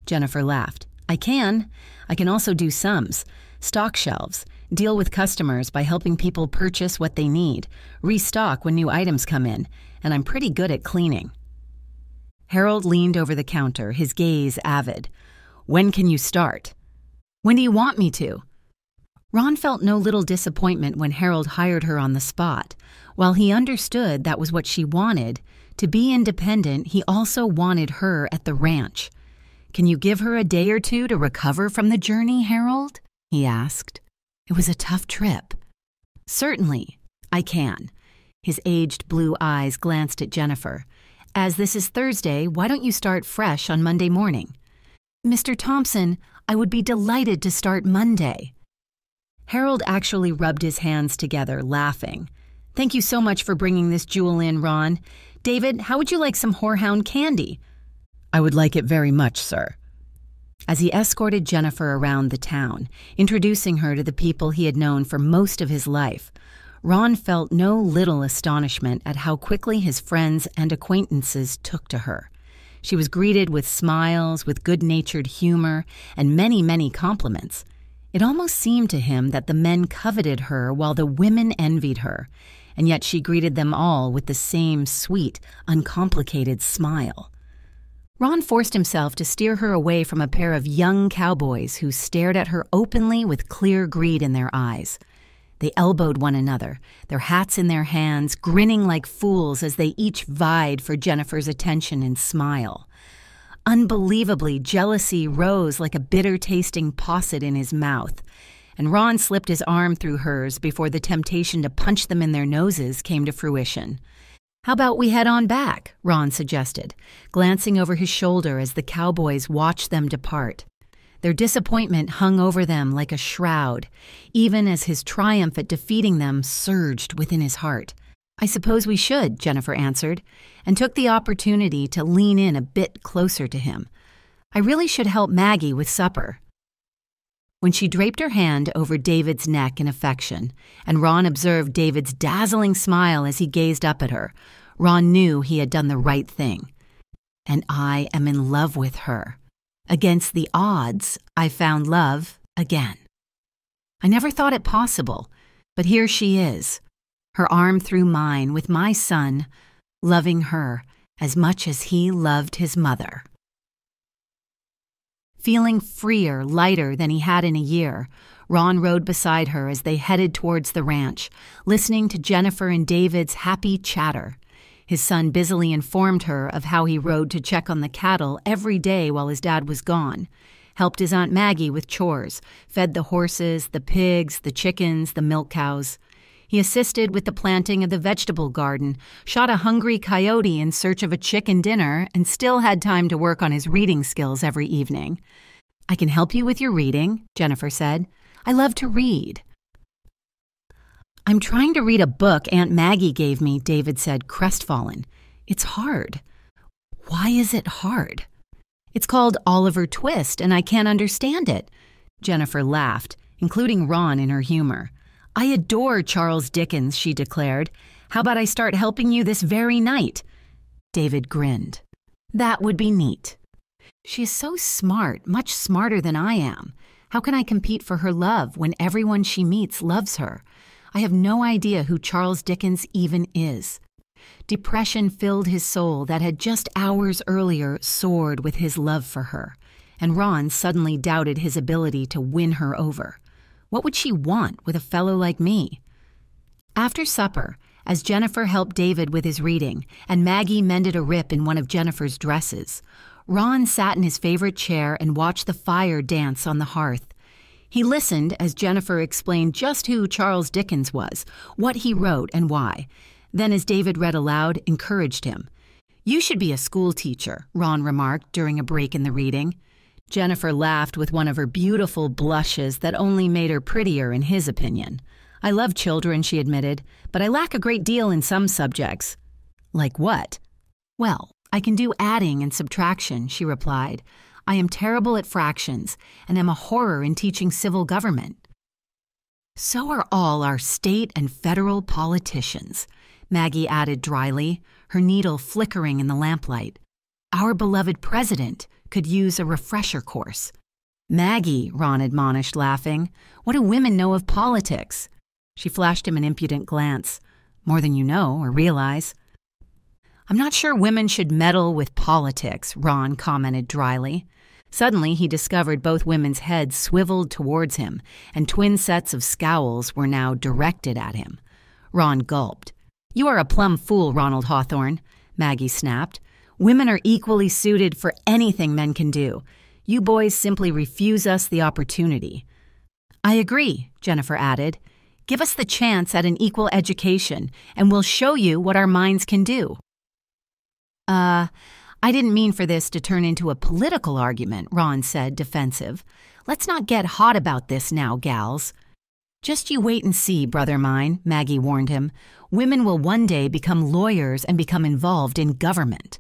Jennifer laughed. I can. I can also do sums, stock shelves, deal with customers by helping people purchase what they need, restock when new items come in, and I'm pretty good at cleaning. Harold leaned over the counter, his gaze avid. When can you start? When do you want me to? Ron felt no little disappointment when Harold hired her on the spot. While he understood that was what she wanted, to be independent, he also wanted her at the ranch. Can you give her a day or two to recover from the journey, Harold? he asked. It was a tough trip. Certainly, I can. His aged blue eyes glanced at Jennifer. As this is Thursday, why don't you start fresh on Monday morning? Mr. Thompson, I would be delighted to start Monday. Harold actually rubbed his hands together, laughing. Thank you so much for bringing this jewel in, Ron. David, how would you like some horehound candy? I would like it very much, sir. As he escorted Jennifer around the town, introducing her to the people he had known for most of his life, Ron felt no little astonishment at how quickly his friends and acquaintances took to her. She was greeted with smiles, with good natured humor, and many, many compliments. It almost seemed to him that the men coveted her while the women envied her, and yet she greeted them all with the same sweet, uncomplicated smile. Ron forced himself to steer her away from a pair of young cowboys who stared at her openly with clear greed in their eyes. They elbowed one another, their hats in their hands, grinning like fools as they each vied for Jennifer's attention and smile. Unbelievably, jealousy rose like a bitter tasting posset in his mouth, and Ron slipped his arm through hers before the temptation to punch them in their noses came to fruition. How about we head on back? Ron suggested, glancing over his shoulder as the cowboys watched them depart. Their disappointment hung over them like a shroud, even as his triumph at defeating them surged within his heart. I suppose we should, Jennifer answered, and took the opportunity to lean in a bit closer to him. I really should help Maggie with supper. When she draped her hand over David's neck in affection, and Ron observed David's dazzling smile as he gazed up at her, Ron knew he had done the right thing. And I am in love with her. Against the odds, I found love again. I never thought it possible, but here she is, her arm through mine with my son, loving her as much as he loved his mother. Feeling freer, lighter than he had in a year, Ron rode beside her as they headed towards the ranch, listening to Jennifer and David's happy chatter. His son busily informed her of how he rode to check on the cattle every day while his dad was gone, helped his Aunt Maggie with chores, fed the horses, the pigs, the chickens, the milk cows. He assisted with the planting of the vegetable garden, shot a hungry coyote in search of a chicken dinner, and still had time to work on his reading skills every evening. I can help you with your reading, Jennifer said. I love to read. I'm trying to read a book Aunt Maggie gave me, David said, crestfallen. It's hard. Why is it hard? It's called Oliver Twist, and I can't understand it. Jennifer laughed, including Ron in her humor. I adore Charles Dickens, she declared. How about I start helping you this very night? David grinned. That would be neat. She is so smart, much smarter than I am. How can I compete for her love when everyone she meets loves her? I have no idea who Charles Dickens even is. Depression filled his soul that had just hours earlier soared with his love for her, and Ron suddenly doubted his ability to win her over. What would she want with a fellow like me? After supper, as Jennifer helped David with his reading and Maggie mended a rip in one of Jennifer's dresses, Ron sat in his favorite chair and watched the fire dance on the hearth. He listened as Jennifer explained just who Charles Dickens was, what he wrote, and why. Then, as David read aloud, encouraged him. You should be a school teacher, Ron remarked during a break in the reading. Jennifer laughed with one of her beautiful blushes that only made her prettier in his opinion. I love children, she admitted, but I lack a great deal in some subjects. Like what? Well, I can do adding and subtraction, she replied. I am terrible at fractions and am a horror in teaching civil government. So are all our state and federal politicians, Maggie added dryly, her needle flickering in the lamplight. Our beloved president could use a refresher course. Maggie, Ron admonished, laughing, what do women know of politics? She flashed him an impudent glance. More than you know or realize. I'm not sure women should meddle with politics, Ron commented dryly. Suddenly, he discovered both women's heads swiveled towards him, and twin sets of scowls were now directed at him. Ron gulped. You are a plumb fool, Ronald Hawthorne, Maggie snapped. Women are equally suited for anything men can do. You boys simply refuse us the opportunity. I agree, Jennifer added. Give us the chance at an equal education, and we'll show you what our minds can do. Uh, I didn't mean for this to turn into a political argument, Ron said, defensive. Let's not get hot about this now, gals. Just you wait and see, brother mine, Maggie warned him. Women will one day become lawyers and become involved in government.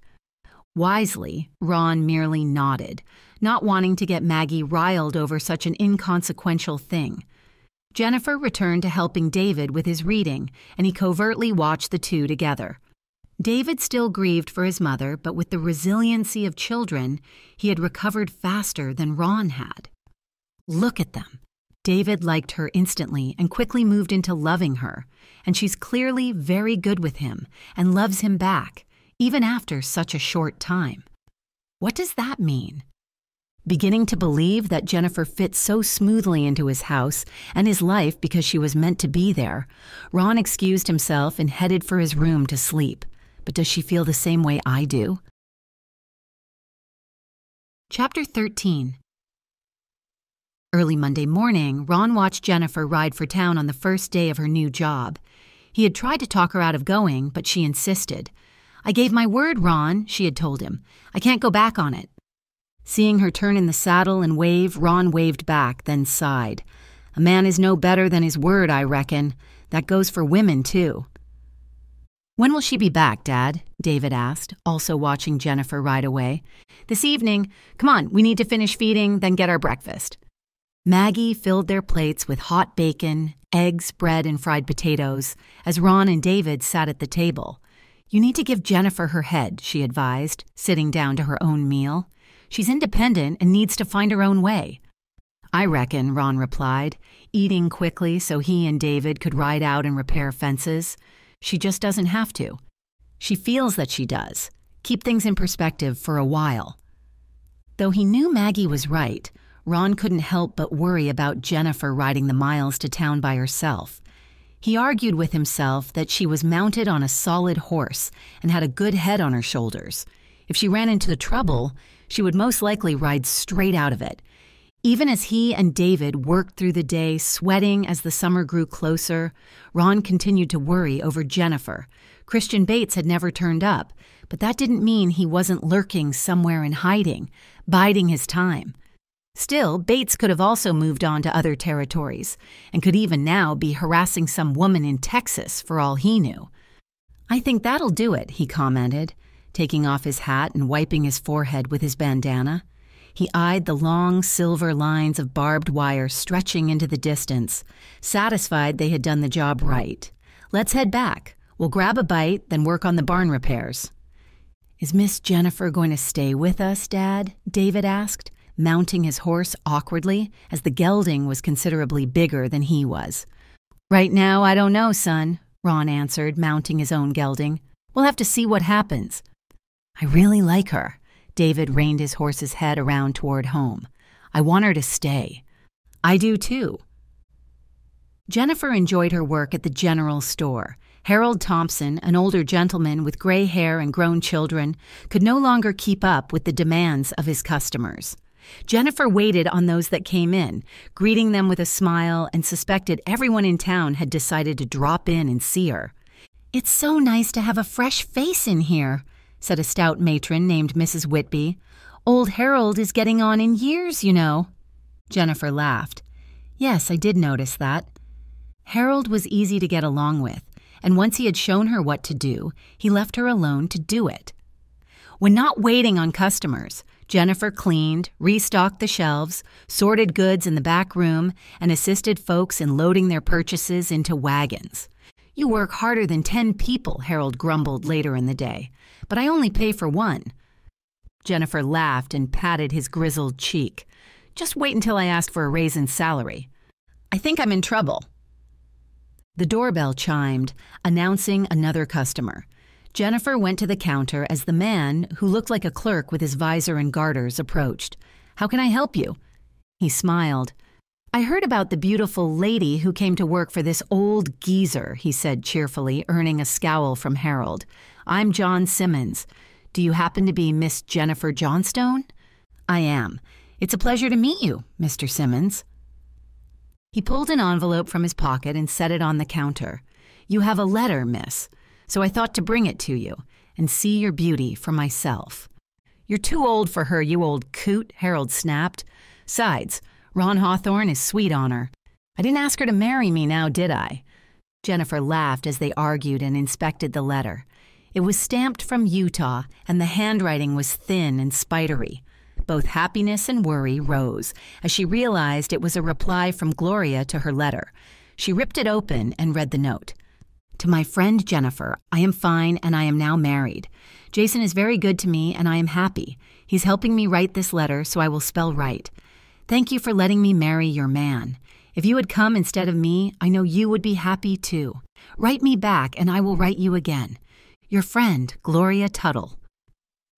Wisely, Ron merely nodded, not wanting to get Maggie riled over such an inconsequential thing. Jennifer returned to helping David with his reading, and he covertly watched the two together. David still grieved for his mother, but with the resiliency of children, he had recovered faster than Ron had. Look at them. David liked her instantly and quickly moved into loving her, and she's clearly very good with him and loves him back, even after such a short time. What does that mean? Beginning to believe that Jennifer fit so smoothly into his house and his life because she was meant to be there, Ron excused himself and headed for his room to sleep. But does she feel the same way I do? Chapter 13 Early Monday morning, Ron watched Jennifer ride for town on the first day of her new job. He had tried to talk her out of going, but she insisted. I gave my word, Ron, she had told him. I can't go back on it. Seeing her turn in the saddle and wave, Ron waved back, then sighed. A man is no better than his word, I reckon. That goes for women, too. When will she be back, Dad? David asked, also watching Jennifer ride away. This evening. Come on, we need to finish feeding, then get our breakfast. Maggie filled their plates with hot bacon, eggs, bread, and fried potatoes as Ron and David sat at the table. You need to give Jennifer her head, she advised, sitting down to her own meal. She's independent and needs to find her own way. I reckon, Ron replied, eating quickly so he and David could ride out and repair fences. She just doesn't have to. She feels that she does. Keep things in perspective for a while. Though he knew Maggie was right, Ron couldn't help but worry about Jennifer riding the miles to town by herself. He argued with himself that she was mounted on a solid horse and had a good head on her shoulders. If she ran into the trouble, she would most likely ride straight out of it. Even as he and David worked through the day, sweating as the summer grew closer, Ron continued to worry over Jennifer. Christian Bates had never turned up, but that didn't mean he wasn't lurking somewhere in hiding, biding his time. Still, Bates could have also moved on to other territories, and could even now be harassing some woman in Texas for all he knew. I think that'll do it, he commented, taking off his hat and wiping his forehead with his bandana. He eyed the long silver lines of barbed wire stretching into the distance, satisfied they had done the job right. Let's head back. We'll grab a bite, then work on the barn repairs. Is Miss Jennifer going to stay with us, Dad? David asked, mounting his horse awkwardly, as the gelding was considerably bigger than he was. Right now, I don't know, son, Ron answered, mounting his own gelding. We'll have to see what happens. I really like her. David reined his horse's head around toward home. I want her to stay. I do too. Jennifer enjoyed her work at the general store. Harold Thompson, an older gentleman with gray hair and grown children, could no longer keep up with the demands of his customers. Jennifer waited on those that came in, greeting them with a smile, and suspected everyone in town had decided to drop in and see her. It's so nice to have a fresh face in here, said a stout matron named Mrs. Whitby. Old Harold is getting on in years, you know. Jennifer laughed. Yes, I did notice that. Harold was easy to get along with, and once he had shown her what to do, he left her alone to do it. When not waiting on customers, Jennifer cleaned, restocked the shelves, sorted goods in the back room, and assisted folks in loading their purchases into wagons. You work harder than ten people, Harold grumbled later in the day, but I only pay for one. Jennifer laughed and patted his grizzled cheek. Just wait until I ask for a raise in salary. I think I'm in trouble. The doorbell chimed, announcing another customer. Jennifer went to the counter as the man, who looked like a clerk with his visor and garters, approached. How can I help you? He smiled. I heard about the beautiful lady who came to work for this old geezer, he said cheerfully, earning a scowl from Harold. I'm John Simmons. Do you happen to be Miss Jennifer Johnstone? I am. It's a pleasure to meet you, Mr. Simmons. He pulled an envelope from his pocket and set it on the counter. You have a letter, miss so I thought to bring it to you and see your beauty for myself. You're too old for her, you old coot, Harold snapped. Sides, Ron Hawthorne is sweet on her. I didn't ask her to marry me now, did I? Jennifer laughed as they argued and inspected the letter. It was stamped from Utah, and the handwriting was thin and spidery. Both happiness and worry rose as she realized it was a reply from Gloria to her letter. She ripped it open and read the note. To my friend Jennifer, I am fine and I am now married. Jason is very good to me and I am happy. He's helping me write this letter so I will spell right. Thank you for letting me marry your man. If you had come instead of me, I know you would be happy too. Write me back and I will write you again. Your friend, Gloria Tuttle.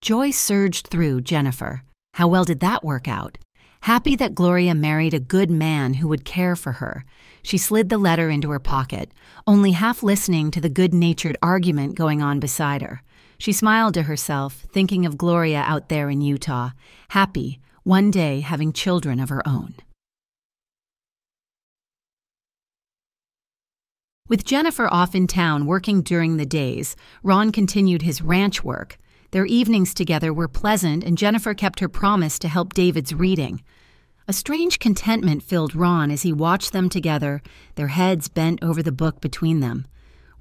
Joy surged through Jennifer. How well did that work out? Happy that Gloria married a good man who would care for her, she slid the letter into her pocket, only half listening to the good natured argument going on beside her. She smiled to herself, thinking of Gloria out there in Utah, happy, one day having children of her own. With Jennifer off in town working during the days, Ron continued his ranch work. Their evenings together were pleasant, and Jennifer kept her promise to help David's reading. A strange contentment filled Ron as he watched them together, their heads bent over the book between them.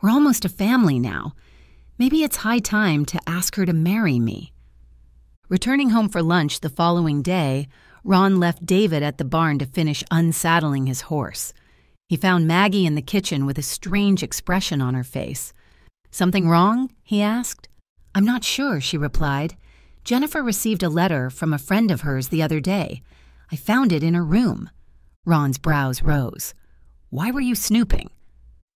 We're almost a family now. Maybe it's high time to ask her to marry me. Returning home for lunch the following day, Ron left David at the barn to finish unsaddling his horse. He found Maggie in the kitchen with a strange expression on her face. Something wrong? he asked. I'm not sure, she replied. Jennifer received a letter from a friend of hers the other day. I found it in her room. Ron's brows rose. Why were you snooping?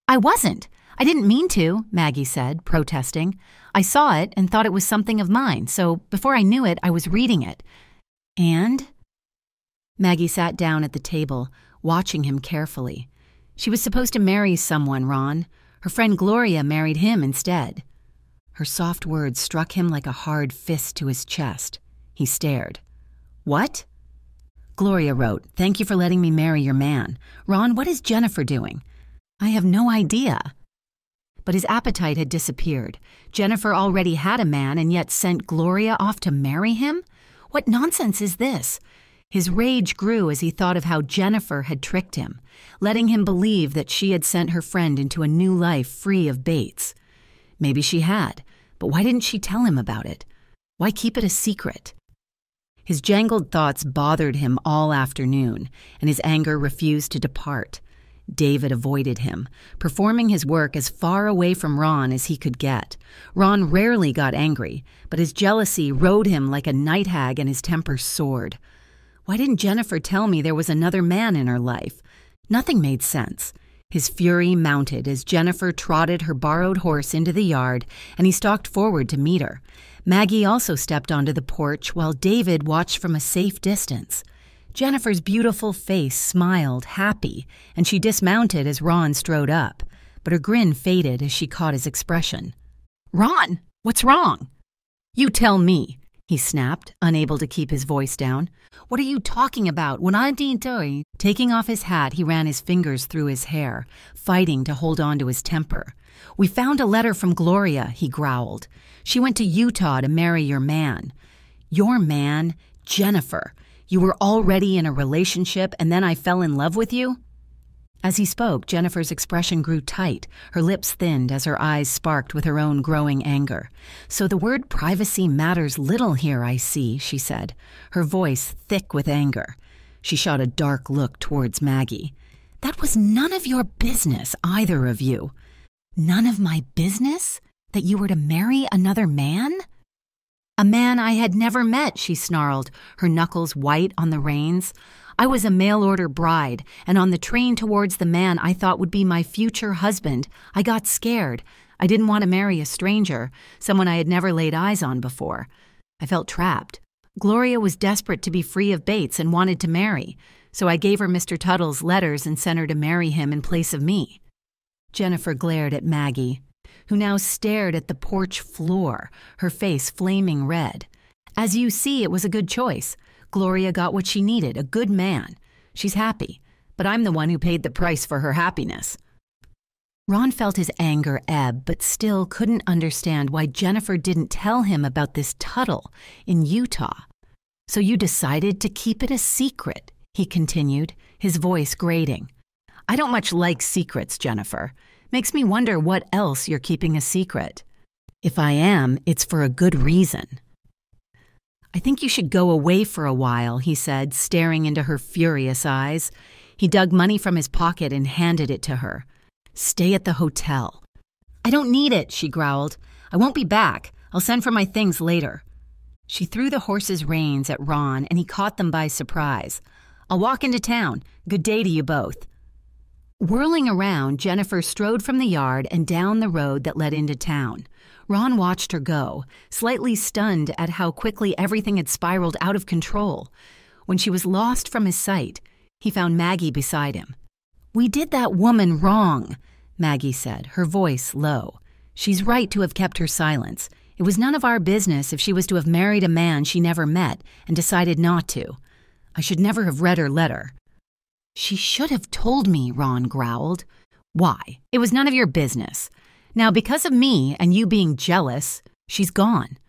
I wasn't. I didn't mean to, Maggie said, protesting. I saw it and thought it was something of mine, so before I knew it, I was reading it. And? Maggie sat down at the table, watching him carefully. She was supposed to marry someone, Ron. Her friend Gloria married him instead. Her soft words struck him like a hard fist to his chest. He stared. What? Gloria wrote, Thank you for letting me marry your man. Ron, what is Jennifer doing? I have no idea. But his appetite had disappeared. Jennifer already had a man and yet sent Gloria off to marry him? What nonsense is this? His rage grew as he thought of how Jennifer had tricked him, letting him believe that she had sent her friend into a new life free of Bates. Maybe she had, but why didn't she tell him about it? Why keep it a secret? His jangled thoughts bothered him all afternoon, and his anger refused to depart. David avoided him, performing his work as far away from Ron as he could get. Ron rarely got angry, but his jealousy rode him like a night hag and his temper soared. Why didn't Jennifer tell me there was another man in her life? Nothing made sense. His fury mounted as Jennifer trotted her borrowed horse into the yard, and he stalked forward to meet her. Maggie also stepped onto the porch while David watched from a safe distance. Jennifer's beautiful face smiled, happy, and she dismounted as Ron strode up, but her grin faded as she caught his expression. Ron, what's wrong? You tell me, he snapped, unable to keep his voice down. What are you talking about? When I didn't Taking off his hat, he ran his fingers through his hair, fighting to hold on to his temper. We found a letter from Gloria, he growled. She went to Utah to marry your man. Your man? Jennifer. You were already in a relationship and then I fell in love with you? As he spoke, Jennifer's expression grew tight, her lips thinned as her eyes sparked with her own growing anger. So the word privacy matters little here, I see, she said, her voice thick with anger. She shot a dark look towards Maggie. That was none of your business, either of you. None of my business? That you were to marry another man? A man I had never met, she snarled, her knuckles white on the reins. I was a mail order bride, and on the train towards the man I thought would be my future husband, I got scared. I didn't want to marry a stranger, someone I had never laid eyes on before. I felt trapped. Gloria was desperate to be free of Bates and wanted to marry, so I gave her Mr. Tuttle's letters and sent her to marry him in place of me. Jennifer glared at Maggie who now stared at the porch floor, her face flaming red. As you see, it was a good choice. Gloria got what she needed a good man. She's happy, but I'm the one who paid the price for her happiness. Ron felt his anger ebb, but still couldn't understand why Jennifer didn't tell him about this Tuttle in Utah. So you decided to keep it a secret, he continued, his voice grating. I don't much like secrets, Jennifer. Makes me wonder what else you're keeping a secret. If I am, it's for a good reason. I think you should go away for a while, he said, staring into her furious eyes. He dug money from his pocket and handed it to her. Stay at the hotel. I don't need it, she growled. I won't be back. I'll send for my things later. She threw the horse's reins at Ron, and he caught them by surprise. I'll walk into town. Good day to you both. Whirling around, Jennifer strode from the yard and down the road that led into town. Ron watched her go, slightly stunned at how quickly everything had spiraled out of control. When she was lost from his sight, he found Maggie beside him. We did that woman wrong, Maggie said, her voice low. She's right to have kept her silence. It was none of our business if she was to have married a man she never met and decided not to. I should never have read her letter. She should have told me, Ron growled. Why? It was none of your business. Now, because of me and you being jealous, she's gone.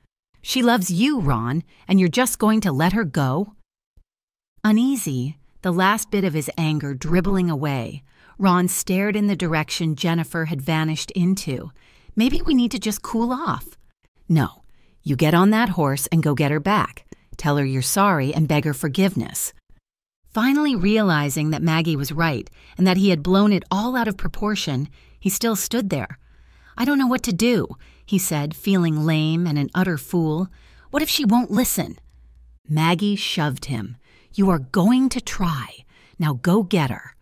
She loves you, Ron, and you're just going to let her go? Uneasy, the last bit of his anger dribbling away, Ron stared in the direction Jennifer had vanished into. Maybe we need to just cool off. No, you get on that horse and go get her back. Tell her you're sorry and beg her forgiveness. Finally realizing that Maggie was right and that he had blown it all out of proportion, he still stood there. I don't know what to do, he said, feeling lame and an utter fool. What if she won't listen? Maggie shoved him. You are going to try. Now go get her.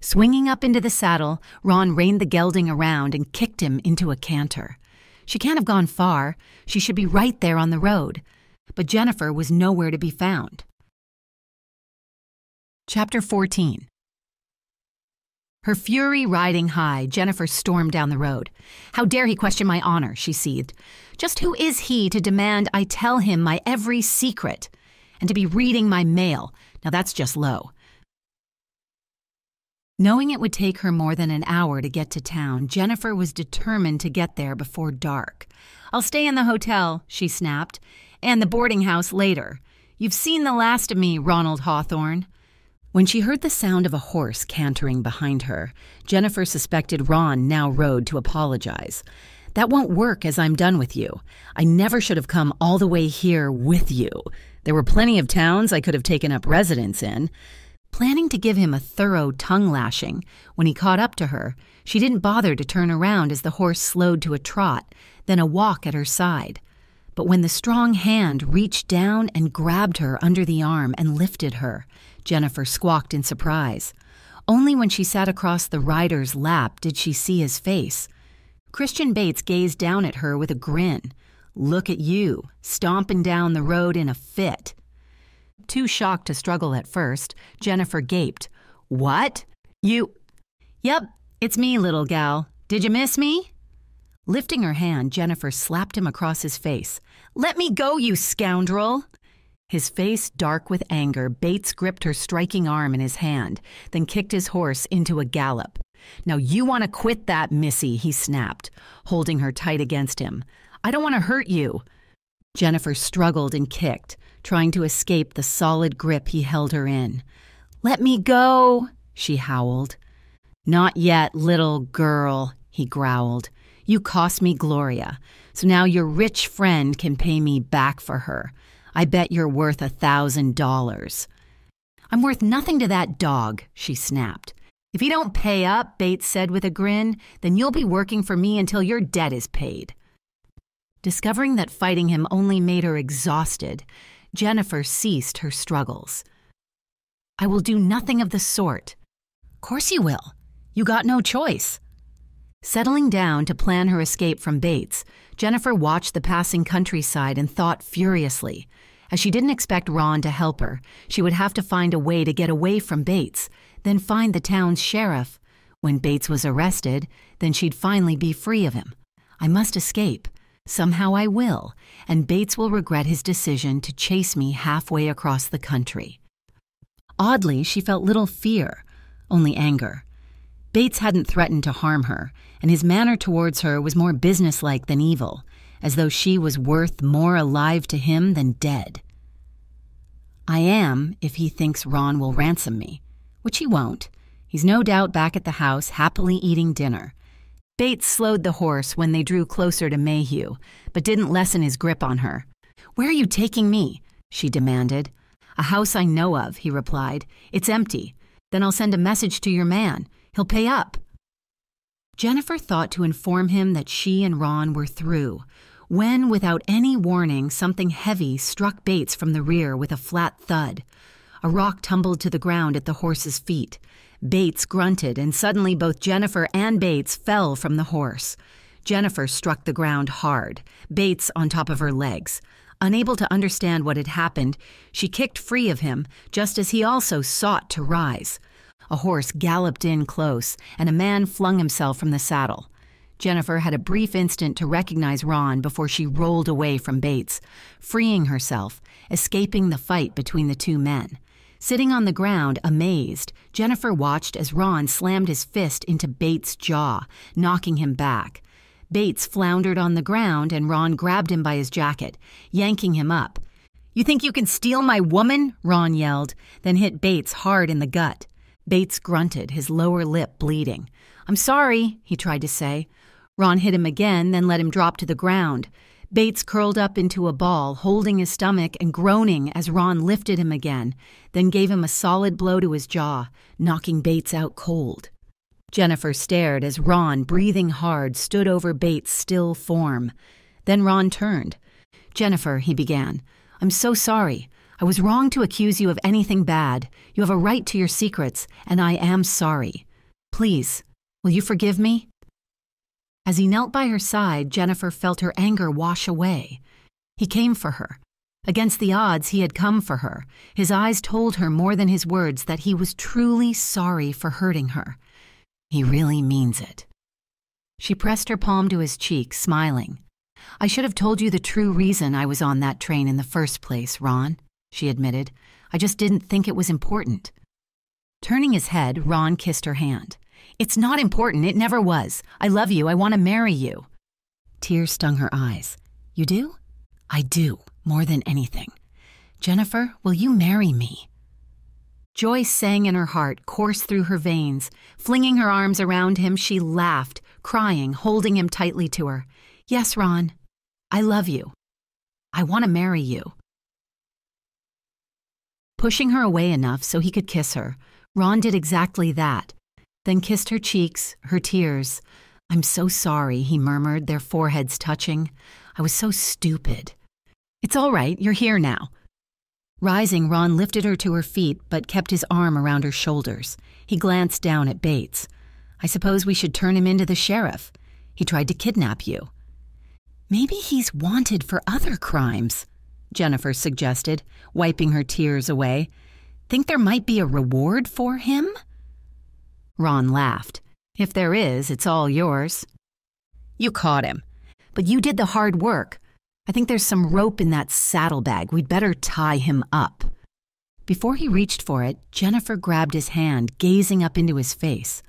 Swinging up into the saddle, Ron reined the gelding around and kicked him into a canter. She can't have gone far. She should be right there on the road. But Jennifer was nowhere to be found. Chapter 14 Her fury riding high, Jennifer stormed down the road. How dare he question my honor, she seethed. Just who is he to demand I tell him my every secret? And to be reading my mail. Now that's just low. Knowing it would take her more than an hour to get to town, Jennifer was determined to get there before dark. I'll stay in the hotel, she snapped, and the boarding house later. You've seen the last of me, Ronald Hawthorne. When she heard the sound of a horse cantering behind her, Jennifer suspected Ron now rode to apologize. That won't work as I'm done with you. I never should have come all the way here with you. There were plenty of towns I could have taken up residence in. Planning to give him a thorough tongue lashing, when he caught up to her, she didn't bother to turn around as the horse slowed to a trot, then a walk at her side. But when the strong hand reached down and grabbed her under the arm and lifted her, Jennifer squawked in surprise. Only when she sat across the rider's lap did she see his face. Christian Bates gazed down at her with a grin. Look at you, stomping down the road in a fit. Too shocked to struggle at first, Jennifer gaped. What? You. Yep, it's me, little gal. Did you miss me? Lifting her hand, Jennifer slapped him across his face. Let me go, you scoundrel! His face dark with anger, Bates gripped her striking arm in his hand, then kicked his horse into a gallop. Now you want to quit that, Missy, he snapped, holding her tight against him. I don't want to hurt you. Jennifer struggled and kicked, trying to escape the solid grip he held her in. Let me go, she howled. Not yet, little girl, he growled. You cost me Gloria, so now your rich friend can pay me back for her. I bet you're worth a thousand dollars. I'm worth nothing to that dog, she snapped. If you don't pay up, Bates said with a grin, then you'll be working for me until your debt is paid. Discovering that fighting him only made her exhausted, Jennifer ceased her struggles. I will do nothing of the sort. Course you will. You got no choice. Settling down to plan her escape from Bates, Jennifer watched the passing countryside and thought furiously. As she didn't expect Ron to help her, she would have to find a way to get away from Bates, then find the town's sheriff. When Bates was arrested, then she'd finally be free of him. I must escape. Somehow I will, and Bates will regret his decision to chase me halfway across the country. Oddly, she felt little fear, only anger. Bates hadn't threatened to harm her, and his manner towards her was more businesslike than evil, as though she was worth more alive to him than dead. I am if he thinks Ron will ransom me, which he won't. He's no doubt back at the house, happily eating dinner. Bates slowed the horse when they drew closer to Mayhew, but didn't lessen his grip on her. Where are you taking me? she demanded. A house I know of, he replied. It's empty. Then I'll send a message to your man. He'll pay up. Jennifer thought to inform him that she and Ron were through, when, without any warning, something heavy struck Bates from the rear with a flat thud. A rock tumbled to the ground at the horse's feet. Bates grunted, and suddenly both Jennifer and Bates fell from the horse. Jennifer struck the ground hard, Bates on top of her legs. Unable to understand what had happened, she kicked free of him, just as he also sought to rise. A horse galloped in close, and a man flung himself from the saddle. Jennifer had a brief instant to recognize Ron before she rolled away from Bates, freeing herself, escaping the fight between the two men. Sitting on the ground, amazed, Jennifer watched as Ron slammed his fist into Bates' jaw, knocking him back. Bates floundered on the ground, and Ron grabbed him by his jacket, yanking him up. You think you can steal my woman? Ron yelled, then hit Bates hard in the gut. Bates grunted, his lower lip bleeding. I'm sorry, he tried to say. Ron hit him again, then let him drop to the ground. Bates curled up into a ball, holding his stomach and groaning as Ron lifted him again, then gave him a solid blow to his jaw, knocking Bates out cold. Jennifer stared as Ron, breathing hard, stood over Bates' still form. Then Ron turned. Jennifer, he began, I'm so sorry. I was wrong to accuse you of anything bad. You have a right to your secrets, and I am sorry. Please, will you forgive me? As he knelt by her side, Jennifer felt her anger wash away. He came for her. Against the odds, he had come for her. His eyes told her more than his words that he was truly sorry for hurting her. He really means it. She pressed her palm to his cheek, smiling. I should have told you the true reason I was on that train in the first place, Ron she admitted. I just didn't think it was important. Turning his head, Ron kissed her hand. It's not important. It never was. I love you. I want to marry you. Tears stung her eyes. You do? I do, more than anything. Jennifer, will you marry me? Joy sang in her heart, coursed through her veins. Flinging her arms around him, she laughed, crying, holding him tightly to her. Yes, Ron, I love you. I want to marry you. Pushing her away enough so he could kiss her, Ron did exactly that, then kissed her cheeks, her tears. I'm so sorry, he murmured, their foreheads touching. I was so stupid. It's all right, you're here now. Rising, Ron lifted her to her feet but kept his arm around her shoulders. He glanced down at Bates. I suppose we should turn him into the sheriff. He tried to kidnap you. Maybe he's wanted for other crimes. Jennifer suggested, wiping her tears away. Think there might be a reward for him? Ron laughed. If there is, it's all yours. You caught him. But you did the hard work. I think there's some rope in that saddlebag. We'd better tie him up. Before he reached for it, Jennifer grabbed his hand, gazing up into his face.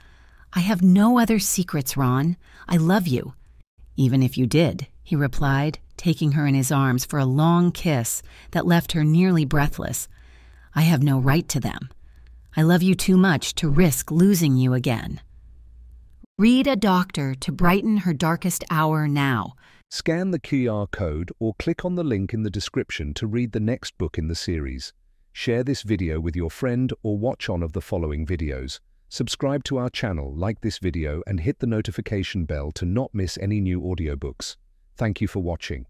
I have no other secrets, Ron. I love you. Even if you did, he replied, taking her in his arms for a long kiss that left her nearly breathless. I have no right to them. I love you too much to risk losing you again. Read a doctor to brighten her darkest hour now. Scan the QR code or click on the link in the description to read the next book in the series. Share this video with your friend or watch on of the following videos. Subscribe to our channel, like this video and hit the notification bell to not miss any new audiobooks. Thank you for watching.